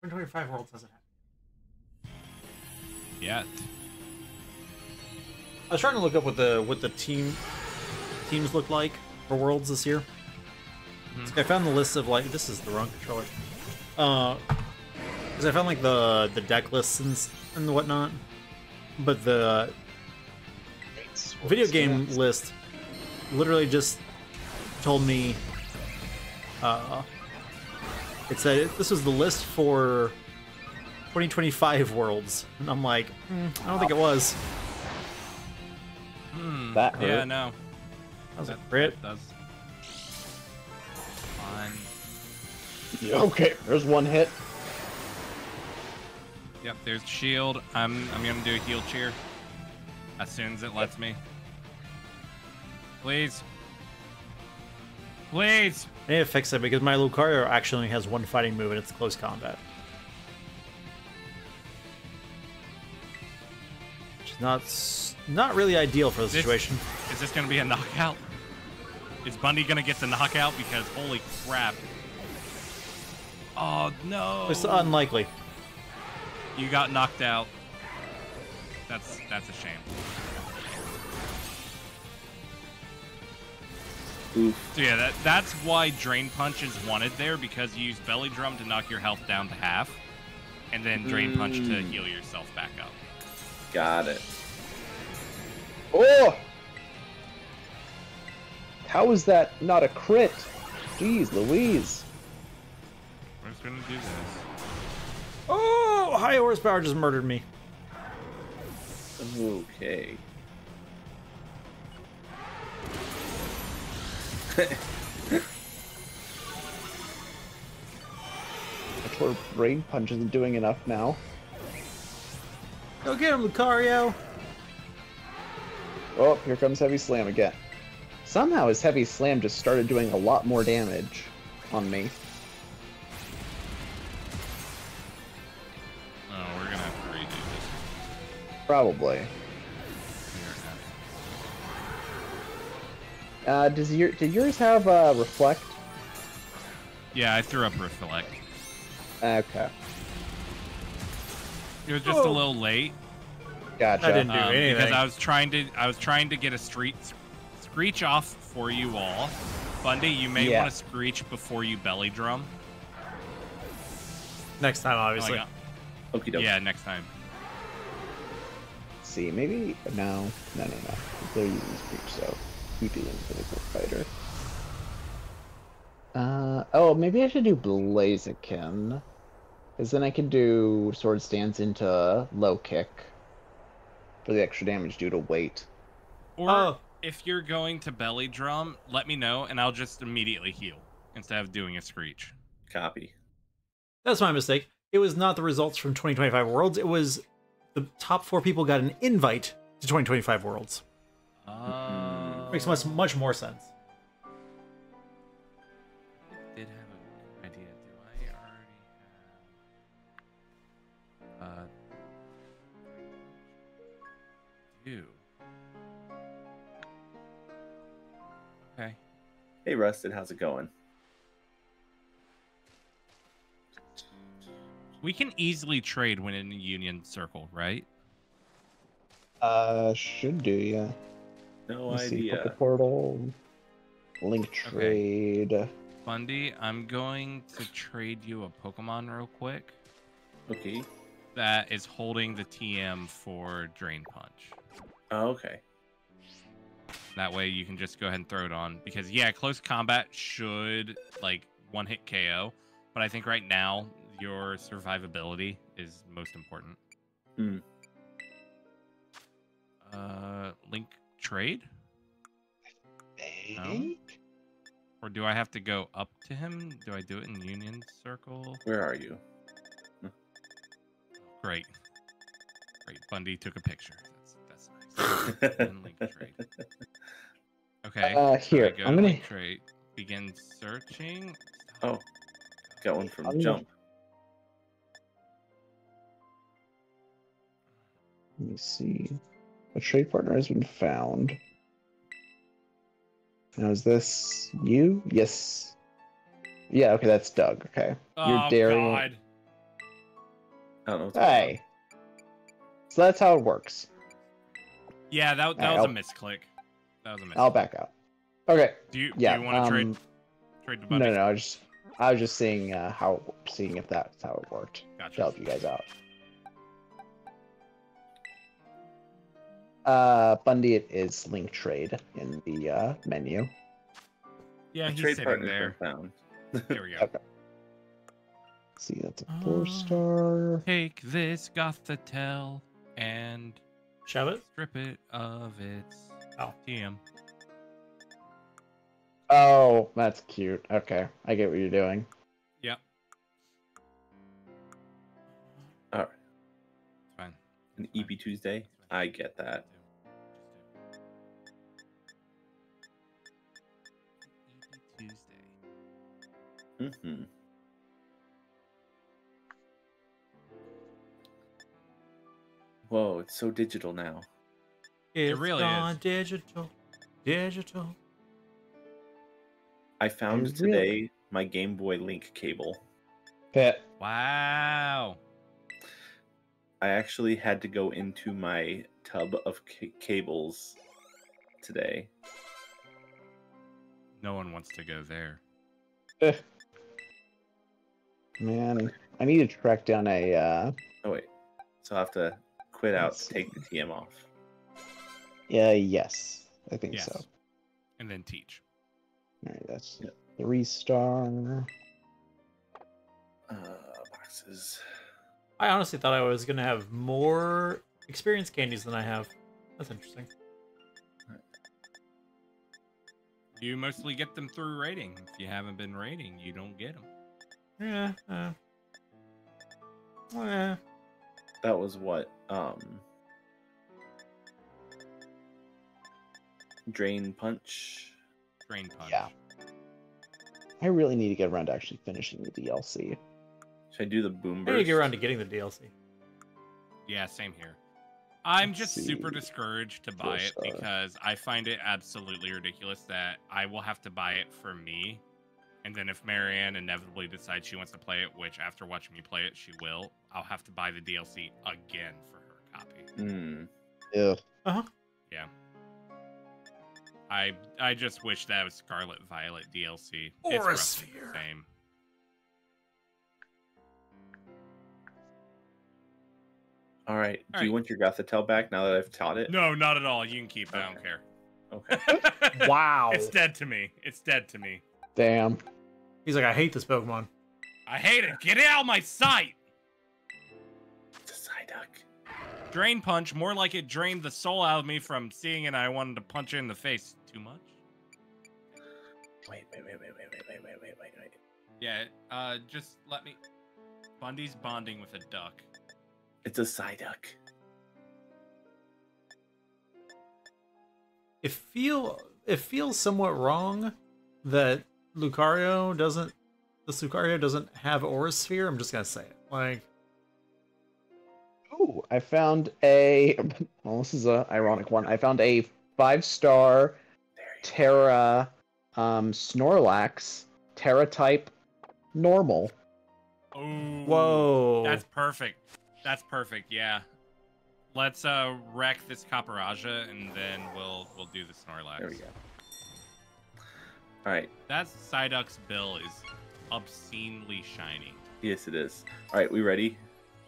2025 Worlds doesn't have. Yet. I was trying to look up what the what the team teams look like for Worlds this year. Mhm. I found the list of like this is the wrong controller. Uh, because I found like the the deck lists and and whatnot, but the video game list literally just told me uh it said this was the list for 2025 worlds and i'm like "Hmm, i don't think it was Hmm. That yeah, no. that was a That- crit that does. Fine. Okay, there's one hit. Yep, there's shield. I'm I'm gonna do a heal cheer as soon as it lets me. Please. Please. I need to fix it because my Lucario actually only has one fighting move and it's close combat. Which is not not really ideal for the This- situation. Is this gonna be a knockout? Is Bundy gonna get the knockout? Because holy crap. Oh no. It's unlikely. You got knocked out. That's that's a shame. Oof. So yeah, that that's why Drain Punch is wanted there because you use Belly Drum to knock your health down to half, and then Drain Punch to Mm. heal yourself back up. Got it. Oh! How is that not a crit? Jeez Louise. We're just gonna do this. Oh, high horsepower just murdered me. Okay. That's where Drain Punch isn't doing enough now. Go get him, Lucario. Oh, here comes Heavy Slam again. Somehow his Heavy Slam just started doing a lot more damage on me. Oh, we're gonna have to redo this. Probably. Uh, does your did yours have uh, Reflect? Yeah, I threw up Reflect. Okay, It was just a Oh. little late gotcha. I didn't do um, because. I was trying to I was trying to get a street screech off for you all. Bundy, you may Yeah. want to screech before you belly drum. Next time, Oh, I obviously. got- Okie doke. yeah, next time. see. Maybe no, no, no, no. They're using Screech, so keep it in the quick fighter. Uh oh, maybe I should do Blaziken. Because then I can do Swords Dance into low kick for the extra damage due to weight. Or Oh, if you're going to belly drum, let me know and I'll just immediately heal instead of doing a screech. Copy. that's my mistake. It was not the results from 2025 Worlds. It was the top four people got an invite to 2025 Worlds. Uh, Makes much much more sense. I did have an idea. Do I already have? Uh, do. Okay. Hey, Rusted, how's it going? We can easily trade when in a union circle, right? Uh, should do, yeah. No Let's see, idea. Poke Portal, Link Trade. Bundy, I'm going to trade you a Pokemon real quick Okay. that is holding the TM for Drain Punch. Oh, okay. That way you can just go ahead and throw it on. Because yeah, close combat should like one hit KO. But I think right now your survivability is most important. Hmm. Uh link trade? No? Or do I have to go up to him? Do I do it in Union Circle? Where are you? Great. Great. Bundy took a picture. That's that's nice. Link trade. Okay. Uh, so I here, go I'm gonna- trade. Begin searching. Oh, got one from I'm- Jump. Let me see. A trade partner has been found. Now, is this you? Yes. Yeah, okay, that's Doug. Okay. You're oh daring- God. I don't know. What's going on. Hey. So that's how it works. Yeah, that, that Alright, was a I'll- misclick. That was a misclick. I'll back out. Okay. Do you Yeah. do you want to trade um, trade to No, Bundy? no, I was just I was just seeing uh, how seeing if that's how it worked. To help you guys out. Uh, Bundy it is link trade in the uh, menu. Yeah, A he's trade sitting there. found. There we go. Okay. see, that's a four Uh, star. Take this Gothitelle and Shove it. strip it of its Oh. TM. Oh, that's cute. Okay, I get what you're doing. Yep. All right. It's fine. An EP Tuesday. I get that. Hmm Whoa, it's so digital now. It's really gone is. digital. Digital. I found really- today my Game Boy Link cable. Pit. Wow. I actually had to go into my tub of c- cables today. No one wants to go there. Man, I need to track down a. Uh, Oh wait, so I have to quit out, Let's take the TM off. yeah, yes, I think Yes. so. And then teach. All right, that's Yep. three star. Uh, boxes. I honestly thought I was gonna have more experience candies than I have. That's interesting. You mostly get them through rating. If you haven't been rating, you don't get them. Yeah. Uh, eh. That was what? Um, drain punch. Drain punch. Yeah. I really need to get around to actually finishing the DLC. Should I do the boom I need to get around to getting the DLC. Yeah, same here. I'm Let's just super discouraged to buy it Four star. because I find it absolutely ridiculous that I will have to buy it for me. And then if Marianne inevitably decides she wants to play it, which after watching me play it, she will, I'll have to buy the DLC again for her copy. Hmm. Ugh. Yeah. I I just wish that was Scarlet Violet DLC. It's Aura roughly Sphere. the same. All right. Do All you want your Gothitelle back now that I've taught it? No, not at all. You can keep it. I don't care. Okay. Wow. It's dead to me. It's dead to me. Damn. He's like, I hate this Pokemon. I hate it. Get it out of my sight. It's a Psyduck. Drain punch, more like it drained the soul out of me from seeing it. I wanted to punch it in the face. Too much? Wait, wait, wait, wait, wait, wait, wait, wait, wait, wait, wait. Yeah. Uh, just let me. Bundy's bonding with a duck. It's a Psyduck. It feel it feels somewhat wrong that Lucario doesn't this Lucario doesn't have Aura Sphere. I'm just gonna say it. Like Ooh, I found a. Well, this is a ironic one. I found a five star Tera um, Snorlax Tera type normal. Oh. whoa. That's perfect. That's perfect. Yeah. Let's uh wreck this Copperajah and then we'll we'll do the Snorlax. There we go. All right. That Psyduck's bill is obscenely shiny. Yes, it is. All right. We ready?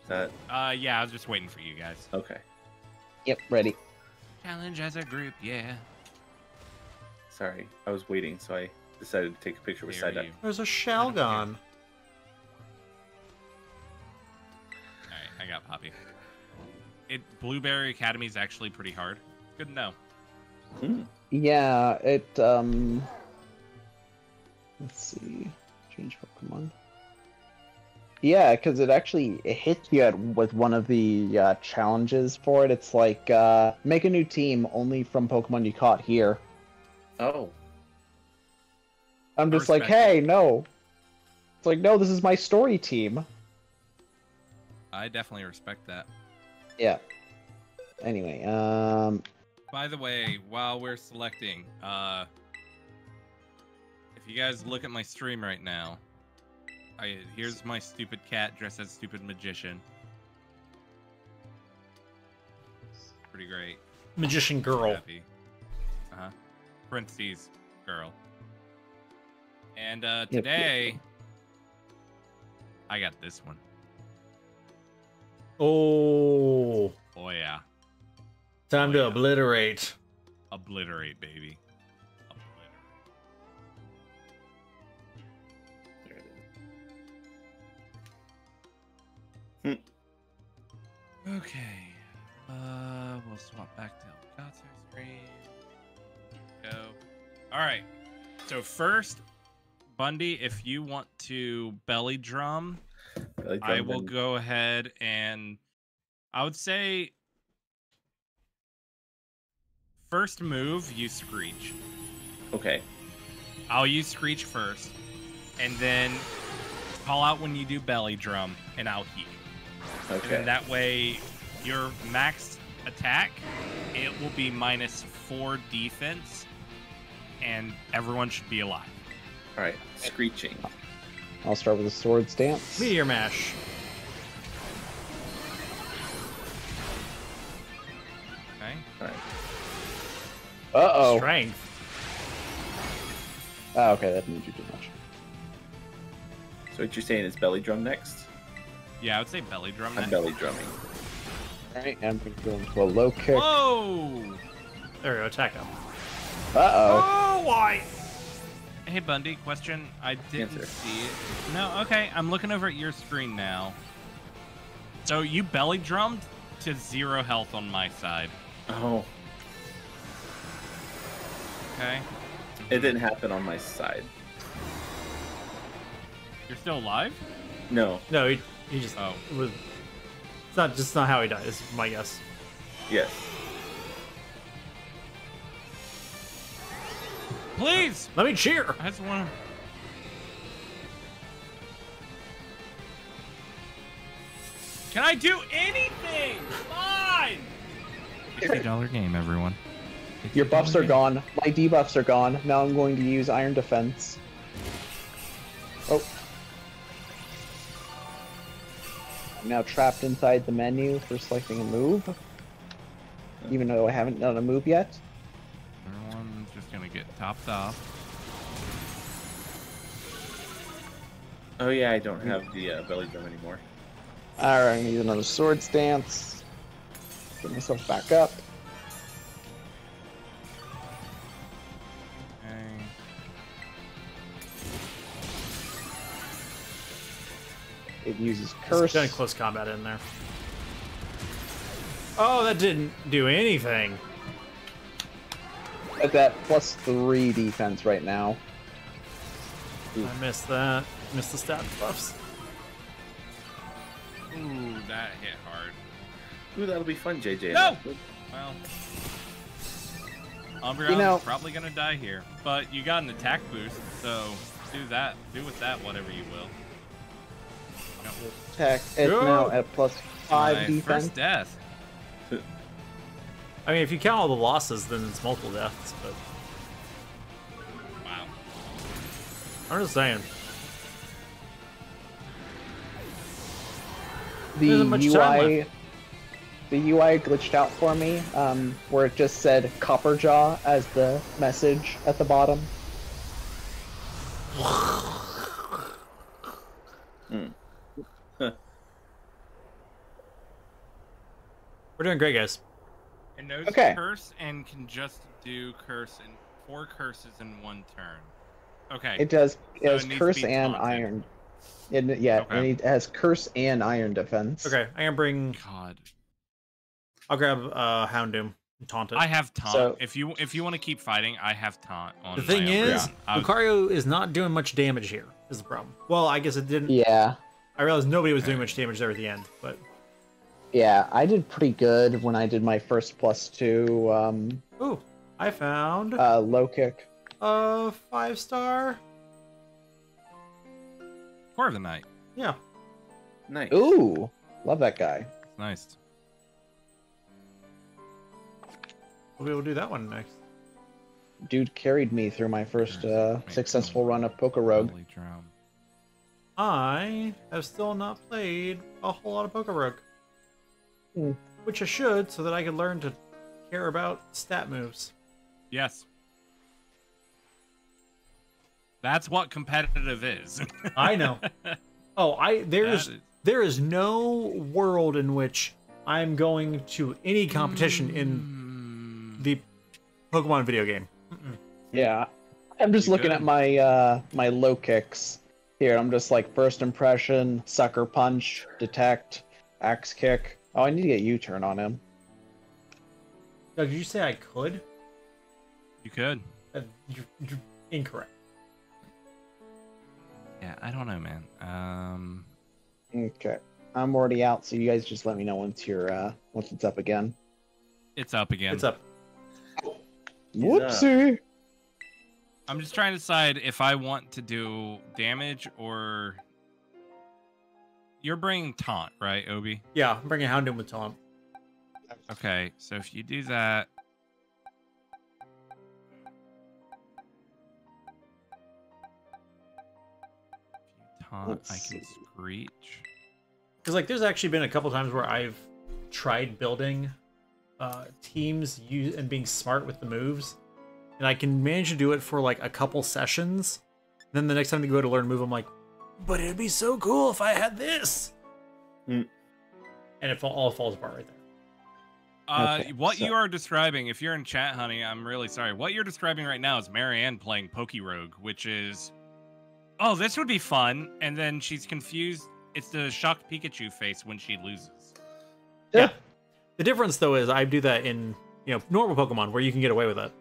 Is that Uh yeah, I was just waiting for you guys. okay? Yep, ready. Challenge as a group, yeah. Sorry, I was waiting, so I decided to take a picture with Dare Psyduck. you. There's a care. Shalgon. Alright, I got Poppy. It Blueberry Academy is actually pretty hard. Good to know. Hmm. Yeah, it um let's see. Change Pokemon. Yeah, because it actually it hits you at, with one of the uh, challenges for it. It's like uh, make a new team only from Pokemon you caught here. Oh, I'm just like, respect hey, no. It's like, no, this is my story team. I definitely respect that. Yeah. Anyway, um, By the way, while we're selecting, uh if you guys look at my stream right now, I here's my stupid cat dressed as stupid magician. Pretty great. Magician girl. Happy. Uh huh. Parentheses girl. And uh Yep. today, I got this one. Oh, Oh yeah, time Oh, to yeah. obliterate. obliterate, baby. Okay. Uh, we'll swap back to Elgato screen. Go. All right. So first, Bundy, if you want to belly drum. Belly I will go ahead and I would say first move you screech. Okay. I'll use screech first, and then call out when you do belly drum, and I'll heat. And Okay. then that way, your max attack, it will be minus four defense, and everyone should be alive. All right. Screeching. I'll start with a Swords Dance. Meteor Mash. Okay. All right. Uh oh. Strength. Oh, okay, that didn't do too much. So what you're saying is belly drum next? Yeah, I would say belly drum. I'm next. belly drumming. Alright, I'm gonna go a low kick. Whoa! There we go. Attack him. oh. Oh, why? Hey Bundy, question. I didn't Answer. see it. No, okay. I'm looking over at your screen now. So you belly drummed to zero health on my side. Oh, Okay. it didn't happen on my side. You're still alive? No. No, he, he just Oh. was. It's not just not how he died. Is my guess. Yes. Please! Let me cheer. I just want to. Can I do anything? Fine! $60 game, everyone. Your buffs are gone. My debuffs are gone. Now I'm going to use Iron Defense. Oh. Now trapped inside the menu for selecting a move. Even though I haven't done a move yet. Everyone's just gonna get topped off. Oh yeah, I don't have the uh, belly drum anymore. Alright, I'm gonna use another Swords Dance. Get myself back up. It uses It's curse. done close combat in there. Oh, that didn't do anything. At that plus three defense right now. I missed that. Missed the stat buffs. Ooh, that hit hard. Ooh, that'll be fun, JJ. No! Well, Umbreon's You know- probably gonna die here, but you got an attack boost, so do that. Do with that whatever you will. Attack. It's Go! now at plus five My defense. First death. I mean, if you count all the losses, then it's multiple deaths, but Wow. I'm just saying. the There isn't much time UI the UI glitched out for me, um, where it just said Copperajah as the message at the bottom. We're doing great, guys. It knows Okay. curse and can just do curse in four curses in one turn. Okay. It does it So has it curse and taunted. iron. It, yeah, Okay. and it has curse and iron defense. Okay, I can bring. God. I'll grab uh, Houndoom and taunt it. I have taunt. So- if you if you want to keep fighting, I have taunt on the thing is, Umbreon. I was- Lucario is not doing much damage here. Is the problem? Well, I guess it didn't. Yeah. I realized nobody was doing much damage there at the end, but Yeah, I did pretty good when I did my first plus two um, ooh, I found uh, low kick. a five star. Core of the night. Yeah, Nice. Ooh, love that guy. Nice. we'll be able to do that one next. Dude carried me through my first uh, Make successful run of Pokerogue. Holy drum. I have still not played a whole lot of Pokerogue. Hmm. Which I should, so that I can learn to care about stat moves. Yes. That's what competitive is. I know. Oh, I there's That is- there is no world in which I'm going to any competition in Mm. the Pokemon video game. Yeah, I'm just You looking good? at my uh, my low kicks here. I'm just like first impression, sucker punch, detect, axe kick. Oh, I need to get U-turn on him. Doug, did you say I could? You could. Uh, you're, you're incorrect. Yeah, I don't know, man. Um, Okay, I'm already out, so you guys just let me know once you're uh, once it's up again. it's up again. It's up. He's up. Whoopsie. I'm just trying to decide if I want to do damage or. You're bringing taunt, right, Obi? Yeah, I'm bringing Houndoom with taunt. Okay, so if you do that. If you taunt, Let's I can see. screech. Because like, there's actually been a couple times where I've tried building uh, teams use and being smart with the moves, and I can manage to do it for like a couple sessions. Then the next time they go to learn a move, I'm like, but it'd be so cool if I had this. Hmm. And it all falls apart right there. Uh, Okay, what you are describing, if you're in chat, honey, I'm really sorry. What you're describing right now is Marianne playing Pokerogue, which is, oh, this would be fun. And then she's confused. It's the shocked Pikachu face when she loses. Yeah. The difference though is I do that in you know normal Pokemon where you can get away with it.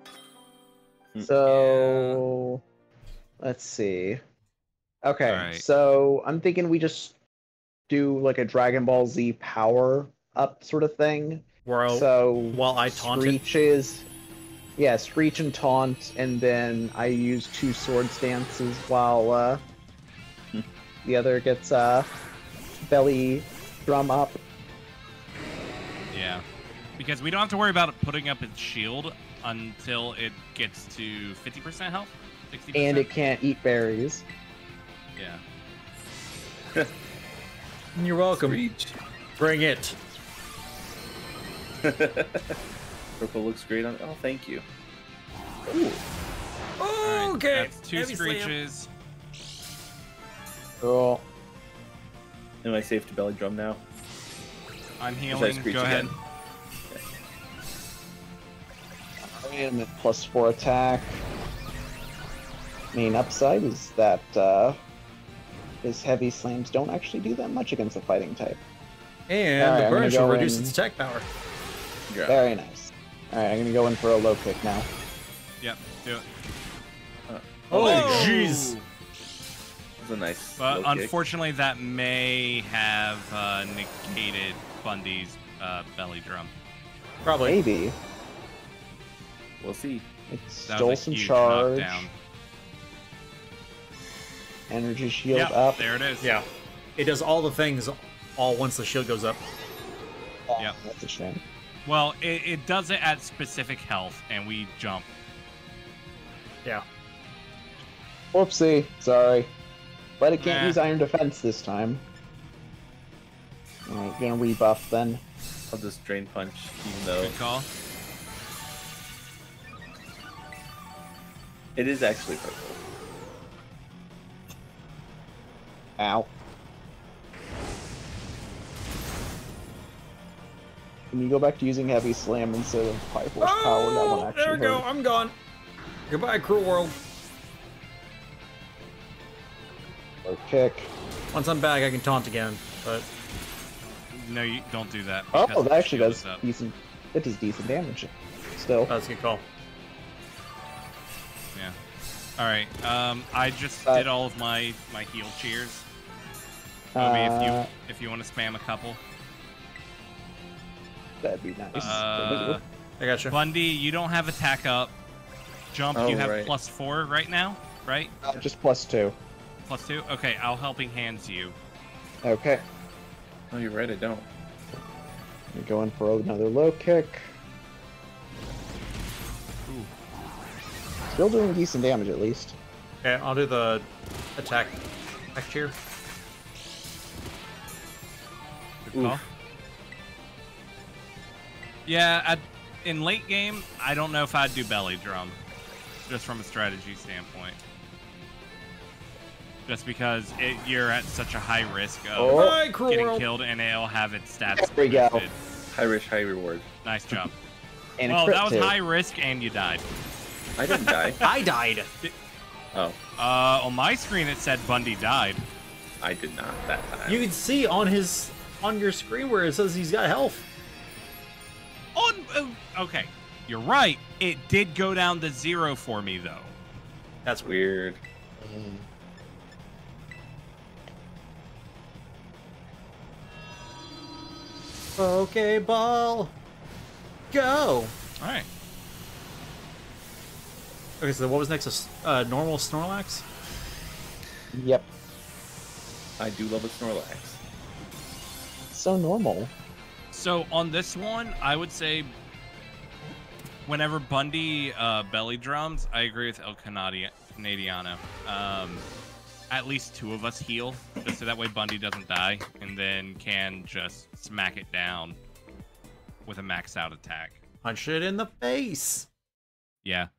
So let's see. Okay, Alright. so I'm thinking we just do like a Dragon Ball Z power up sort of thing. Where I'll, so while I taunt Screech yeah, Screech and taunt, and then I use two Swords Dances while uh, the other gets uh, belly drum up. Yeah. Because we don't have to worry about putting up its shield until it gets to 50% health? 60%? And it can't eat berries. Yeah. you're welcome. Screech. Bring it. Purple looks great on. Oh, thank you. Alright, okay. That's two Heavy slam. screeches. Cool. Am I safe to belly drum now? I'm Or I healing. screech Go ahead. again? And at plus four attack. Main upside is that uh, his heavy slams don't actually do that much against a fighting type. And Alright, the I'm burn should reduce in- its attack power. Yeah. Very nice. Alright, I'm gonna go in for a low kick now. Yep, do it. Holy Whoa! jeez. It's a nice. But low kick. unfortunately, that may have uh, negated Bundy's uh, belly drum. Probably. Maybe. we'll see. It That stole was a some huge charge. knockdown. Energy shield Yep, up. there it is. Yeah. It does all the things all once the shield goes up. Oh, Yep. That's a shame. Well, it, it does it at specific health, and we jump. Yeah. Whoopsie. Sorry. But it can't Nah. use Iron Defense this time. Alright, gonna rebuff then. I'll just drain punch, even though Good call. it is actually purple. Ow. Can you go back to using Heavy Slam instead of High Force Power? That one actually Oh, there we go. hurt. I'm gone. Goodbye, cruel world. Or kick. Once I'm back, I can taunt again. But No, you don't do that. Oh, that actually does decent. It does decent damage. Still. that's a good call. Yeah. All right. Um, I just Uh, did all of my my heal cheers. Maybe if you Uh, if you want to spam a couple. that'd be nice. Uh, I got you. Bundy, you don't have attack up. Jump, Oh, you have right. plus four right now, right? Uh, just plus two. Plus two. Okay, I'll helping hands you. Okay. Oh, you're right. I don't. We go in for another low kick. Ooh. Still doing decent damage at least. Okay, I'll do the attack attack cheer. Good call. Oof. Yeah, at, in late game, I don't know if I'd do belly drum, just from a strategy standpoint. Just because it, you're at such a high risk of Oh. Goodbye, cruel getting world. killed, and it'll have its stats. There we go. High risk, high reward. Nice job. And well, that was too. high risk, and you died. I didn't die. I died. Oh, Uh, on my screen, it said Bundy died. I did not that time. You can see on his on your screen where it says he's got health. On, oh, okay, you're right. It did go down to zero for me, though. That's weird. weird. Mm. Pokeball, go. All right. Okay, so what was next? Uh, normal Snorlax. Yep. I do love a Snorlax. So normal. So on this one, I would say whenever Bundy uh, belly drums, I agree with El Canadia- Canadiano. Um, at least two of us heal, just so that way Bundy doesn't die, and then can just smack it down with a max out attack. Punch it in the face. Yeah,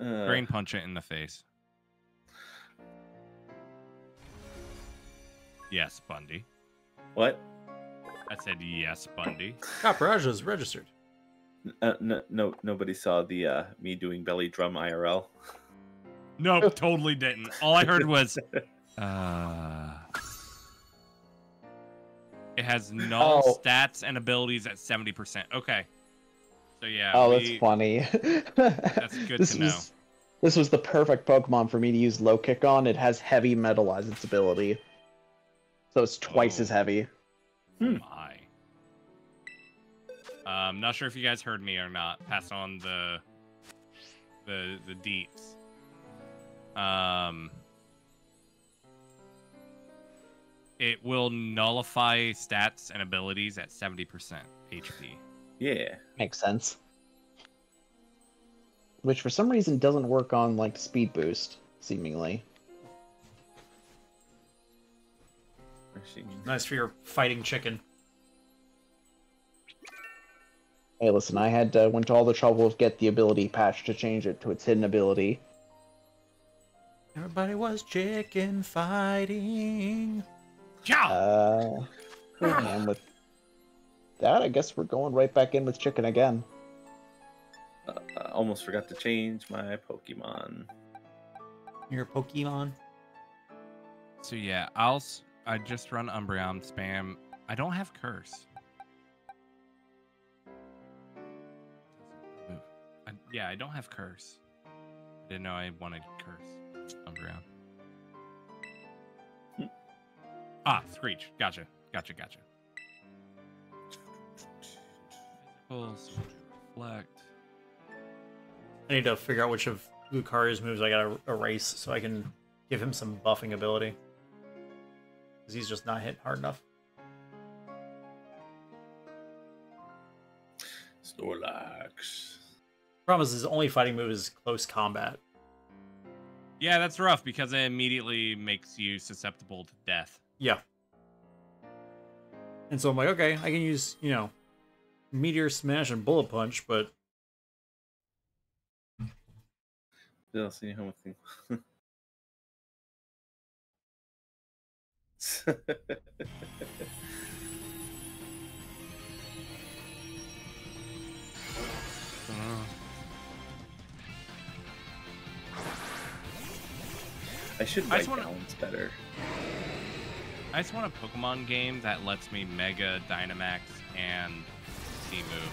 Uh, brain punch it in the face. Yes, Bundy. What? I said yes, Bundy. Caparaj is registered. Uh, no, no, nobody saw the uh, me doing belly drum IRL. Nope, totally didn't. All I heard was, uh. It has null Oh. stats and abilities at 70%. Okay. So yeah. oh, we- that's funny. That's good this to know. This was the perfect Pokemon for me to use low kick on. It has heavy metal as its ability. So it's twice Oh. as heavy. Hmm. My. Um, not sure if you guys heard me or not. Pass on the the the deets. Um, it will nullify stats and abilities at 70% HP. Yeah. Makes sense. Which for some reason doesn't work on like speed boost, seemingly. Nice for your fighting chicken. Hey, listen, I had uh, went to all the trouble of get the ability patch to change it to its hidden ability. Everybody was chicken fighting. Yeah. Uh, and with that, I guess we're going right back in with chicken again. Uh, I almost forgot to change my Pokemon. Your Pokemon. So yeah, I'll s- I just run Umbreon spam. I don't have curse. I, yeah, I don't have curse. I didn't know I wanted curse. Umbreon. Ah, Screech. Gotcha. Gotcha. Gotcha. Reflect. I need to figure out which of Lucario's moves I gotta erase so I can give him some buffing ability. Because he's just not hitting hard enough. Snorlax. Problem is, his only fighting move is close combat. Yeah, that's rough because it immediately makes you susceptible to death. Yeah. And so I'm like, okay, I can use, you know, Meteor Smash and Bullet Punch, but Still see how much. I should I write just wanna- balance better. I just want a Pokemon game that lets me Mega Dynamax and Z move.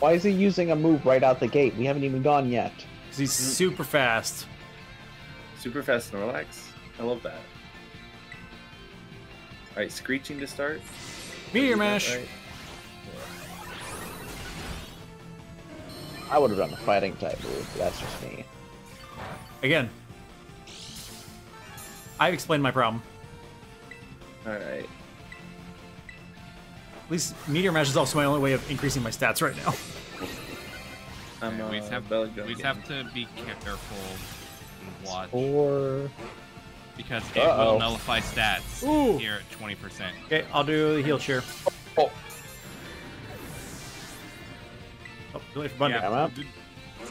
Why is he using a move right out the gate? We haven't even gone yet. 'cause he's super fast. Super fast Snorlax. I love that. All right, screeching to start. Meteor Mash. right? I would have done the fighting type move, but that's just me. Again. I've explained my problem. All right. At least Meteor Mash is also my only way of increasing my stats right now. I'm Okay, we uh, just have we just have to be careful and watch Or because it Uh-oh. will nullify stats Ooh. here at twenty percent. Okay, I'll do the heal cheer. Oh. Oh, too late for Bundy. I'm up.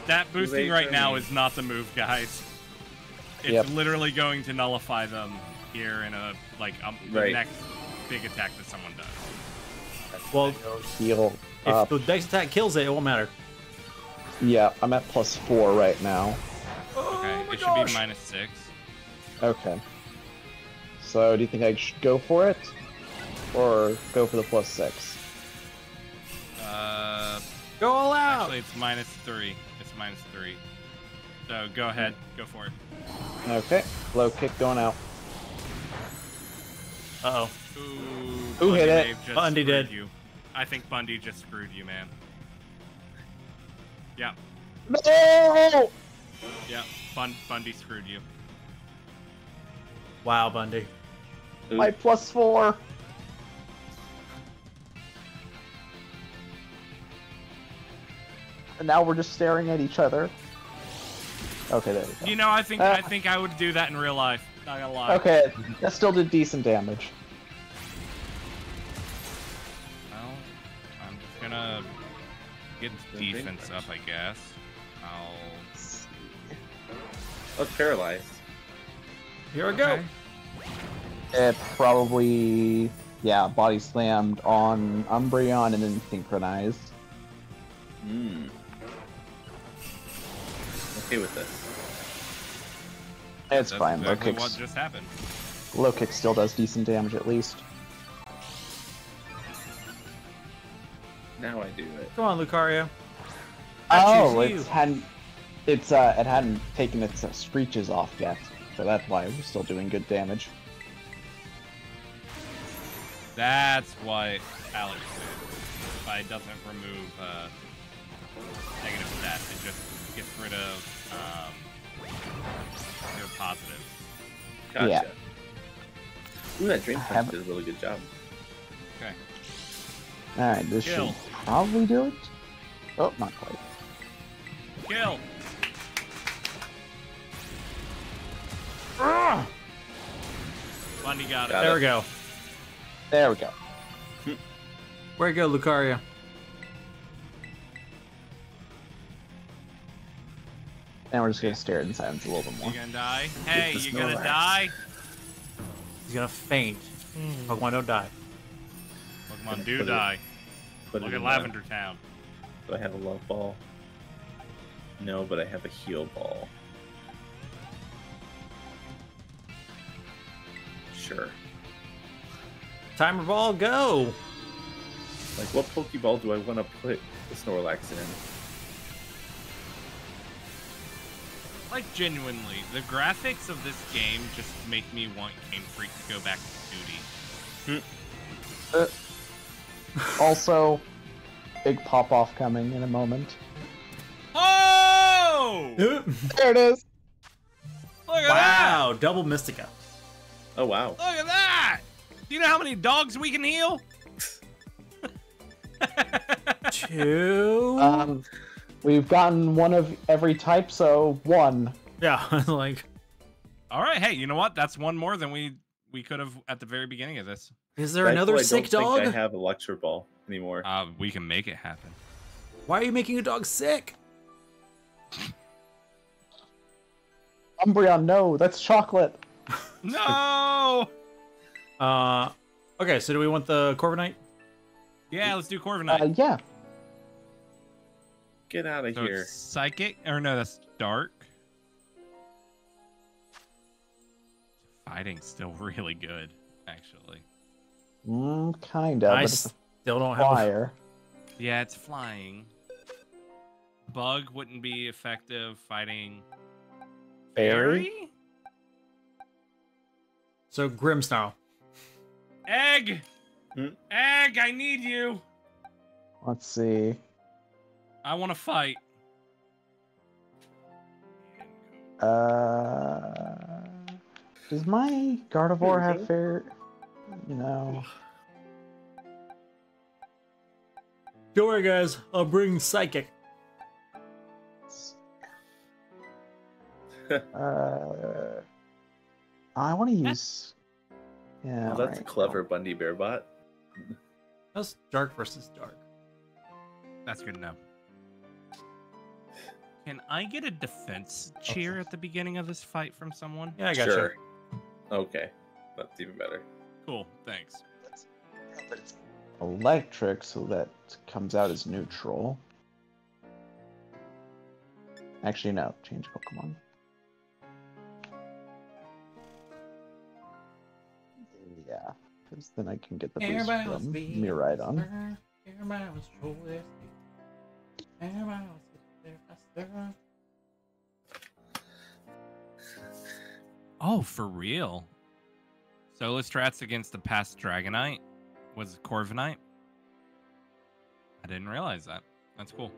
Stat boosting right now is not the move, guys. It's Yep. literally going to nullify them here in a like um, the Right. next big attack that someone does. Well, heal if up. the Dex attack kills it, it won't matter. Yeah, I'm at plus four right now. Okay, it should be minus six. Okay. So, do you think I should go for it? Or go for the plus six? Uh, Go all out! actually, it's minus three. It's minus three. So go ahead, go for it. Okay. Low kick going out. Uh-oh. Ooh, Who hit it? just Bundy did. You. I think Bundy just screwed you, man. Yeah, No! yeah. Bun- Bundy screwed you. Wow, Bundy. Ooh, My plus four. And now we're just staring at each other. Okay, there we go. You know, I think Uh, I think I would do that in real life. Not gonna lie. Okay, that still did decent damage. Well, I'm just gonna get Okay. defense up, I guess. I'll. Let's paralyzed. Here we go. Okay. It probably, yeah, body slammed on Umbreon and then synchronized. Hmm. Okay with this. It's That's fine. exactly low what just happened. low kick still does decent damage at least. Now I do it. Come on, Lucario. I oh, choose it you. hadn't, it's uh, it hadn't taken its uh, screeches off yet, so that's why we're still doing good damage. That's why Alex did. If I doesn't remove uh, negative stats, it just gets rid of um, your positive. Gotcha. Yeah. Ooh, that Dream I Punch haven't- did a really good job. Okay. All right, this Kill. should probably do it. Oh, not quite. Kill. Bundy got it. Got There we go. There we go. Where'd you go, Lucario? And we're just gonna stare in silence a little bit more. You gonna die? Hey, the you gonna Snorlax. die? He's gonna faint. Hmm. Pokemon don't die. Pokemon Put do it- die. Put Look it at in Lavender Town. Do I have a love ball? No, but I have a heal ball. Sure. Timer ball, go! Like, what Pokeball do I want to put the Snorlax in? Like genuinely, the graphics of this game just make me want Game Freak to go back to 2D. Hmm. Uh, also, big pop off coming in a moment. Oh! There it is. at wow, double Mystica. Oh, wow. Look at that! Do you know how many dogs we can heal? Two. Um, we've gotten one of every type, so one. yeah, like, All right, hey, you know what? That's one more than we we could have at the very beginning of this. is there That's another why I sick don't dog? Think I have a Lecture Ball anymore. Uh, we can make it happen. Why are you making a dog sick? Umbreon, no, that's chocolate. No! Uh, okay, so do we want the Corviknight? Yeah, let's do Corviknight. Uh, yeah. Get out of so here. it's psychic, or no, that's dark. Fighting's still really good, actually. Mm, kinda. I but it's a still don't have. A... fire. Yeah, it's flying. Bug wouldn't be effective fighting Fairy? fairy. So Grimmsnarl. Egg! Hmm? Egg, I need you! Let's see. I want to fight. Uh, does my Gardevoir Here we have fair? No. Don't worry, guys. I'll bring Psychic. Uh, I want to use. Yeah. Well, that's a clever Bundy Bear bot. That's dark versus dark. That's good enough. Can I get a defense cheer at the beginning of this fight from someone? Yeah, I got sure. Okay. That's even better. Cool, thanks. Electric, so that comes out as neutral. Actually, no. Change Pokemon. Yeah, because then I can get the boost from Miraidon. Oh, for real? Solostrats against the past Dragonite was Corviknight? I didn't realize that. That's cool.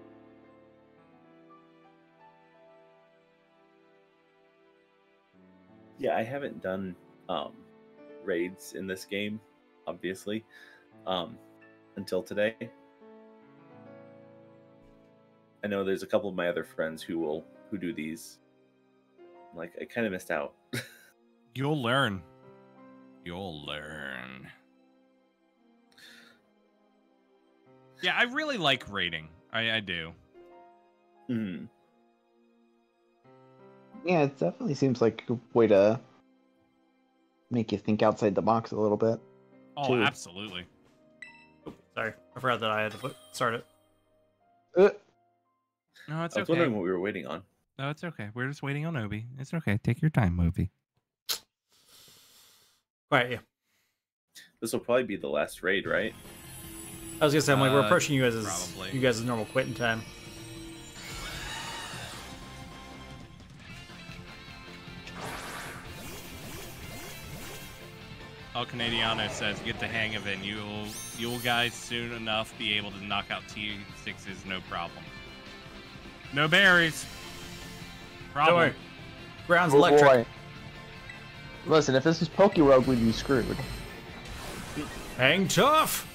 Yeah, I haven't done um, raids in this game, obviously, um, until today. I know there's a couple of my other friends who will who do these. Like I kind of missed out. You'll learn. You'll learn. Yeah, I really like raiding. I, I do. Mhm. Yeah, it definitely seems like a way to make you think outside the box a little bit. Oh, Two. absolutely. Sorry, I forgot that I had to put, start it. Uh, No, it's I was okay. wondering what we were waiting on. No, it's okay. We're just waiting on Obi. It's okay. Take your time, Obi. Right, yeah. This will probably be the last raid, right? I was gonna say, I'm like, we're Uh, approaching you guys' probably. you guys' normal quitting time. El Canadiano says, "Get the hang of it. And you'll you'll guys soon enough be able to knock out T6s, no problem. No berries. Don't Problem. worry. Ground's oh electric. boy. Listen, if this was Pokerogue, we'd be screwed. Hang tough.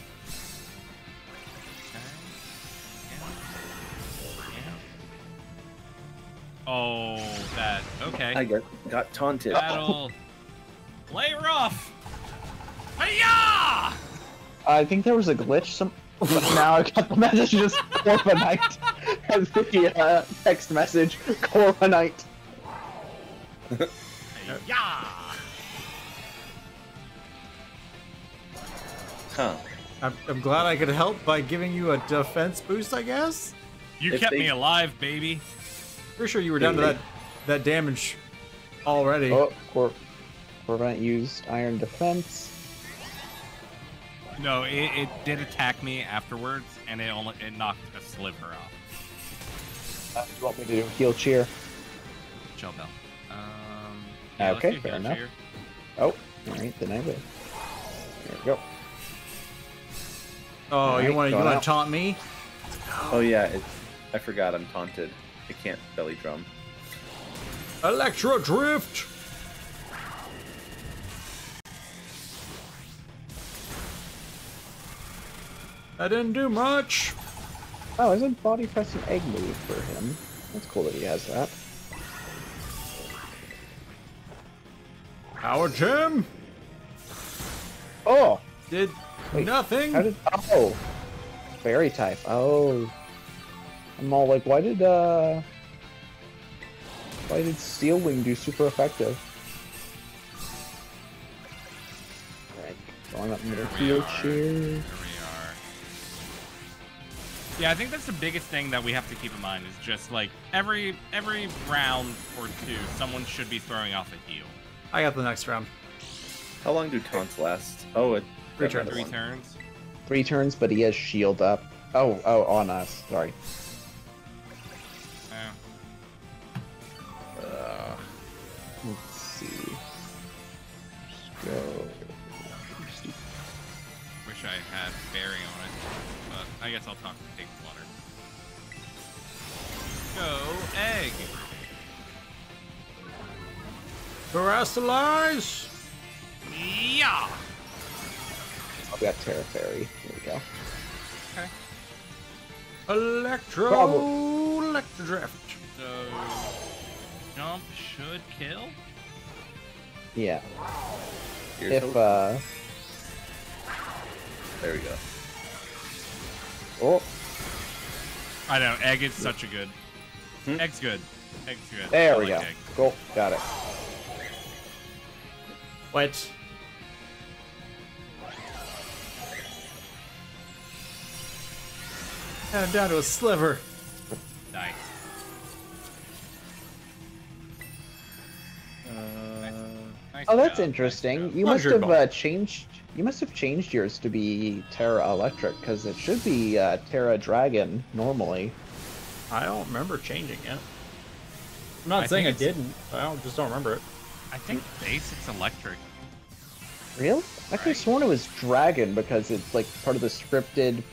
Oh, that okay. I got got taunted. That'll lay rough. Hiya! I think there was a glitch. Some but now I got the message just Corviknight as the uh, text message. Corviknight. Yeah. Huh. I'm, I'm glad I could help by giving you a defense boost, I guess. You If kept they- me alive, baby. Pretty sure you were down to that that damage already. Oh, Cor- Corviknight used Iron Defense. No, it, it did attack me afterwards, and it only it knocked a sliver off. Uh, you want me to do heal cheer? Gel bell. Um, yeah, Okay, fair heal enough. cheer. Oh, alright, then I will. There we go. oh, you Alright, want to you want to taunt me? Oh yeah, it, I forgot I'm taunted. I can't belly drum. Electro drift. That didn't do much. Oh, isn't body press an egg move for him? That's cool that he has that. Power gem Oh, did Wait, nothing. how did? Oh, fairy type. Oh, I'm all like, why did uh, why did Steel Wing do super effective? Alright, going up middle There Yeah, I think that's the biggest thing that we have to keep in mind is just like every every round or two, someone should be throwing off a heal. I got the next round. How long do taunts last? Oh, it Three turns. Three turns. Three turns, but he has shield up. Oh, oh, on us. Sorry. Yeah. Uh, Let's see. Let's go. Wish I had berry on it, but I guess I'll talk to Pig Water. Go egg. Terastallize. Yeah. Oh, we got Tera Fairy. Here we go. Electro. Bravo. Electro drift. So jump should kill. Yeah. here's If hope. uh there we go. oh I know egg is such a good. Hmm? Egg's good. Egg's good. there I we like go. egg. Cool. Got it. What? And I'm down to a sliver. Nice. Uh, Nice Oh, that's job, interesting. job. You must have uh, changed. You must have changed yours to be Tera Electric because it should be uh, Tera Dragon normally. I don't remember changing it. I'm not I saying I didn't. I don't, just don't remember it. I think basic's electric. Really? I could have Right. sworn it was Dragon because it's like part of the scripted,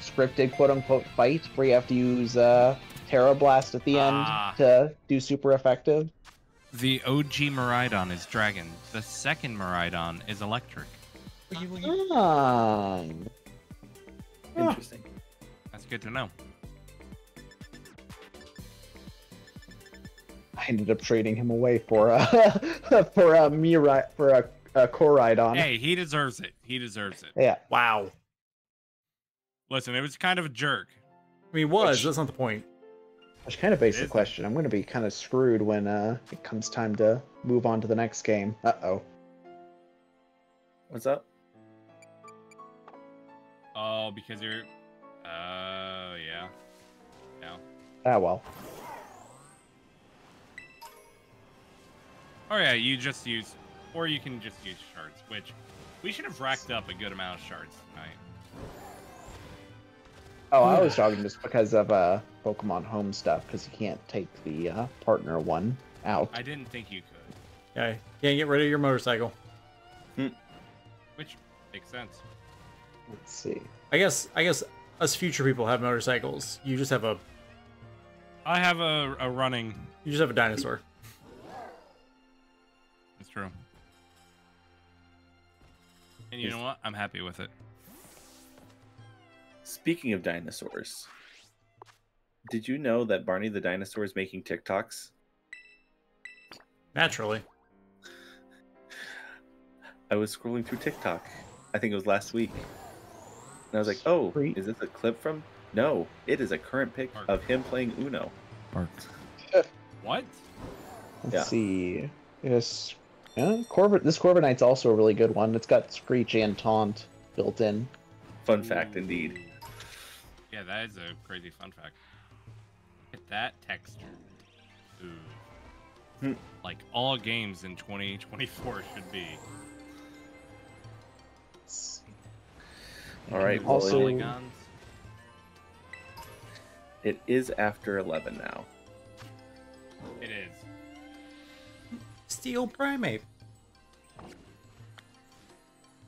scripted quote unquote fight where you have to use uh, Tera Blast at the end Ah. to do super effective. The OG Miraidon is dragon. The second Miraidon is electric. Ah. interesting. That's good to know. I ended up trading him away for a for a Mirai for a, a Koraidon. Hey, he deserves it. He deserves it. Yeah. Wow. Listen, it was kind of a jerk. I mean, he was. Which- That's not the point. Which kind of begs the Is it? question. I'm going to be kind of screwed when uh, it comes time to move on to the next game. Uh oh. What's up? Oh, because you're. Oh, yeah. Yeah. Ah well. Oh, yeah, you just use. Or you can just use shards, which we should have racked up a good amount of shards tonight. Oh, I was talking just because of uh, Pokemon Home stuff because you can't take the uh, partner one out. I didn't think you could, Yeah, can't get rid of your motorcycle. Hmm. which makes sense. Let's see. I guess. I guess us future people have motorcycles. You just have a. I have a, a running. You just have a dinosaur. And you know what? I'm happy with it. Speaking of dinosaurs, did you know that Barney the dinosaur is making TikToks? Naturally. I was scrolling through TikTok. I think it was last week. And I was like, oh, Sweet. is this a clip from? No, it is a current pic Mark. of him playing Uno. What? Let's Yeah. see. Yes. Yeah, Corvid. This Corviknight's also a really good one. It's got Screech and Taunt built in. Fun fact, indeed. Yeah, that is a crazy fun fact. Look at that texture. Ooh. Hmm. Like all games in 2024 should be. All right. Also, really it is after eleven now. It is. Steel Primate.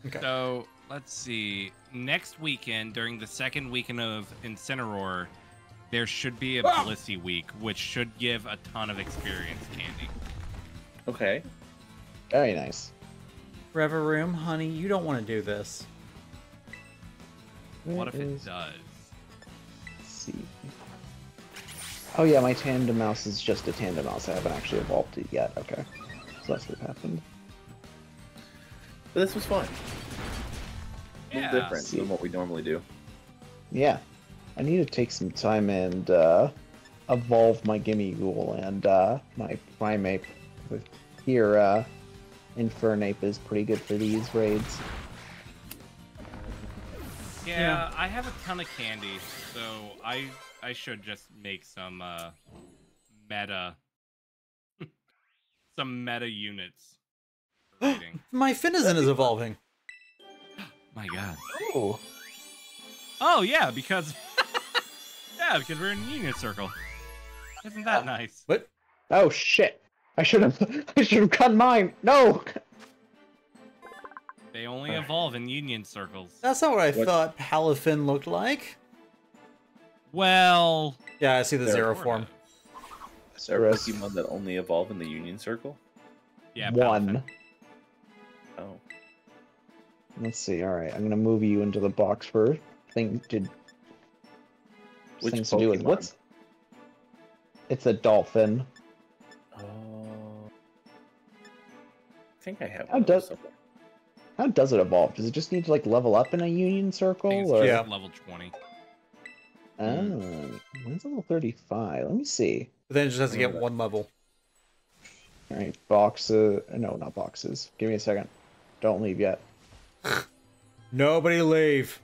Okay. So let's see. Next weekend, during the second weekend of Incineroar, there should be a Ah! Blissey week, which should give a ton of experience candy. Okay. Very nice. Forever Room, honey, you don't want to do this. What if Where it is- does? let's see. Oh yeah, my Tandemaus is just a Tandemaus. I haven't actually evolved it yet. Okay, so that's what happened. But this was fun. A Yeah. little different than what we normally do. Yeah, I need to take some time and uh, evolve my Gimmighoul and uh, my Primeape. With here, uh, Infernape is pretty good for these raids. Yeah, I have a ton of candy, so I I should just make some uh meta some meta units. My Finizen is evolving. My god. Oh, Oh yeah, because Yeah, because we're in a union circle. Isn't that oh. nice? What? oh shit! I should have I should have cut mine. No. They only evolve in union circles. That's not what I What- thought Palafin looked like. Well, Yeah, I see the There. zero sorta. form. Is there a Pokemon that only evolve in the Union Circle? Yeah, One. Palafin. Oh. Let's see. All right, I'm gonna move you into the box for thing to Which things to do with what's. It's a dolphin. Oh. I think I have How one of does- somewhere. How does it evolve? Does it just need to like level up in a union circle? it's Or... Yeah. level 20. Oh, when's level 35? Let me see. But then it just has to get one level. All right, boxes. No, not boxes. Give me a second. Don't leave yet. Nobody leave.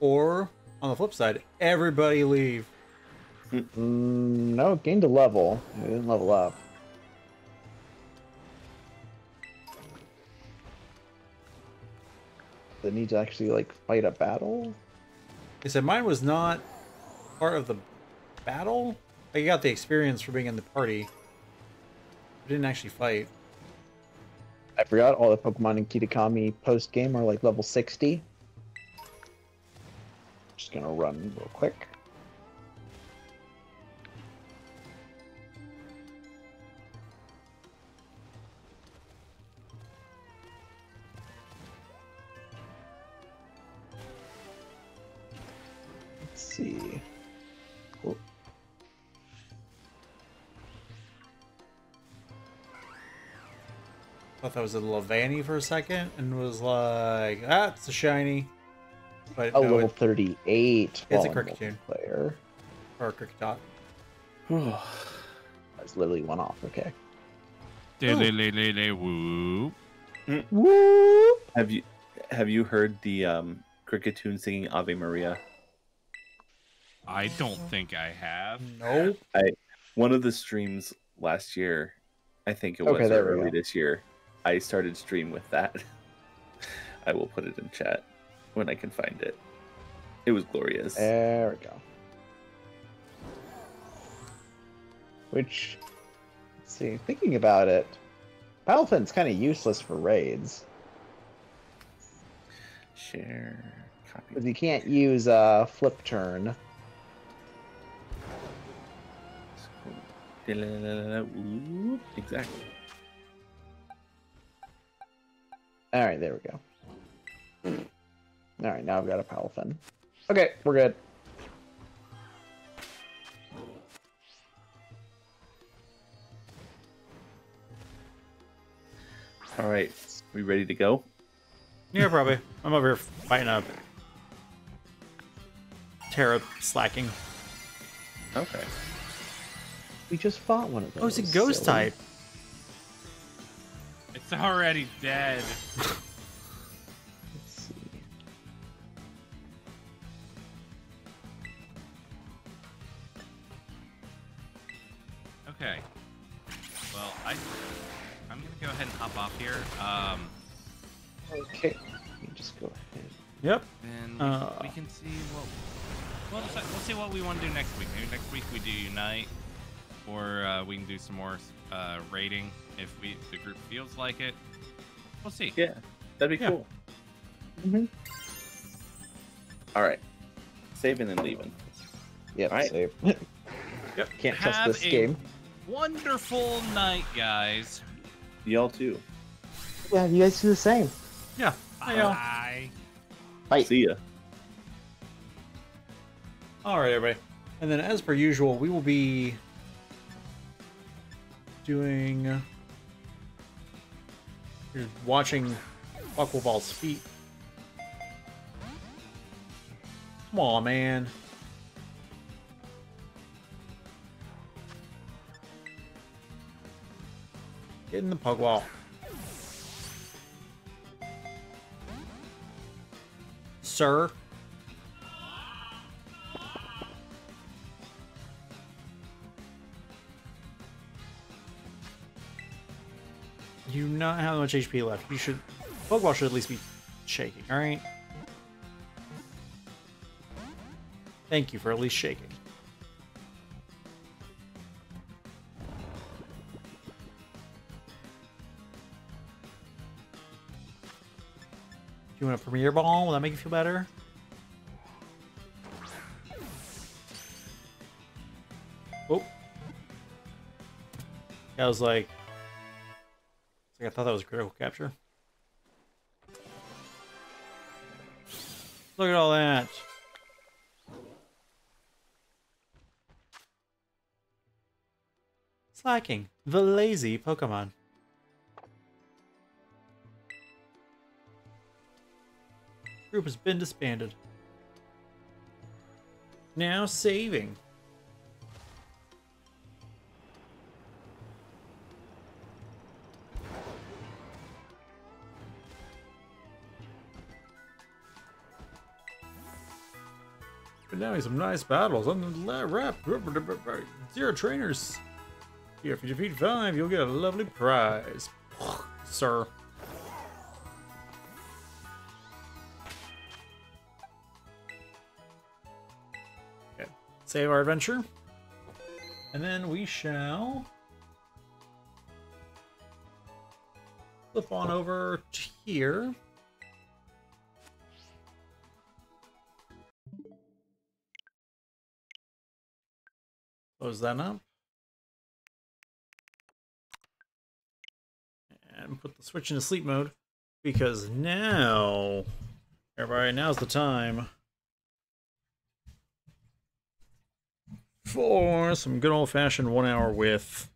Or on the flip side, everybody leave. Mm, no, it gained a level. It didn't level up. They need to actually like fight a battle. They said mine was not part of the battle. I got the experience for being in the party. I didn't actually fight. I forgot all the Pokemon in Kitakami post game are like level 60. Just gonna run real quick. Thought that was a Levani for a second and was like, ah, it's a shiny. But Oh, no, level it, 38. It's a while in Kricketune. multiplayer. or a Kricketot. That's literally one off. Okay. Whoop. Woo! Have you have you heard the um Kricketune singing Ave Maria? I don't think I have. No. I One of the streams last year, I think it was Okay, or there we early this year. I started stream with that. I will put it in chat when I can find it. It was glorious. There we go. Which, let's see, thinking about it, Palafin's kind of useless for raids. Share copy. Because you can't use uh, flip turn. Whoop, Exactly. Alright, there we go. Alright, now I've got a Palafin. Okay, we're good. All right, we ready to go? Yeah, probably. I'm over here fighting a Tera Slaking. Okay. We just fought one of oh, those. Oh, it's a ghost silly. type. It's already dead. Okay. Well, I I'm gonna go ahead and hop off here. Um. Okay. Just go ahead. Yep. And we, uh, we can see what we'll, decide, we'll see what we want to do next week. Maybe next week we do unite, or uh, we can do some more uh, raiding if we if the group feels like it. We'll see. Yeah, that'd be Yeah. cool. Mhm. All right, saving and leaving. Yep. Alright. Save. Yep. Can't trust this a game. Wonderful night, guys. Y'all too. Yeah, you guys do the same. Yeah. Hi, y'all. Bye. Bye. See ya. All right, everybody. And then, as per usual, we will be doing. You're watching Buckleball's feet. Come on, man. Get in the pug wall. Sir. You not have much HP left. You should. Pokeball should at least be shaking, alright? Thank you for at least shaking. Do you want a Premier Ball? Will that make you feel better? Oh. I was like I thought that was a critical capture. Look at all that. Slaking, the lazy Pokemon. Group has been disbanded. Now saving. But now some nice battles la- rep. Zero trainers. Here, If you defeat five, you'll get a lovely prize. Sir. Okay. Save our adventure. And then we shall flip on over to here. Close that up. And put the switch into sleep mode. Because now, everybody, now's the time for some good old fashioned one hour with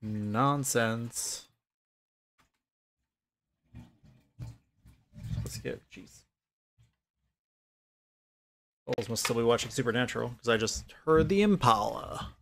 nonsense. Let's get, jeez. Bowls must still be watching Supernatural because I just heard the Impala.